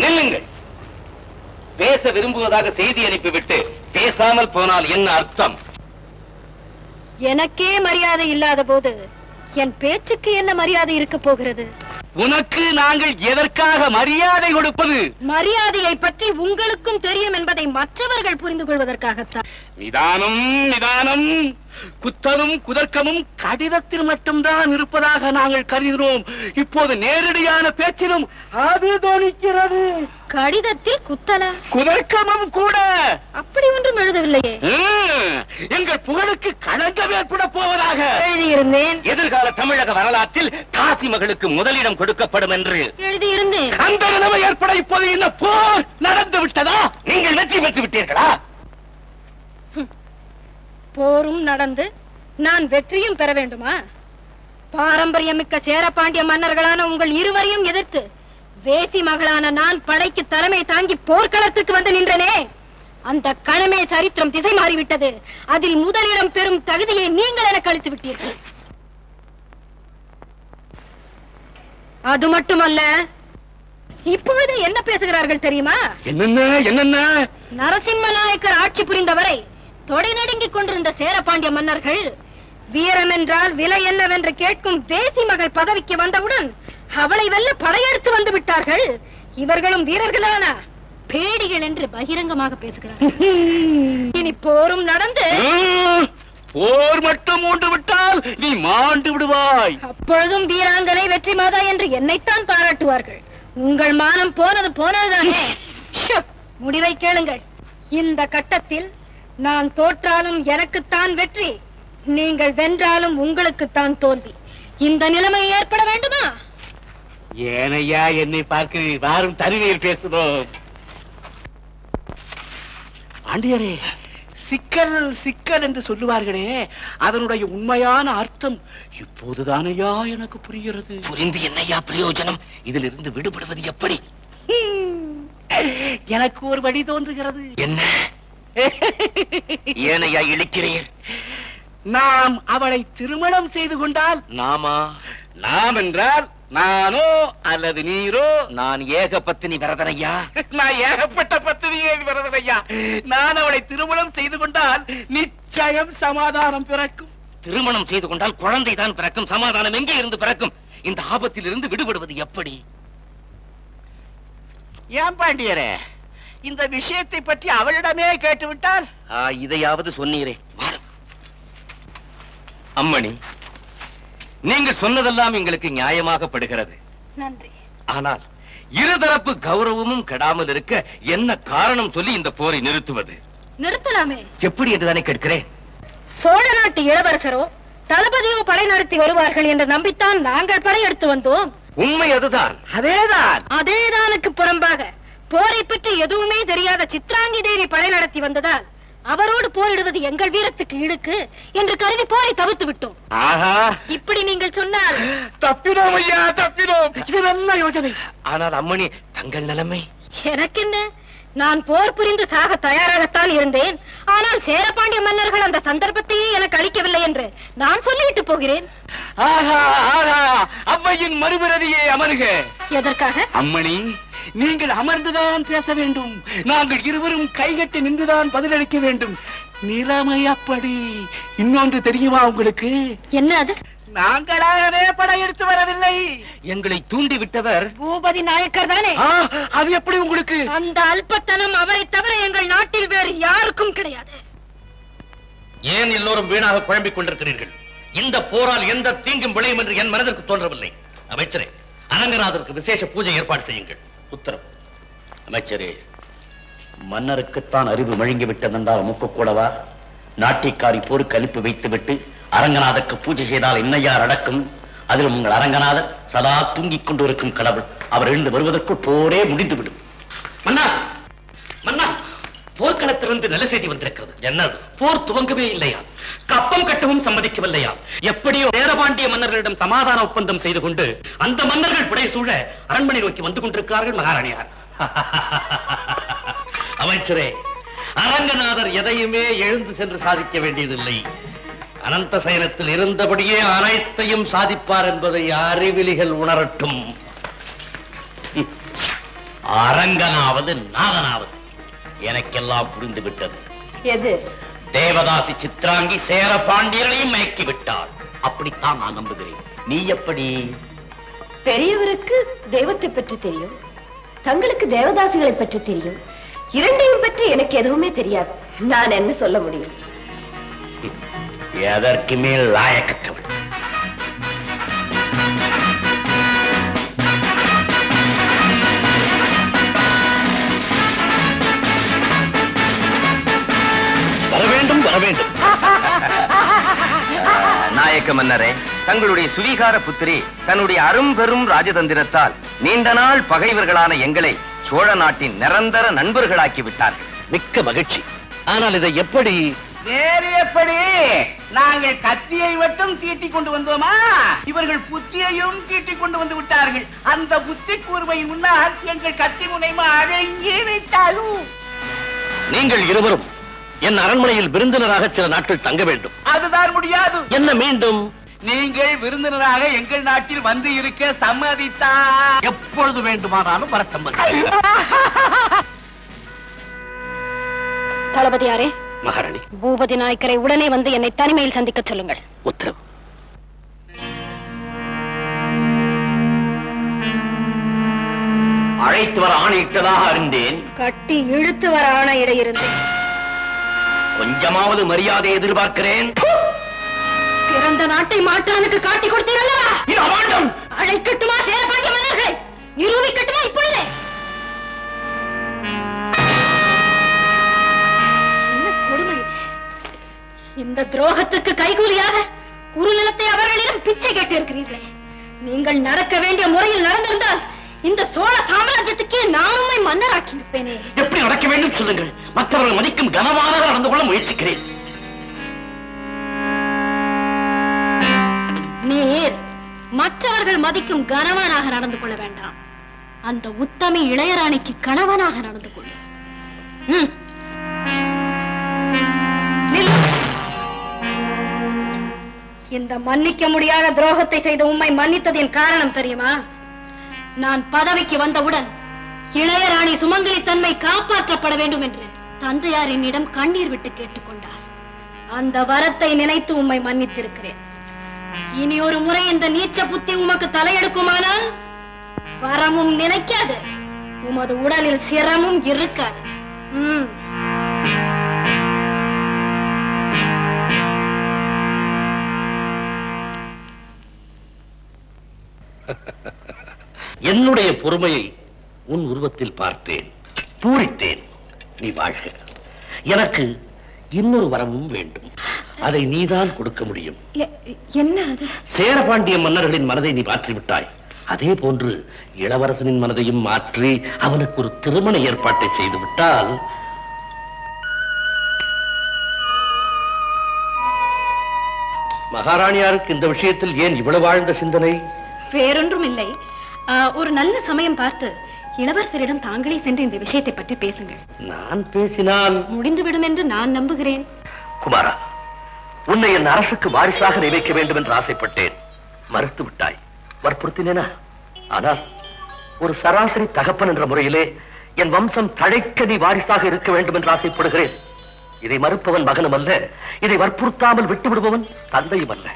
நில்லுங்கள். பேச விரும்புவதாக செய்தி அனுப்பிவிட்டு பேசாமல் போனால் என்ன அர்த்தம்? எனக்கே மரியாதை இல்லாத போது என் பேச்சுக்கு என்ன மரியாதை இருக்க போகிறது? உனக்கு நாங்கள் எதற்காக மரியாதை கொடுப்பது? மரியாதையை பற்றி உங்களுக்கும் தெரியும் என்பதை மற்றவர்கள் புரிந்து கொள்வதற்காகத்தான். நிதானம் நிதானம். குத்தலும் குதர்க்கமும் கடிதத்தில் மட்டும்தான் இருப்பதாக நாங்கள் கருதினோம். இப்போது நேரடியான பேச்சிலும் அது தோணிக்கிறது. கடிதத்தில் குத்தலா? குதர்க்கமும் கூட. அப்படி ஒன்றும் எழுதவில்லையே. எங்கள் புகழுக்கு களங்கம் ஏற்பட போவதாக. எழுதியிருந்தேன். எதிர்கால தமிழக வரலாற்றில் காசி மகளுக்கு முதலிடம் கொடுக்கப்படும் என்று. எழுதியிருந்தேன். அந்த நிலைமை ஏற்பட இப்போது இந்த போர் நடந்து விட்டதா நீங்கள் வெற்றி பெற்று விட்டீர்களா? போரும் நடந்து நான் வெற்றியும் பெற வேண்டுமா? பாரம்பரியமிக்க சேரபாண்டிய மன்னர்களான உங்கள் இருவரையும் எதிர்த்து வேசி மகளான நான் படைக்கு தலைமை தாங்கி போர்க்களத்துக்கு வந்து நின்றனே. அந்த கணமே சரித்திரம் திசை மாறிவிட்டது. அதில் முதலிடம் பெறும் தகுதியை நீங்கள் எனக்கு அளித்து விட்டீர்கள். அது மட்டுமல்ல இப்பொழுது என்ன பேசுகிறார்கள் தெரியுமா? என்னென்ன என்னென்ன? நரசிம்ம நாயக்கர் ஆட்சி புரிந்தவரை தொடை நடுங்கிக் கொண்டிருந்த சேரபாண்டிய மன்னர்கள் வீரம் என்றால் விலை என்னவென்று கேட்கும் தேசி மகள் பதவிக்கு வந்தவுடன் அவளை வெல்ல படையெடுத்து வந்து விட்டார்கள். இவர்களும் வீரர்களானா பேடிகள் என்று பகிரங்கமாக பேசுகிறார்கள் இனி போரும் நடந்து போர் மட்டும் மூண்டு விட்டால் நீ மாண்டு விடுவாய். அப்பொழுதும் வீராங்கனை வெற்றி மாதா என்று என்னைத்தான் பாராட்டுவார்கள். உங்கள் மானம் போனது போனதுதானே? முடிவை கேளுங்கள். இந்த கட்டத்தில் நான் தோற்றாலும் எனக்குத்தான் வெற்றி. நீங்கள் வென்றாலும் உங்களுக்குத்தான் தோல்வி. இந்த நிலைமை ஏற்பட வேண்டுமா? ஏனையா என்னை பார்க்கிறீர். வாரும் தருவீர் பேசுகிறோம் ஆண்டியரே சிக்கல் சிக்கல் என்று சொல்லுவார்களே அதனுடைய உண்மையான அர்த்தம் இப்போதுதானையா எனக்கு புரிகிறது. புரிந்து என்னையா பிரயோஜனம்? இதிலிருந்து விடுபடுவது எப்படி? எனக்கு ஒரு வழி தோன்றுகிறது. என்ன? ஏனையா இழுக்கிறீர்? நாம் அவளை திருமணம் செய்து கொண்டால்? நாமா? நாம் என்றால் நானோ அல்லது நீரோ? நான் ஏக பத்தினி வரதனையா? நான் ஏகப்பட்ட பத்திரிகை விரதனையா? நான் அவளை திருமணம் செய்து கொண்டால் நிச்சயம் சமாதானம் பிறக்கும். திருமணம் செய்து கொண்டால் குழந்தை தான் பிறக்கும் சமாதானம் எங்கே இருந்து பிறக்கும்? இந்த ஆபத்தில் இருந்து விடுபடுவது எப்படி? ஏன் பாண்டியரே? இந்த விஷயத்தை பற்றி அவளிடமே கேட்டுவிட்டால்? ஆ, இதையாவது சொன்னீரே. அம்மணி நீங்கள் சொன்னதெல்லாம் எங்களுக்கு நியாயமாகப்படுகிறது நன்றி. ஆனால் இருதரப்பு கௌரவமும் கெடாமல் இருக்க என்ன காரணம் சொல்லி இந்த போரை நிறுத்துவது? நிறுத்தலாமே. எப்படி என்றுதானே கேட்கிறேன். சோழ நாட்டு இளவரசரோ தளபதியோ படை நடத்தி வருவார்கள் என்று நம்பித்தான் நாங்கள் படையெடுத்து வந்தோம். உண்மை அதுதான். அதேதான். அதேதானுக்கு புறம்பாக போரை பற்றி எதுவுமே தெரியாத சித்ராங்கி தேவி படை நடத்தி வந்ததால் அவரோடு போரிடுவது எங்கள் வீரத்துக்கு இழுக்கு என்று கருதி போரை தவிர்த்து விட்டோம். ஆஹா. இப்படி நீங்கள் சொன்னால் தப்பினோம் ஐயா தப்பினோம். இது நல்ல யோசனை? ஆனால் அம்மணி தங்கள் நிலைமை? எனக்கென்ன? நான் போர் புரிந்து சாக தயாராகத்தான் இருந்தேன். ஆனால் சேரபாண்டிய மன்னர்கள் அந்த சந்தர்ப்பத்தையே எனக்கு அளிக்கவில்லை என்று நான் சொல்லிவிட்டு போகிறேன். அவ்வையின் மறுபிறவியே அமருக. எதற்காக? அம்மணி நீங்கள் அமர்ந்துதான் பேச வேண்டும். நாங்கள் இருவரும் கைகட்டி நின்றுதான் பதிலளிக்க வேண்டும். நிலைமை அப்படி. இன்னொன்று தெரியுமா உங்களுக்கு? என்ன அது? நாங்களாகவே படையெடுத்து வரவில்லை. எங்களை தூண்டி விட்டவர் பூபதி நாயக்கர் தானே? ஆ, அது எப்படி உங்களுக்கு? அந்த அல்பத்தனம் அவரை தவிர எங்கள் நாட்டில் வேறு யாருக்கும் கிடையாது. ஏன் எல்லோரும் வீணாக குழம்பிக் கொண்டிருக்கிறீர்கள்? இந்த போரால் எந்த தீங்கும் விளையும் என்று என் மனதிற்கு தோன்றவில்லை. அமைச்சரே அரங்கநாதருக்கு விசேஷ பூஜை ஏற்பாடு செய்யுங்கள். உத்தரவு. அமைச்சரே மன்னருக்குத்தான் அறிவு மழுங்கிவிட்டதென்றால் முக்கு கூடவா நாட்டிக்காரி போருக்கு அனுப்பி வைத்துவிட்டு அரங்கநாதருக்கு பூஜை செய்தால் என்னையார் அடக்கும். அதில் உங்கள் அரங்கநாதர் சதா தூங்கிக் கொண்டிருக்கும் கடவுள். அவர் எழுந்து வருவதற்குள் போரே முடிந்துவிடும். மன்னா மன்னா போர்க்களத்திலிருந்து நல்ல செய்தி வந்திருக்கிறது. என்னது போர் துவங்கவே இல்லையா? கப்பம் கட்டவும் சம்மதிக்கவில்லையா? எப்படியோ நேரபாண்டிய மன்னர்களிடம் சமாதான ஒப்பந்தம் செய்து கொண்டு அந்த மன்னர்கள் புடைய சூழ அரண்மனை நோக்கி வந்து கொண்டிருக்கிறார்கள் மகாராணியார். அமைச்சரே அரங்கநாதர் எதையுமே எழுந்து சென்று சாதிக்க வேண்டியதில்லை. அனந்த சயனத்தில் இருந்தபடியே அனைத்தையும் சாதிப்பார் என்பதை அறிவிலிகள் உணரட்டும். அரங்கனாவது நாதனாவது. எனக்கெல்லாம் புரிந்து விட்டது எது? தேவதாசி சித்ராங்கி சேர பாண்டியர்களையும் மயக்கி அப்படித்தான் நான் நம்புகிறேன். நீ எப்படி? பெரியவருக்கு தெய்வத்தை பற்றி தெரியும். தங்களுக்கு தேவதாசிகளை பற்றி தெரியும். இரண்டையும் பற்றி எனக்கு எதுவுமே தெரியாது. நான் என்ன சொல்ல முடியும்? எதற்கு மேல் வர வேண்டும் வர வேண்டும். நாயக்க மன்னரே தங்களுடைய சுவீகார புத்திரி தன்னுடைய அரும்பெரும் ராஜதந்திரத்தால் நீண்ட நாள் பகைவர்களான எங்களை சோழ நாட்டின் நிரந்தர நண்பர்களாக்கி விட்டார்கள். மிக்க மகிழ்ச்சி. ஆனால் இதை எப்படி வேறு எப்படி? நாங்கள் கத்தியை மட்டும் தீட்டி கொண்டு வந்தோமா? இவர்கள் புத்தியையும் தீட்டி கொண்டு வந்து விட்டார்கள். அந்த புத்தி கூர்மையின் முன்னால் எங்கள் கத்தி முனைமா அடங்கி விட்டாலும் நீங்கள் இருவரும் என் அரண்மனையில் விருந்தினராக சில நாட்கள் தங்க வேண்டும். அதுதான் முடியாது. என்ன மீண்டும்? நீங்கள் விருந்தினராக எங்கள் நாட்டில் வந்து இருக்க சம்மதித்தார் எப்பொழுது வேண்டுமானாலும் வர சம்மதி தளபதியாரே மகாராணி. பூபதி நாயக்கரை உடனே வந்து என்னை தனிமையில் சந்திக்க சொல்லுங்கள். உத்தரவு. அழைத்து வர ஆணையிட்டதாக அறிந்தேன். கட்டி இழுத்து வர ஆணையிட இருந்தேன். கொஞ்சமாவது மரியாதை எதிர்பார்க்கிறேன். பிறந்த நாட்டை மாற்றானுக்கு காட்டி கொடுத்தீரல்லவா இது அவாண்டம் அழைக்கட்டுமா சேரபாண்டிய மன்னர்கள்? நிரூபிக்கட்டுமா இப்பொழுதே? இந்த துரோகத்துக்கு கைகூலியாக குறுநிலத்தை அவர்களிடம் பிச்சை கேட்டிருக்கிறீர்களே. நீங்கள் நடக்க வேண்டிய முறையில் நடந்திருந்தால் இந்த சோழ சாம்ராஜ்யத்துக்கே நானுமே மன்னராக்கி இருப்பேனே எப்படி நடக்க வேண்டும் சொல்லுங்கள். மற்றவர்கள் மதிக்கும் கனமாக நடந்து கொள்ள முயற்சிக்கிறேன். நீர் மற்றவர்கள் மதிக்கும் கணவனாக நடந்து கொள்ள வேண்டாம். அந்த உத்தமி இளையராணிக்கு கணவனாக நடந்து கொள்ள. இந்த மன்னிக்க முடியாத துரோகத்தை செய்த உண்மை மன்னித்ததின் காரணம் தெரியுமா? நான் பதவிக்கு வந்தவுடன் இளையராணி சுமங்கலி தன்மை காப்பாற்றப்பட வேண்டும் என்று தந்தையார் என்னிடம் கண்ணீர் விட்டு கேட்டுக்கொண்டார். அந்த வரத்தை நினைத்து உம்மை மன்னித்திருக்கிறேன். இனி ஒரு முறை இந்த நீச்ச புத்தி உமக்கு தலையெடுக்குமானால் வரமும் நிலைக்காது. உமது உடலில் சிரமும் இருக்காது. ம். என்னுடைய பொறுமையை உன் உருவத்தில் பார்த்தேன் பூரித்தேன். நீ வாழ்க. எனக்கு இன்னொரு வரமும் வேண்டும். அதை நீதான் கொடுக்க முடியும். என்ன அது? சேரபாண்டிய மன்னர்களின் மனதை நீ மாற்றி விட்டாய் அதே போன்று இளவரசனின் மனதையும் மாற்றி அவனுக்கு ஒரு திருமண ஏற்பாட்டை செய்து விட்டால் மகாராணியாருக்கு இந்த விஷயத்தில் ஏன் இவ்வளவு ஆழ்ந்த சிந்தனை? வேறொன்றும் இல்லை. ஒரு நல்ல சமயம் பார்த்து இளவரசரிடம் தாங்களே சென்று இந்த விஷயத்தை பற்றி பேசுங்கள். நான் பேசினால் முடிந்துவிடும் என்று நான் நம்புகிறேன். குமாரா உன்னை என் அரசுக்கு வாரிசாக நியமிக்க வேண்டும் என்று ஆசைப்பட்டேன். மறுத்து விட்டாய். வற்புறுத்தினேனா? ஆனால் ஒரு சராசரி தகப்பன் என்ற முறையிலே என் வம்சம் தழைக்க நீ வாரிசாக இருக்க வேண்டும் என்று ஆசைப்படுகிறேன். இதை மறுப்பவன் மகனும் அல்ல இதை வற்புறுத்தாமல் விட்டு விடுபவன் தந்தையும் அல்ல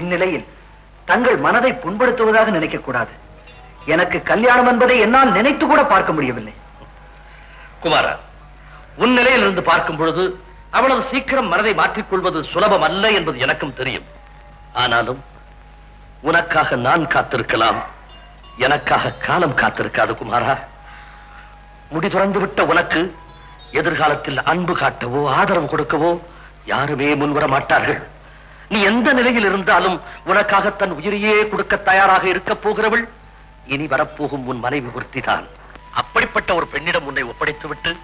இந்நிலையில் தங்கள் மனதை புண்படுத்துவதாக நினைக்க கூடாது. எனக்கு கல்யாணம் என்பதை என்னால் நினைத்து கூட பார்க்க முடியவில்லை. குமாரா உன் நிலையிலிருந்து பார்க்கும் பொழுது அவ்வளவு சீக்கிரம் மனதை மாற்றிக்கொள்வது சுலபம் அல்ல என்பது எனக்கும் தெரியும். ஆனாலும் உனக்காக நான் காத்திருக்கலாம். எனக்காக காலம் காத்திருக்காது குமாரா. முடி துறந்து விட்ட உனக்கு எதிர்காலத்தில் அன்பு காட்டவோ ஆதரவு கொடுக்கவோ யாருமே முன்வர மாட்டார்கள் நீ எந்த நிலையில் இருந்தாலும் உனக்காக தன் உயிரையே கொடுக்க தயாராக இருக்கப் போகிறவள்? இனி வரப்போகும் உன் மனைவி ஒருத்திதான். அப்படிப்பட்ட ஒரு பெண்ணிடம் உன்னை ஒப்படைத்துவிட்டு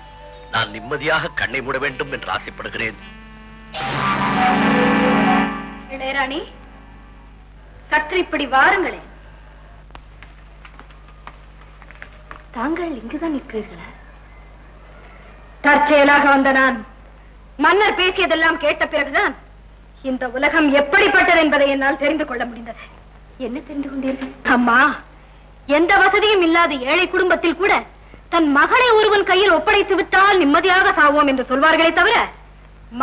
நான் நிம்மதியாக கண்ணை மூட வேண்டும் என்று ஆசைப்படுகிறேன். இளையராணி சற்று இப்படி வாருங்களேன் தாங்கள் இங்குதான் நிற்கிறீர்களா? தற்செயலாக வந்த நான் மன்னர் பேசியதெல்லாம் கேட்ட பிறகுதான் இந்த உலகம் எப்படிப்பட்டது என்பதை என்னால் தெரிந்து கொள்ள முடிந்தது. என்ன தெரிந்து கொண்டீர்கள்? அம்மா எந்த வசதியும் இல்லாத ஏழை குடும்பத்தில் கூட தன் மகளை ஒருவன் கையில் ஒப்படைத்து விட்டால் நிம்மதியாக சாவோம் என்று சொல்வார்களே தவிர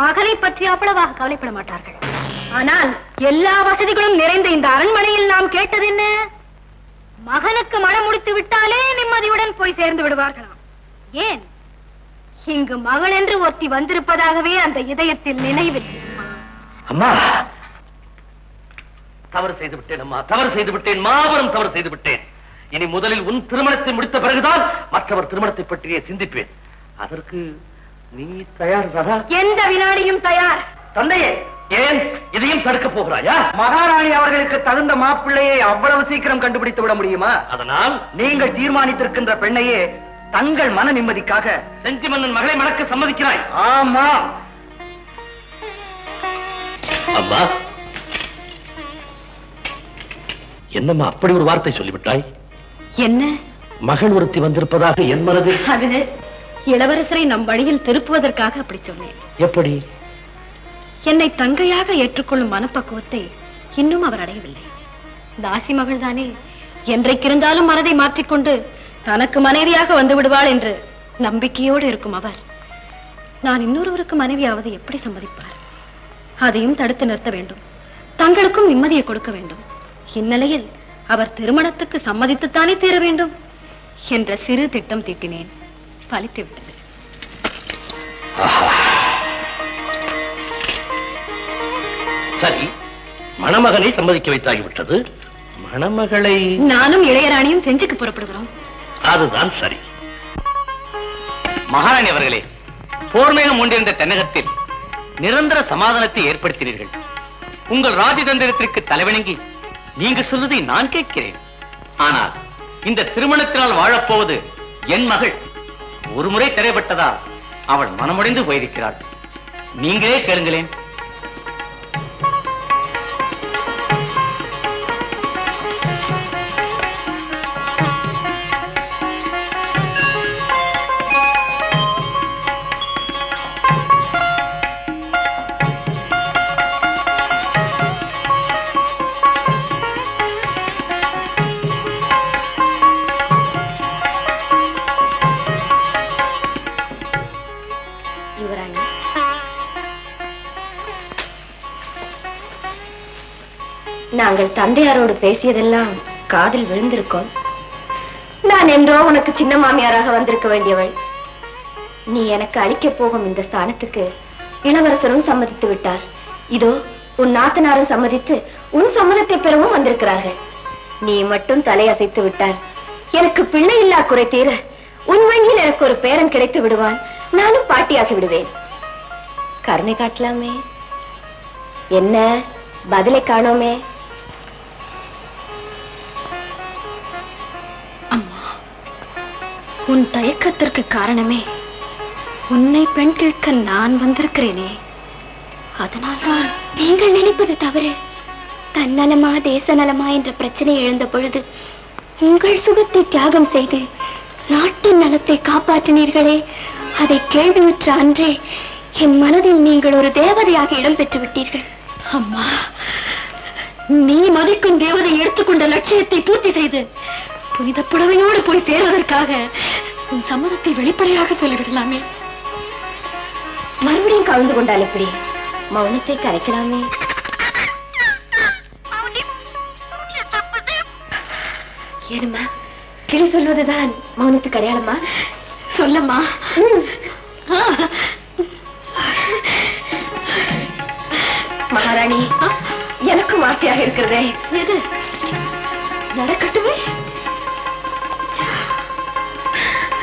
மகனை பற்றி அவ்வளவாக கவலைப்பட மாட்டார்கள். ஆனால் எல்லா வசதிகளும் நிறைந்த இந்த அரண்மனையில் நாம் கேட்டது என்ன? மகனுக்கு மனம் முடித்து விட்டாலே நிம்மதியுடன் போய் சேர்ந்து விடுவார்களாம். ஏன்? இங்கு மகள் என்று ஒருத்தி வந்திருப்பதாகவே அந்த இதயத்தில் நினைவில்லை. அம்மா. தவறு செய்து விட்டேன் அம்மா. தவறு செய்து விட்டேன். மாபெரும் தவறு செய்து விட்டேன். இனி முதலில் உன் திருமணத்தை முடித்த பிறகுதான் மற்றவர் திருமணத்தை பற்றியே சிந்திப்பேன். அதற்கு நீ தயார் தானா எந்த வினாடியும் தயார். தந்தையே ஏன் இதையும் தடுக்க போகிறாயா? மகாராணி அவர்களுக்கு தகுந்த மாப்பிள்ளையை அவ்வளவு சீக்கிரம் கண்டுபிடித்து விட முடியுமா? அதனால் நீங்கள் தீர்மானித்திருக்கின்ற பெண்ணையே தங்கள் மன நிம்மதிக்காக செஞ்சி மன்னன் மகளை மணக்க சம்மதிக்கிறாய். ஆமா. அம்மா. என்னம்மா அப்படி ஒரு வார்த்தை சொல்லிவிட்டாய்? என்ன? மகள் ஒருத்தி வந்திருப்பதாக என் மனதில் அது இளவரசரை நம் வழியில் திருப்புவதற்காக அப்படி சொன்னேன். எப்படி? என்னை தங்கையாக ஏற்றுக்கொள்ளும் மனப்பக்குவத்தை இன்னும் அவர் அடையவில்லை. தாசி மகள் தானே என்றைக்கிருந்தாலும் மனதை மாற்றிக்கொண்டு தனக்கு மனைவியாக வந்து விடுவாள் என்று நம்பிக்கையோடு இருக்கும் அவர். நான் இன்னொருவருக்கு மனைவியாவது எப்படி சம்மதிப்பார்? அதையும் தடுத்து நிறுத்த வேண்டும். தங்களுக்கும் நிம்மதியை கொடுக்க வேண்டும். இந்நிலையில் அவர் திருமணத்துக்கு சம்மதித்துத்தானே தீர வேண்டும் என்ற சிறு திட்டம் தீட்டினேன். பலித்து விட்டது. சரி மணமகனை சம்மதிக்க வைத்தாகிவிட்டது மணமகளை நானும் இளையராணியும் செஞ்சுக்கு புறப்படுகிறோம். அதுதான் சரி. மகாராணி அவர்களே போர்மேகம் ஒன்றிருந்த தென்னகத்தில் நிரந்தர சமாதானத்தை ஏற்படுத்தினீர்கள். உங்கள் ராஜதந்திரத்திற்கு தலைவணங்கி நீங்கள் சொல்வதை நான் கேட்கிறேன். ஆனால் இந்த திருமணத்தினால் வாழப்போவது என் மகள் ஒரு முறை தடைப்பட்டதால் அவள் மனமுடைந்து போயிருக்கிறாள். நீங்களே கேளுங்களேன். தந்தையாரோடு பேசியதெல்லாம் காதில் விழுந்திருக்கோம். நான் என்றோ உனக்கு சின்ன மாமியாராக வந்திருக்க வேண்டியவள். நீ எனக்கு அளிக்கப் போகும் இந்த ஸ்தானத்துக்கு இளவரசரும் சம்மதித்து விட்டார். இதோ உன் நாத்தனாரும் சம்மதித்து உன் சம்மதத்தை பெறவும் வந்திருக்கிறார்கள். நீ மட்டும் தலையசைத்து விட்டார் எனக்கு பிள்ளை இல்லா குறை தீர உன் வங்கியில் எனக்கு ஒரு பேரன் கிடைத்து விடுவான். நானும் பாட்டியாகி விடுவேன். கருணை காட்டலாமே. என்ன? பதிலை காணோமே. உன் தயக்கத்திற்கு காரணமே. உன்னை பெண் கேட்க நான் வந்திருக்கிறேனே. அதனால்தான் நீங்கள் நினைப்பது தவறு. தன்னலமா தேச நலமா என்ற பிரச்சனை எழுந்த பொழுது உங்கள் சுகத்தை தியாகம் செய்து நாட்டின் நலத்தை காப்பாற்றினீர்களே. அதை கேள்வியுற்ற அன்றே என் மனதில் நீங்கள் ஒரு தேவதையாக இடம் பெற்று விட்டீர்கள். அம்மா நீ மதிக்கும் தேவதை எடுத்துக்கொண்ட லட்சியத்தை பூர்த்தி செய்து புனித புடவையோடு போய் சேர்வதற்காக உன் சம்மதத்தை வெளிப்படையாக சொல்லிவிடலாமே. மறுபடியும் கலந்து கொண்டால் எப்படி? மௌனத்தை கலைக்கலாமே ஏனுமா கிளி சொல்வதுதான் மௌனத்துக்கு அடையாளமா சொல்லம்மா. மகாராணி எனக்கும் ஆசையாக இருக்கிறதே. எது? நடக்கட்டுமே.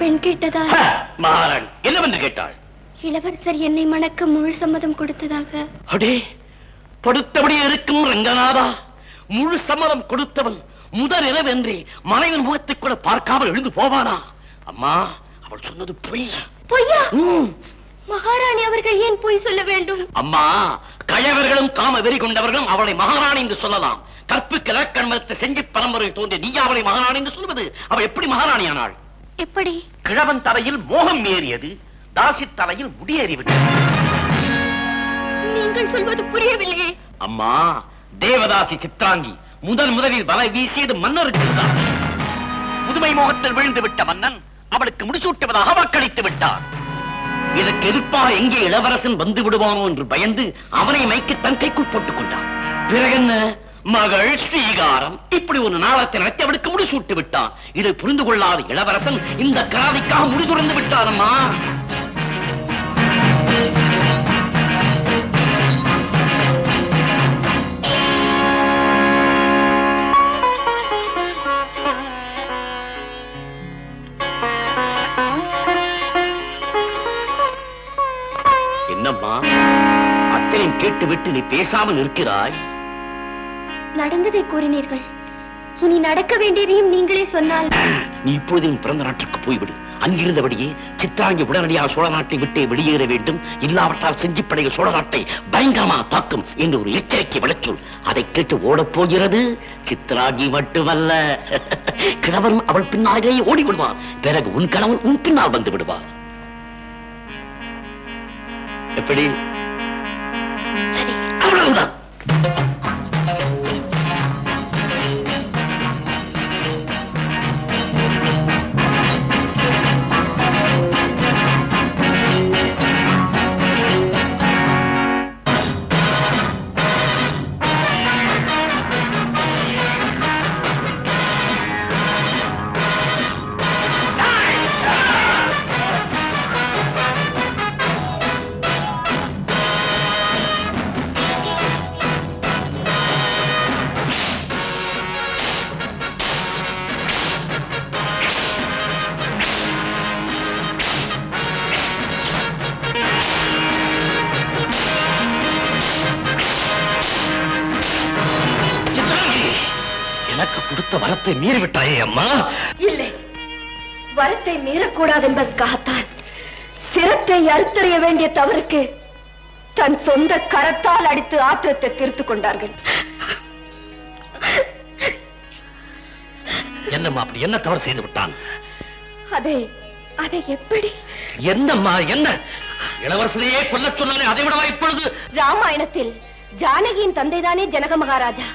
பெண் ஹ, மகாராணி என்னவென்று கேட்டாள்? இளவரசர் என்னை மணக்க முழு சம்மதம் கொடுத்ததாக. அடே படுத்தபடியே இருக்கும் ரங்கநாதா முழு சம்மதம் கொடுத்தவன் முதல் இரவென்றே மனைவன் முகத்தை கூட பார்க்காமல் எழுந்து போவானா? அம்மா அவள் சொன்னது பொய். பொய்யா. மகாராணி அவர்கள் ஏன் பொய் சொல்ல வேண்டும்? அம்மா கயவர்களும் காம வெறி கொண்டவர்களும் அவளை மகாராணி என்று சொல்லலாம். கற்புக்கு இலக்கணத்தை செஞ்சு பரம்பரை தோன்றி நீ அவளை மகாராணி என்று சொல்வது. அவள் எப்படி மகாராணியானாள்? எப்படி? கிழவன் தலையில் மோகம் ஏறியது தாசி தலையில் முடியேறிவிட்டது. நீங்கள் சொல்வது புரியவில்லையே. அம்மா தேவதாசி சித்ராங்கி முதல் முதலில் வலை வீசியது மன்னருக்கு தான். புதுமை மோகத்தில் விழுந்து விட்ட மன்னன் அவளுக்கு முடிசூட்டுவதாக வாக்களித்து விட்டார் இதற்கு எதிர்ப்பாக எங்கே இளவரசன் வந்து விடுவானோ என்று பயந்து அவனை மைக்கு தன் கைக்குள் போட்டுக் கொண்டான். பிறகு என்ன மகள் ஸ்ரீகாரம். இப்படி ஒரு நாளத்தை நடத்தி அவளுக்கு விட்டான். இதை புரிந்து கொள்ளாத இளவரசன் இந்த கராதிக்காக முடிதுறந்து விட்டானம்மா. என்னம்மா? அத்தனையும் கேட்டுவிட்டு நீ பேசாமல் இருக்கிறாய் நடந்ததை கூறினீர்கள். இனி நடக்க வேண்டியதையும் நீங்களே சொன்னால். நீ இப்பொழுது பிறந்த நாட்டுக்கு போய்விடு. அங்கிருந்தபடியே சித்ராங்கி உடனடியாக சோழ நாட்டை விட்டே வெளியேற வேண்டும். இல்லாவிட்டால் செஞ்சி படைகள் சோழ நாட்டை பயங்கரமாக தாக்கும் என்று ஒரு எச்சரிக்கை விளச்சொல். அதை கேட்டு ஓடப் போகிறது சித்ராங்கி மட்டுமல்ல. கிழவரும் அவள் பின்னாலேயே ஓடி விடுவார் பிறகு உன் கணவன் உன் பின்னால் வந்து விடுவார். எப்படி? அவ்வளவுதான் வரத்தை மீறிவிட்டாயே அம்மா? இல்லை. வரத்தை மீறக்கூடாது என்பதற்காகத்தான் சிரத்தை அறுத்தறிய வேண்டிய தவறுக்கு தன் சொந்த கரத்தால் அடித்து ஆத்திரத்தை தீர்த்துக் கொண்டார்கள். என்னம்மா அப்படி என்ன தவறு செய்து விட்டான்? அதை அதை எப்படி? என்னம்மா என்ன? இளவரசனையே கொல்லச் சொன்னானே அதை விடவா இப்பொழுது? ராமாயணத்தில் ஜானகியின் தந்தைதானே ஜனக மகாராஜா?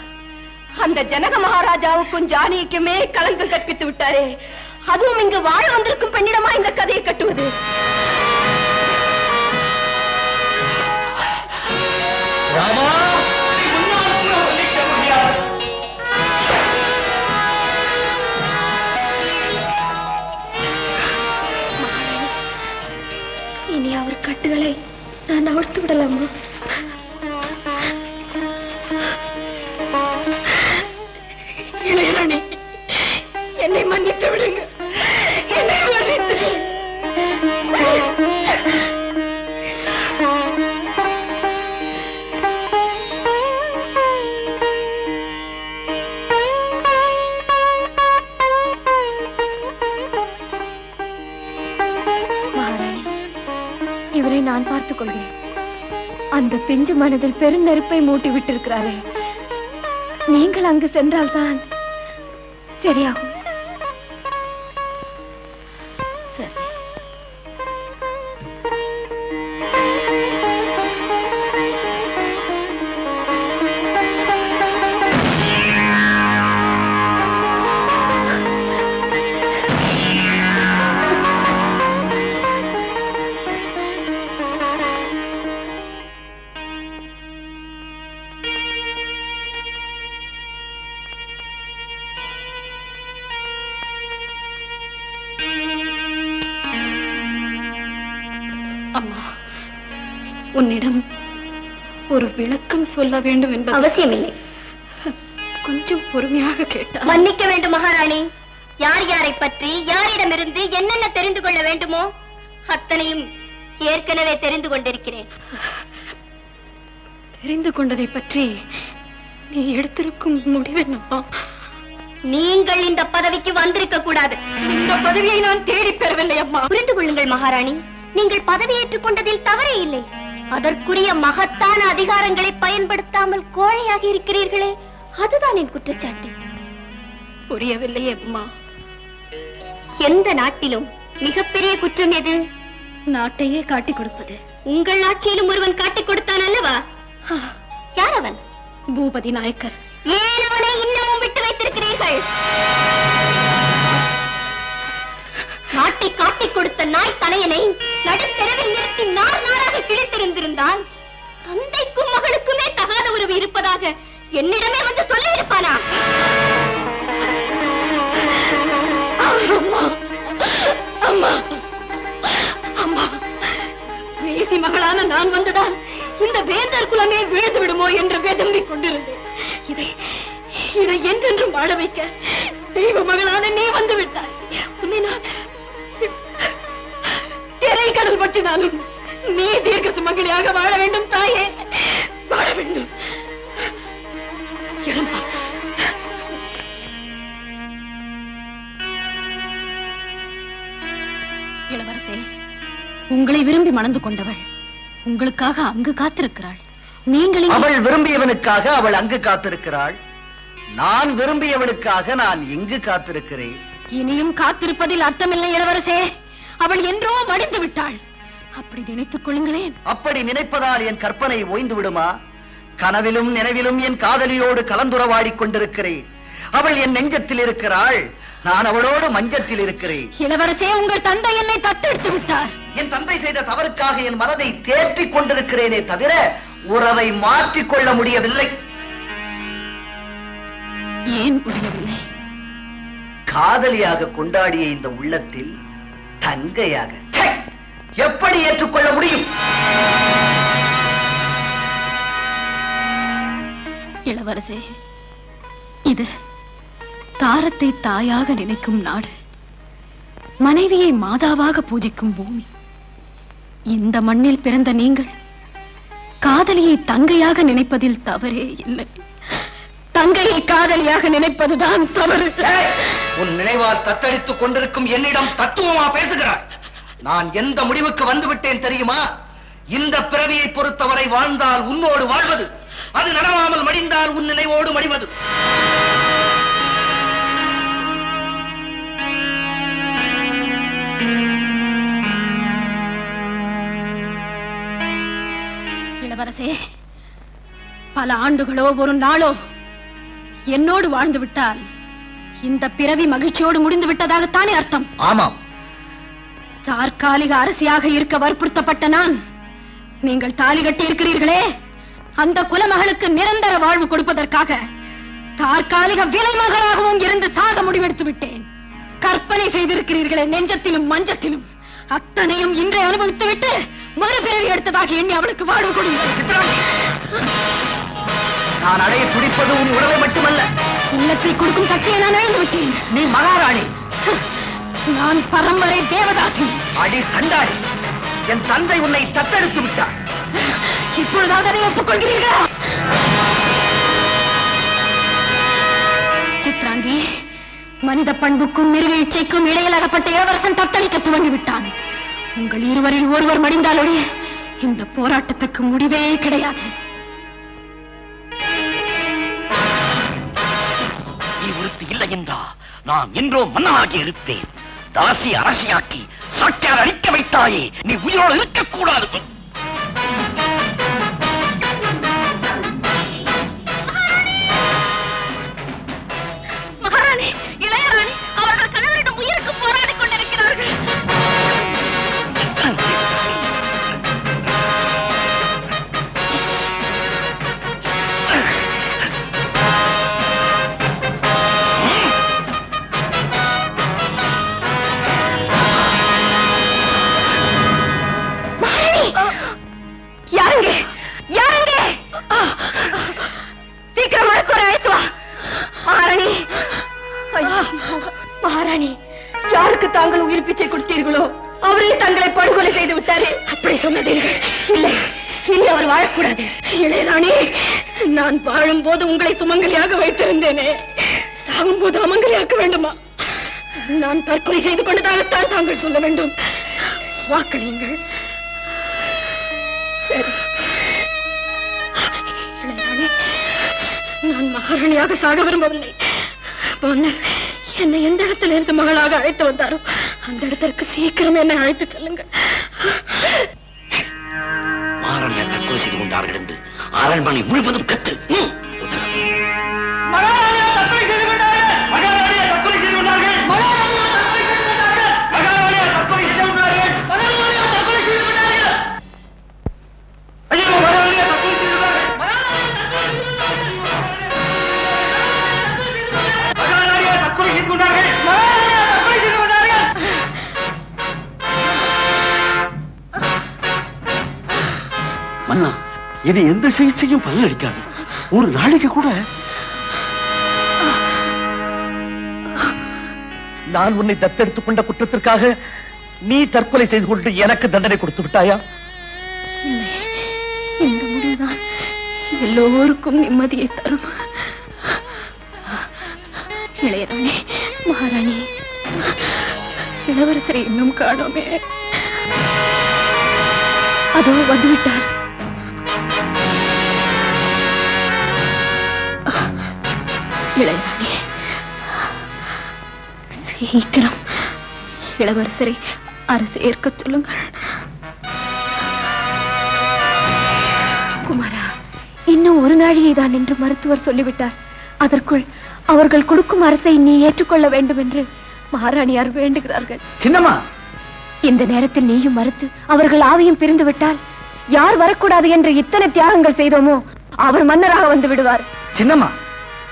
அந்த ஜனக மகாராஜாவுக்கும் ஜானகிக்குமே கலங்கம் கற்பித்து விட்டாரே. அதுவும் இங்கு வாழ வந்திருக்கும் பெண்ணிடமா இந்த கதையை கட்டுவது? இனி அவர் கட்டுகளை நான் அவிழ்த்து விடலாமா? மன்னித்து விடுங்க. என்னை மன்னித்து இவரை நான் பார்த்துக் கொள்கிறேன். அந்த பிஞ்சு மனதில் பெருநெருப்பை மூட்டி விட்டிருக்கிறாரே. நீங்கள் அங்கு சென்றால்தான் சரியாகும். சொல்ல வேண்டும் என்பது அவசியமில்லை. கொஞ்சம் பொறுமையாக கேட்டால். மன்னிக்க வேண்டும் மகாராணி. யார் யாரை பற்றி யாரிடமிருந்து என்னென்ன தெரிந்து கொள்ள வேண்டுமோ அத்தனையும் ஏற்கனவே தெரிந்து கொண்டிருக்கிறேன். தெரிந்து கொண்டதை பற்றி நீ எடுத்திருக்கும் முடிவென்னம்மா நீங்கள் இந்த பதவிக்கு வந்திருக்க கூடாது. இந்த பதவியை நான் தேடி பெறவில்லை அம்மா. புரிந்து கொள்ளுங்கள் மகாராணி. நீங்கள் பதவியேற்றுக் கொண்டதில் தவறே இல்லை. அதற்குரிய மகத்தான அதிகாரங்களை பயன்படுத்தாமல் கோழையாகி இருக்கிறீர்களே அதுதான் என் குற்றச்சாட்டு. புரியவில்லை அம்மா. எந்த நாட்டிலும் மிகப்பெரிய குற்றம் எது? நாட்டையே காட்டிக் கொடுப்பது. உங்கள் ஆட்சியிலும் ஒருவன் காட்டிக் கொடுத்தான் அல்லவா? யார் அவன்? பூபதி நாயக்கர். ஏன் அவனை இன்னமும் விட்டு வைத்திருக்கிறீர்கள்? நாட்டை காட்டிக் கொடுத்த நாய் தலையனை நடுத்தெருவில் நிறுத்தி நார் நாராக கிழித்திருந்திருந்தால் தந்தைக்கும் மகளுக்குமே தகாத உறவு இருப்பதாக என்னிடமே வந்து சொல்லி இருப்பானா அம்மா அம்மா அம்மா மகளான நான் வந்ததால் இந்த வேந்தர் குலமே விழுந்து விடுமோ என்று வேதம்பி கொண்டிருந்தேன். இதை இதை என்றென்றும் வாழ வைக்க தெய்வ மகளான நீ வந்து விட்டாய். உன்னை நான் திரை கடல் பற்றினாலும் நீ தீர்க்க சுமங்கலியாக வாழ வேண்டும் தாயே. வாழ வேண்டும். இளவரசே உங்களை விரும்பி மணந்து கொண்டவள் உங்களுக்காக அங்கு காத்திருக்கிறாள். நீங்கள் அவள் விரும்பியவனுக்காக அவள் அங்கு காத்திருக்கிறாள். நான் விரும்பியவனுக்காக நான் இங்கு காத்திருக்கிறேன். இனியும் காத்திருப்பதில் அர்த்தமில்லை இளவரசே. அவள் என்றோ மடிந்து விட்டாள். அப்படி நினைத்துக் கொள்ளுங்களேன். அப்படி நினைப்பதால் என் கற்பனை ஓய்ந்து விடுமா? கனவிலும் நினைவிலும் என் காதலியோடு கலந்துரவாடிக் கொண்டிருக்கிறேன். அவள் என் நெஞ்சத்தில் இருக்கிறாள். நான் அவளோடு மஞ்சத்தில் இருக்கிறேன். இளவரசே உங்கள் தந்தை என்னை தத்தெடுத்து விட்டார். என் தந்தை செய்த தவறுக்காக என் மனதை தேற்றிக் கொண்டிருக்கிறேனே தவிர உறவை மாற்றிக் கொள்ள முடியவில்லை. ஏன் முடியவில்லை? காதலியாக கொண்டாடிய இந்த உள்ளத்தில் தங்கையாக. எப்படி ஏற்றுக்கொள்ள முடியும்? இளவரசே இது தாரத்தை தாயாக நினைக்கும் நாடு. மனைவியை மாதாவாக பூஜிக்கும் பூமி. இந்த மண்ணில் பிறந்த நீங்கள் காதலியை தங்கையாக நினைப்பதில் தவறே இல்லை. தங்கையை காதலியாக நினைப்பதுதான் தவறு உன் நினைவால் தத்தளித்துக் கொண்டிருக்கும் என்னிடம் தத்துவமா பேசுகிறாய்? நான் எந்த முடிவுக்கு வந்து விட்டேன் தெரியுமா? இந்த பிறவியை பொறுத்தவரை வாழ்ந்தால் உன்னோடு வாழ்வது அது நடவாமல் மடிந்தால் உன் நினைவோடு மடிவது. இளவரசே பல ஆண்டுகளோ ஒரு நாளோ என்னோடு வாழ்ந்து விட்டால் இந்த பிறவி மகிழ்ச்சியோடு முடிந்து விட்டதாகத்தானே அர்த்தம்? ஆமாம். தற்காலிக அரசியாக இருக்க வற்புறுத்தப்பட்ட நான் நீங்கள் தாலி கட்டி இருக்கிறீர்களே அந்த குலமகளுக்கு நிரந்தர வாழ்வு கொடுப்பதற்காக தற்காலிக விலை மகளாகவும் இருந்து சாக முடிவெடுத்து விட்டேன். கற்பனை செய்திருக்கிறீர்களே நெஞ்சத்திலும் மஞ்சத்திலும். அத்தனையும் இன்றை அனுபவித்து விட்டு மறுபிறவி எடுத்ததாக எண்ணி அவளுக்கு வாழ்வு கொடுங்கள். நான் அடைய துடிப்பது உன் உறவை மட்டுமல்ல. உள்ளத்தை கொடுக்கும் சக்தியை நான் இழந்து விட்டேன். நீ மகாராணி. நான் பரம்பரை தேவதாசி. அடி சண்டாடி என் தந்தை உன்னை தத்தெடுத்து விட்டார். இப்பொழுதாவது அதை ஒப்புக்கொள்கிறீர்களா? சித்ராங்கி மனித பண்புக்கும் மிருக இச்சைக்கும் இடையில் அகப்பட்ட இளவரசன் தத்தளிக்க துவங்கி விட்டான் உங்கள் இருவரில் ஒருவர் மடிந்தாலொழிய இந்த போராட்டத்துக்கு முடிவே கிடையாது. என்றா நான் என்றோ மன்னனாகி இருப்பேன். தாசி அரசியாக்கி சாட்டியார் அழிக்க வைத்தாயே நீ உயிரோடு இருக்கக்கூடாது. உங்களை சுமங்கலியாக வைத்திருந்தேனே. சாகும் போது அமங்கலியாக்க வேண்டுமா? நான் தற்கொலை செய்து கொண்டதாகத்தான் தாங்கள் சொல்ல வேண்டும். வாக்களியுங்கள் சரி. நான் மகாராணியாக சாக விரும்பவில்லை. என்னை எந்த இடத்துல இருந்து மகளாக அழைத்து வந்தாரோ அந்த இடத்திற்கு சீக்கிரம் என்னை அழைத்து செல்லுங்கள். மாறன் தற்கொலை செய்து கொண்டார்கள் என்று அரண்மனை முழுவதும் கத்து இது எந்த சிகிச்சையும் பல்லடிக்காது ஒரு நாளைக்கு கூட. நான் உன்னை தத்தெடுத்துக் கொண்ட குற்றத்திற்காக நீ தற்கொலை செய்து கொண்டு எனக்கு தண்டனை கொடுத்து விட்டாயா? இந்த எல்லோருக்கும் நிம்மதியை தரும். இளையராணி மகாராணி இளவரசரை இன்னும் காணோமே. அதோ வந்துவிட்டார். இளையராணி சீக்கிரம் இளவரசரை அரசு ஏற்கச் சொல்லுங்கள். குமாரா இன்னும் ஒரு நாழிகை தான் என்று மருத்துவர் சொல்லிவிட்டார். அதற்குள் அவர்கள் கொடுக்கும் அரசை நீ ஏற்றுக்கொள்ள வேண்டும் என்று மகாராணியார் வேண்டுகிறார்கள். சின்னம்மா! இந்த நேரத்தில் நீயும் மறுத்து அவர்கள் ஆவியும் பிரிந்து விட்டால் யார் வரக்கூடாது என்று இத்தனை தியாகங்கள் செய்தோமோ அவர் மன்னராக வந்து விடுவார். சின்னம்மா!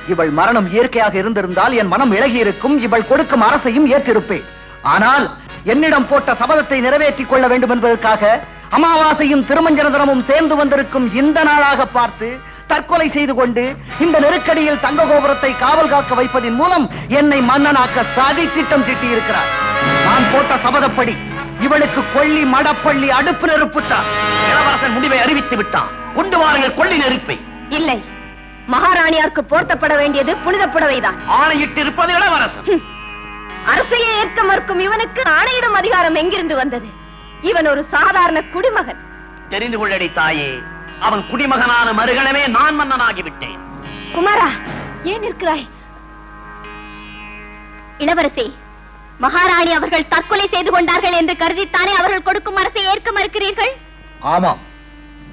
இவள் மரணம் இயற்கையாக இருந்திருந்தால் என் மனம் இழகியிருக்கும் இவள் கொடுக்கும் அரசையும் ஏற்றிருப்பேன். ஆனால் என்னிடம் போட்ட சபதத்தை நிறைவேற்றிக் கொள்ள வேண்டும் என்பதற்காக அமாவாசையும் திருமஞ்சனதனமும் சேர்ந்து வந்திருக்கும் இந்த நாளாக பார்த்து தற்கொலை செய்து கொண்டு இந்த நெருக்கடியில் தங்க கோபுரத்தை காவல் காக்க வைப்பதன் மூலம் என்னை மன்னனாக்க சதி திட்டம் திட்டியிருக்கிறார். நான் போட்ட சபதப்படி இவளுக்கு கொள்ளி மடப்பள்ளி அடுப்பு நெருப்புத்தான் இளவரசன் முடிவை அறிவித்து விட்டான். கொண்டு வாருங்கள் கொள்ளி நெருப்பை. இல்லை. மகாராணியாருக்கு போர்த்தப்பட வேண்டியது புனித புடவைதான். ஆணையிட்டு இருப்பது இளவரசன் அரசையே ஏற்க மறுக்கும் இவனுக்கு ஆணையிடும் அதிகாரம் எங்கிருந்து வந்தது? இவன் ஒரு சாதாரண குடிமகன். தெரிந்து கொள்ளடி தாயே அவன் குடிமகனான மறுகணமே நான் மன்னனாகி விட்டேன் குமாரா ஏன் இருக்கிறாய் இளவரசி மகாராணி அவர்கள் தற்கொலை செய்து கொண்டார்கள் என்று கருதித்தானே அவர்கள் கொடுக்கும் அரசை ஏற்க மறுக்கிறீர்கள்? ஆமாம்.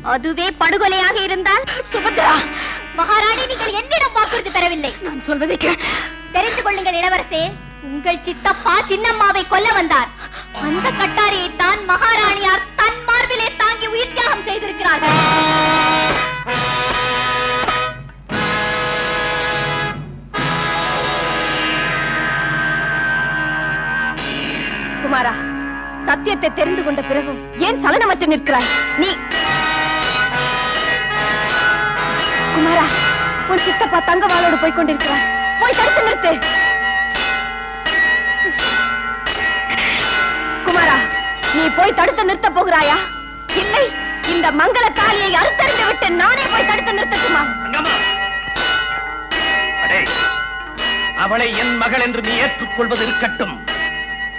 அதுவே படுகொலையாக இருந்தால்? சுபத்ரா! மகாராணி நீங்கள் என்னிடம் வாக்குறுதி பெறவில்லை நான் சொல்வதை தெரிந்து கொள்ளுங்கள் இளவரசே உங்கள் சித்தப்பா சின்னம்மாவை கொல்ல வந்தார். அந்த கட்டாரியை தான் மகாராணியார் தன் மார்பிலே தாங்கி உயிர் தியாகம் செய்திருக்கிறார்கள். குமாரா சத்தியத்தை தெரிந்து கொண்ட பிறகும் ஏன் சலனமற்று நிற்கிறாய்? நீ குமாரா உன் சித்தப்பா தங்கவாளோடு போய் கொண்டிருக்கிறார் போய் தடுத்து நிறுத்து குமாரா நீ போய் தடுத்து நிறுத்த போகிறாயா? இல்லை இந்த மங்கள தாலியை அறுத்தறிந்து விட்டு நானே போய் தடுத்து நிறுத்தட்டுமா? அங்கம்மா. அடே, அவளை என் மகள் என்று நீ ஏற்றுக்கொள்வது இருக்கட்டும்.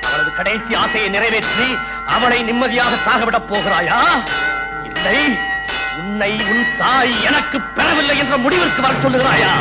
அவளது கடைசி ஆசையை நிறைவேற்றி அவளை நிம்மதியாக சாகவிடப் போகிறாயா? இல்லை. உன்னை உன் தாய் எனக்கு பெறவில்லை என்ற முடிவிற்கு வர சொல்லுகிறாயா?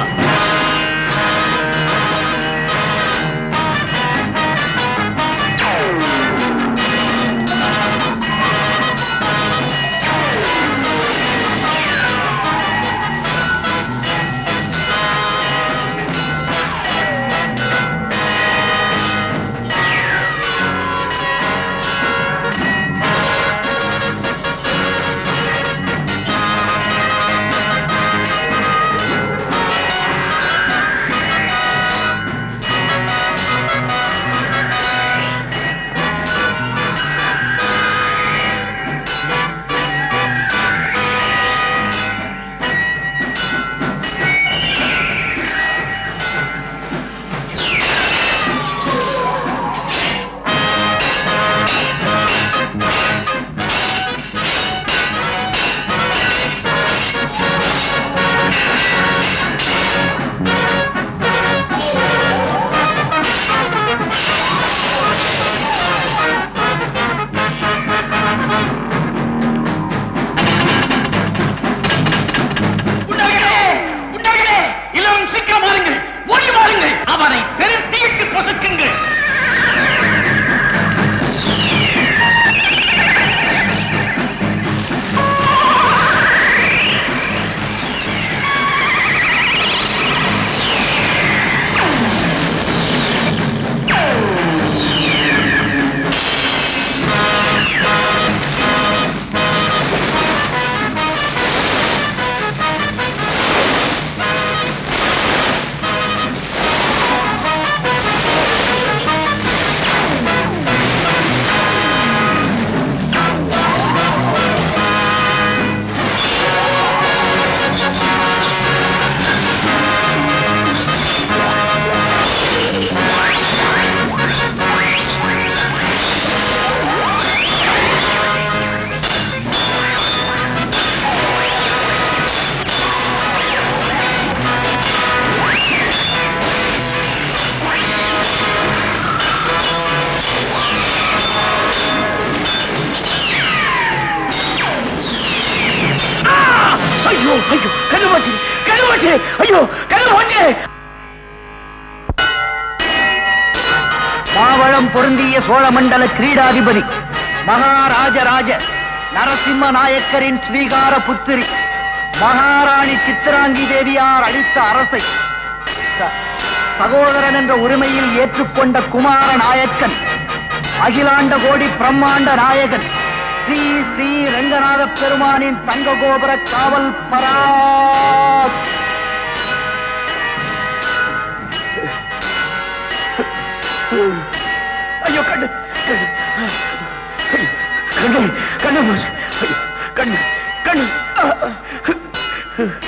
மண்டல சோழமண்டல கிரீடாதிபதி மகாராஜராஜ நரசிம்ம நாயக்கரின் ஸ்வீகார புத்திரி மகாராணி சித்திராங்கி தேவியார் அளித்த அரசை சகோதரன் என்ற உரிமையில் ஏற்றுக்கொண்ட குமார நாயக்கன் அகிலாண்ட கோடி பிரம்மாண்ட நாயகன் ஸ்ரீ ஸ்ரீ ரங்கநாத பெருமானின் தங்க கோபுர காவல் பரா Whew.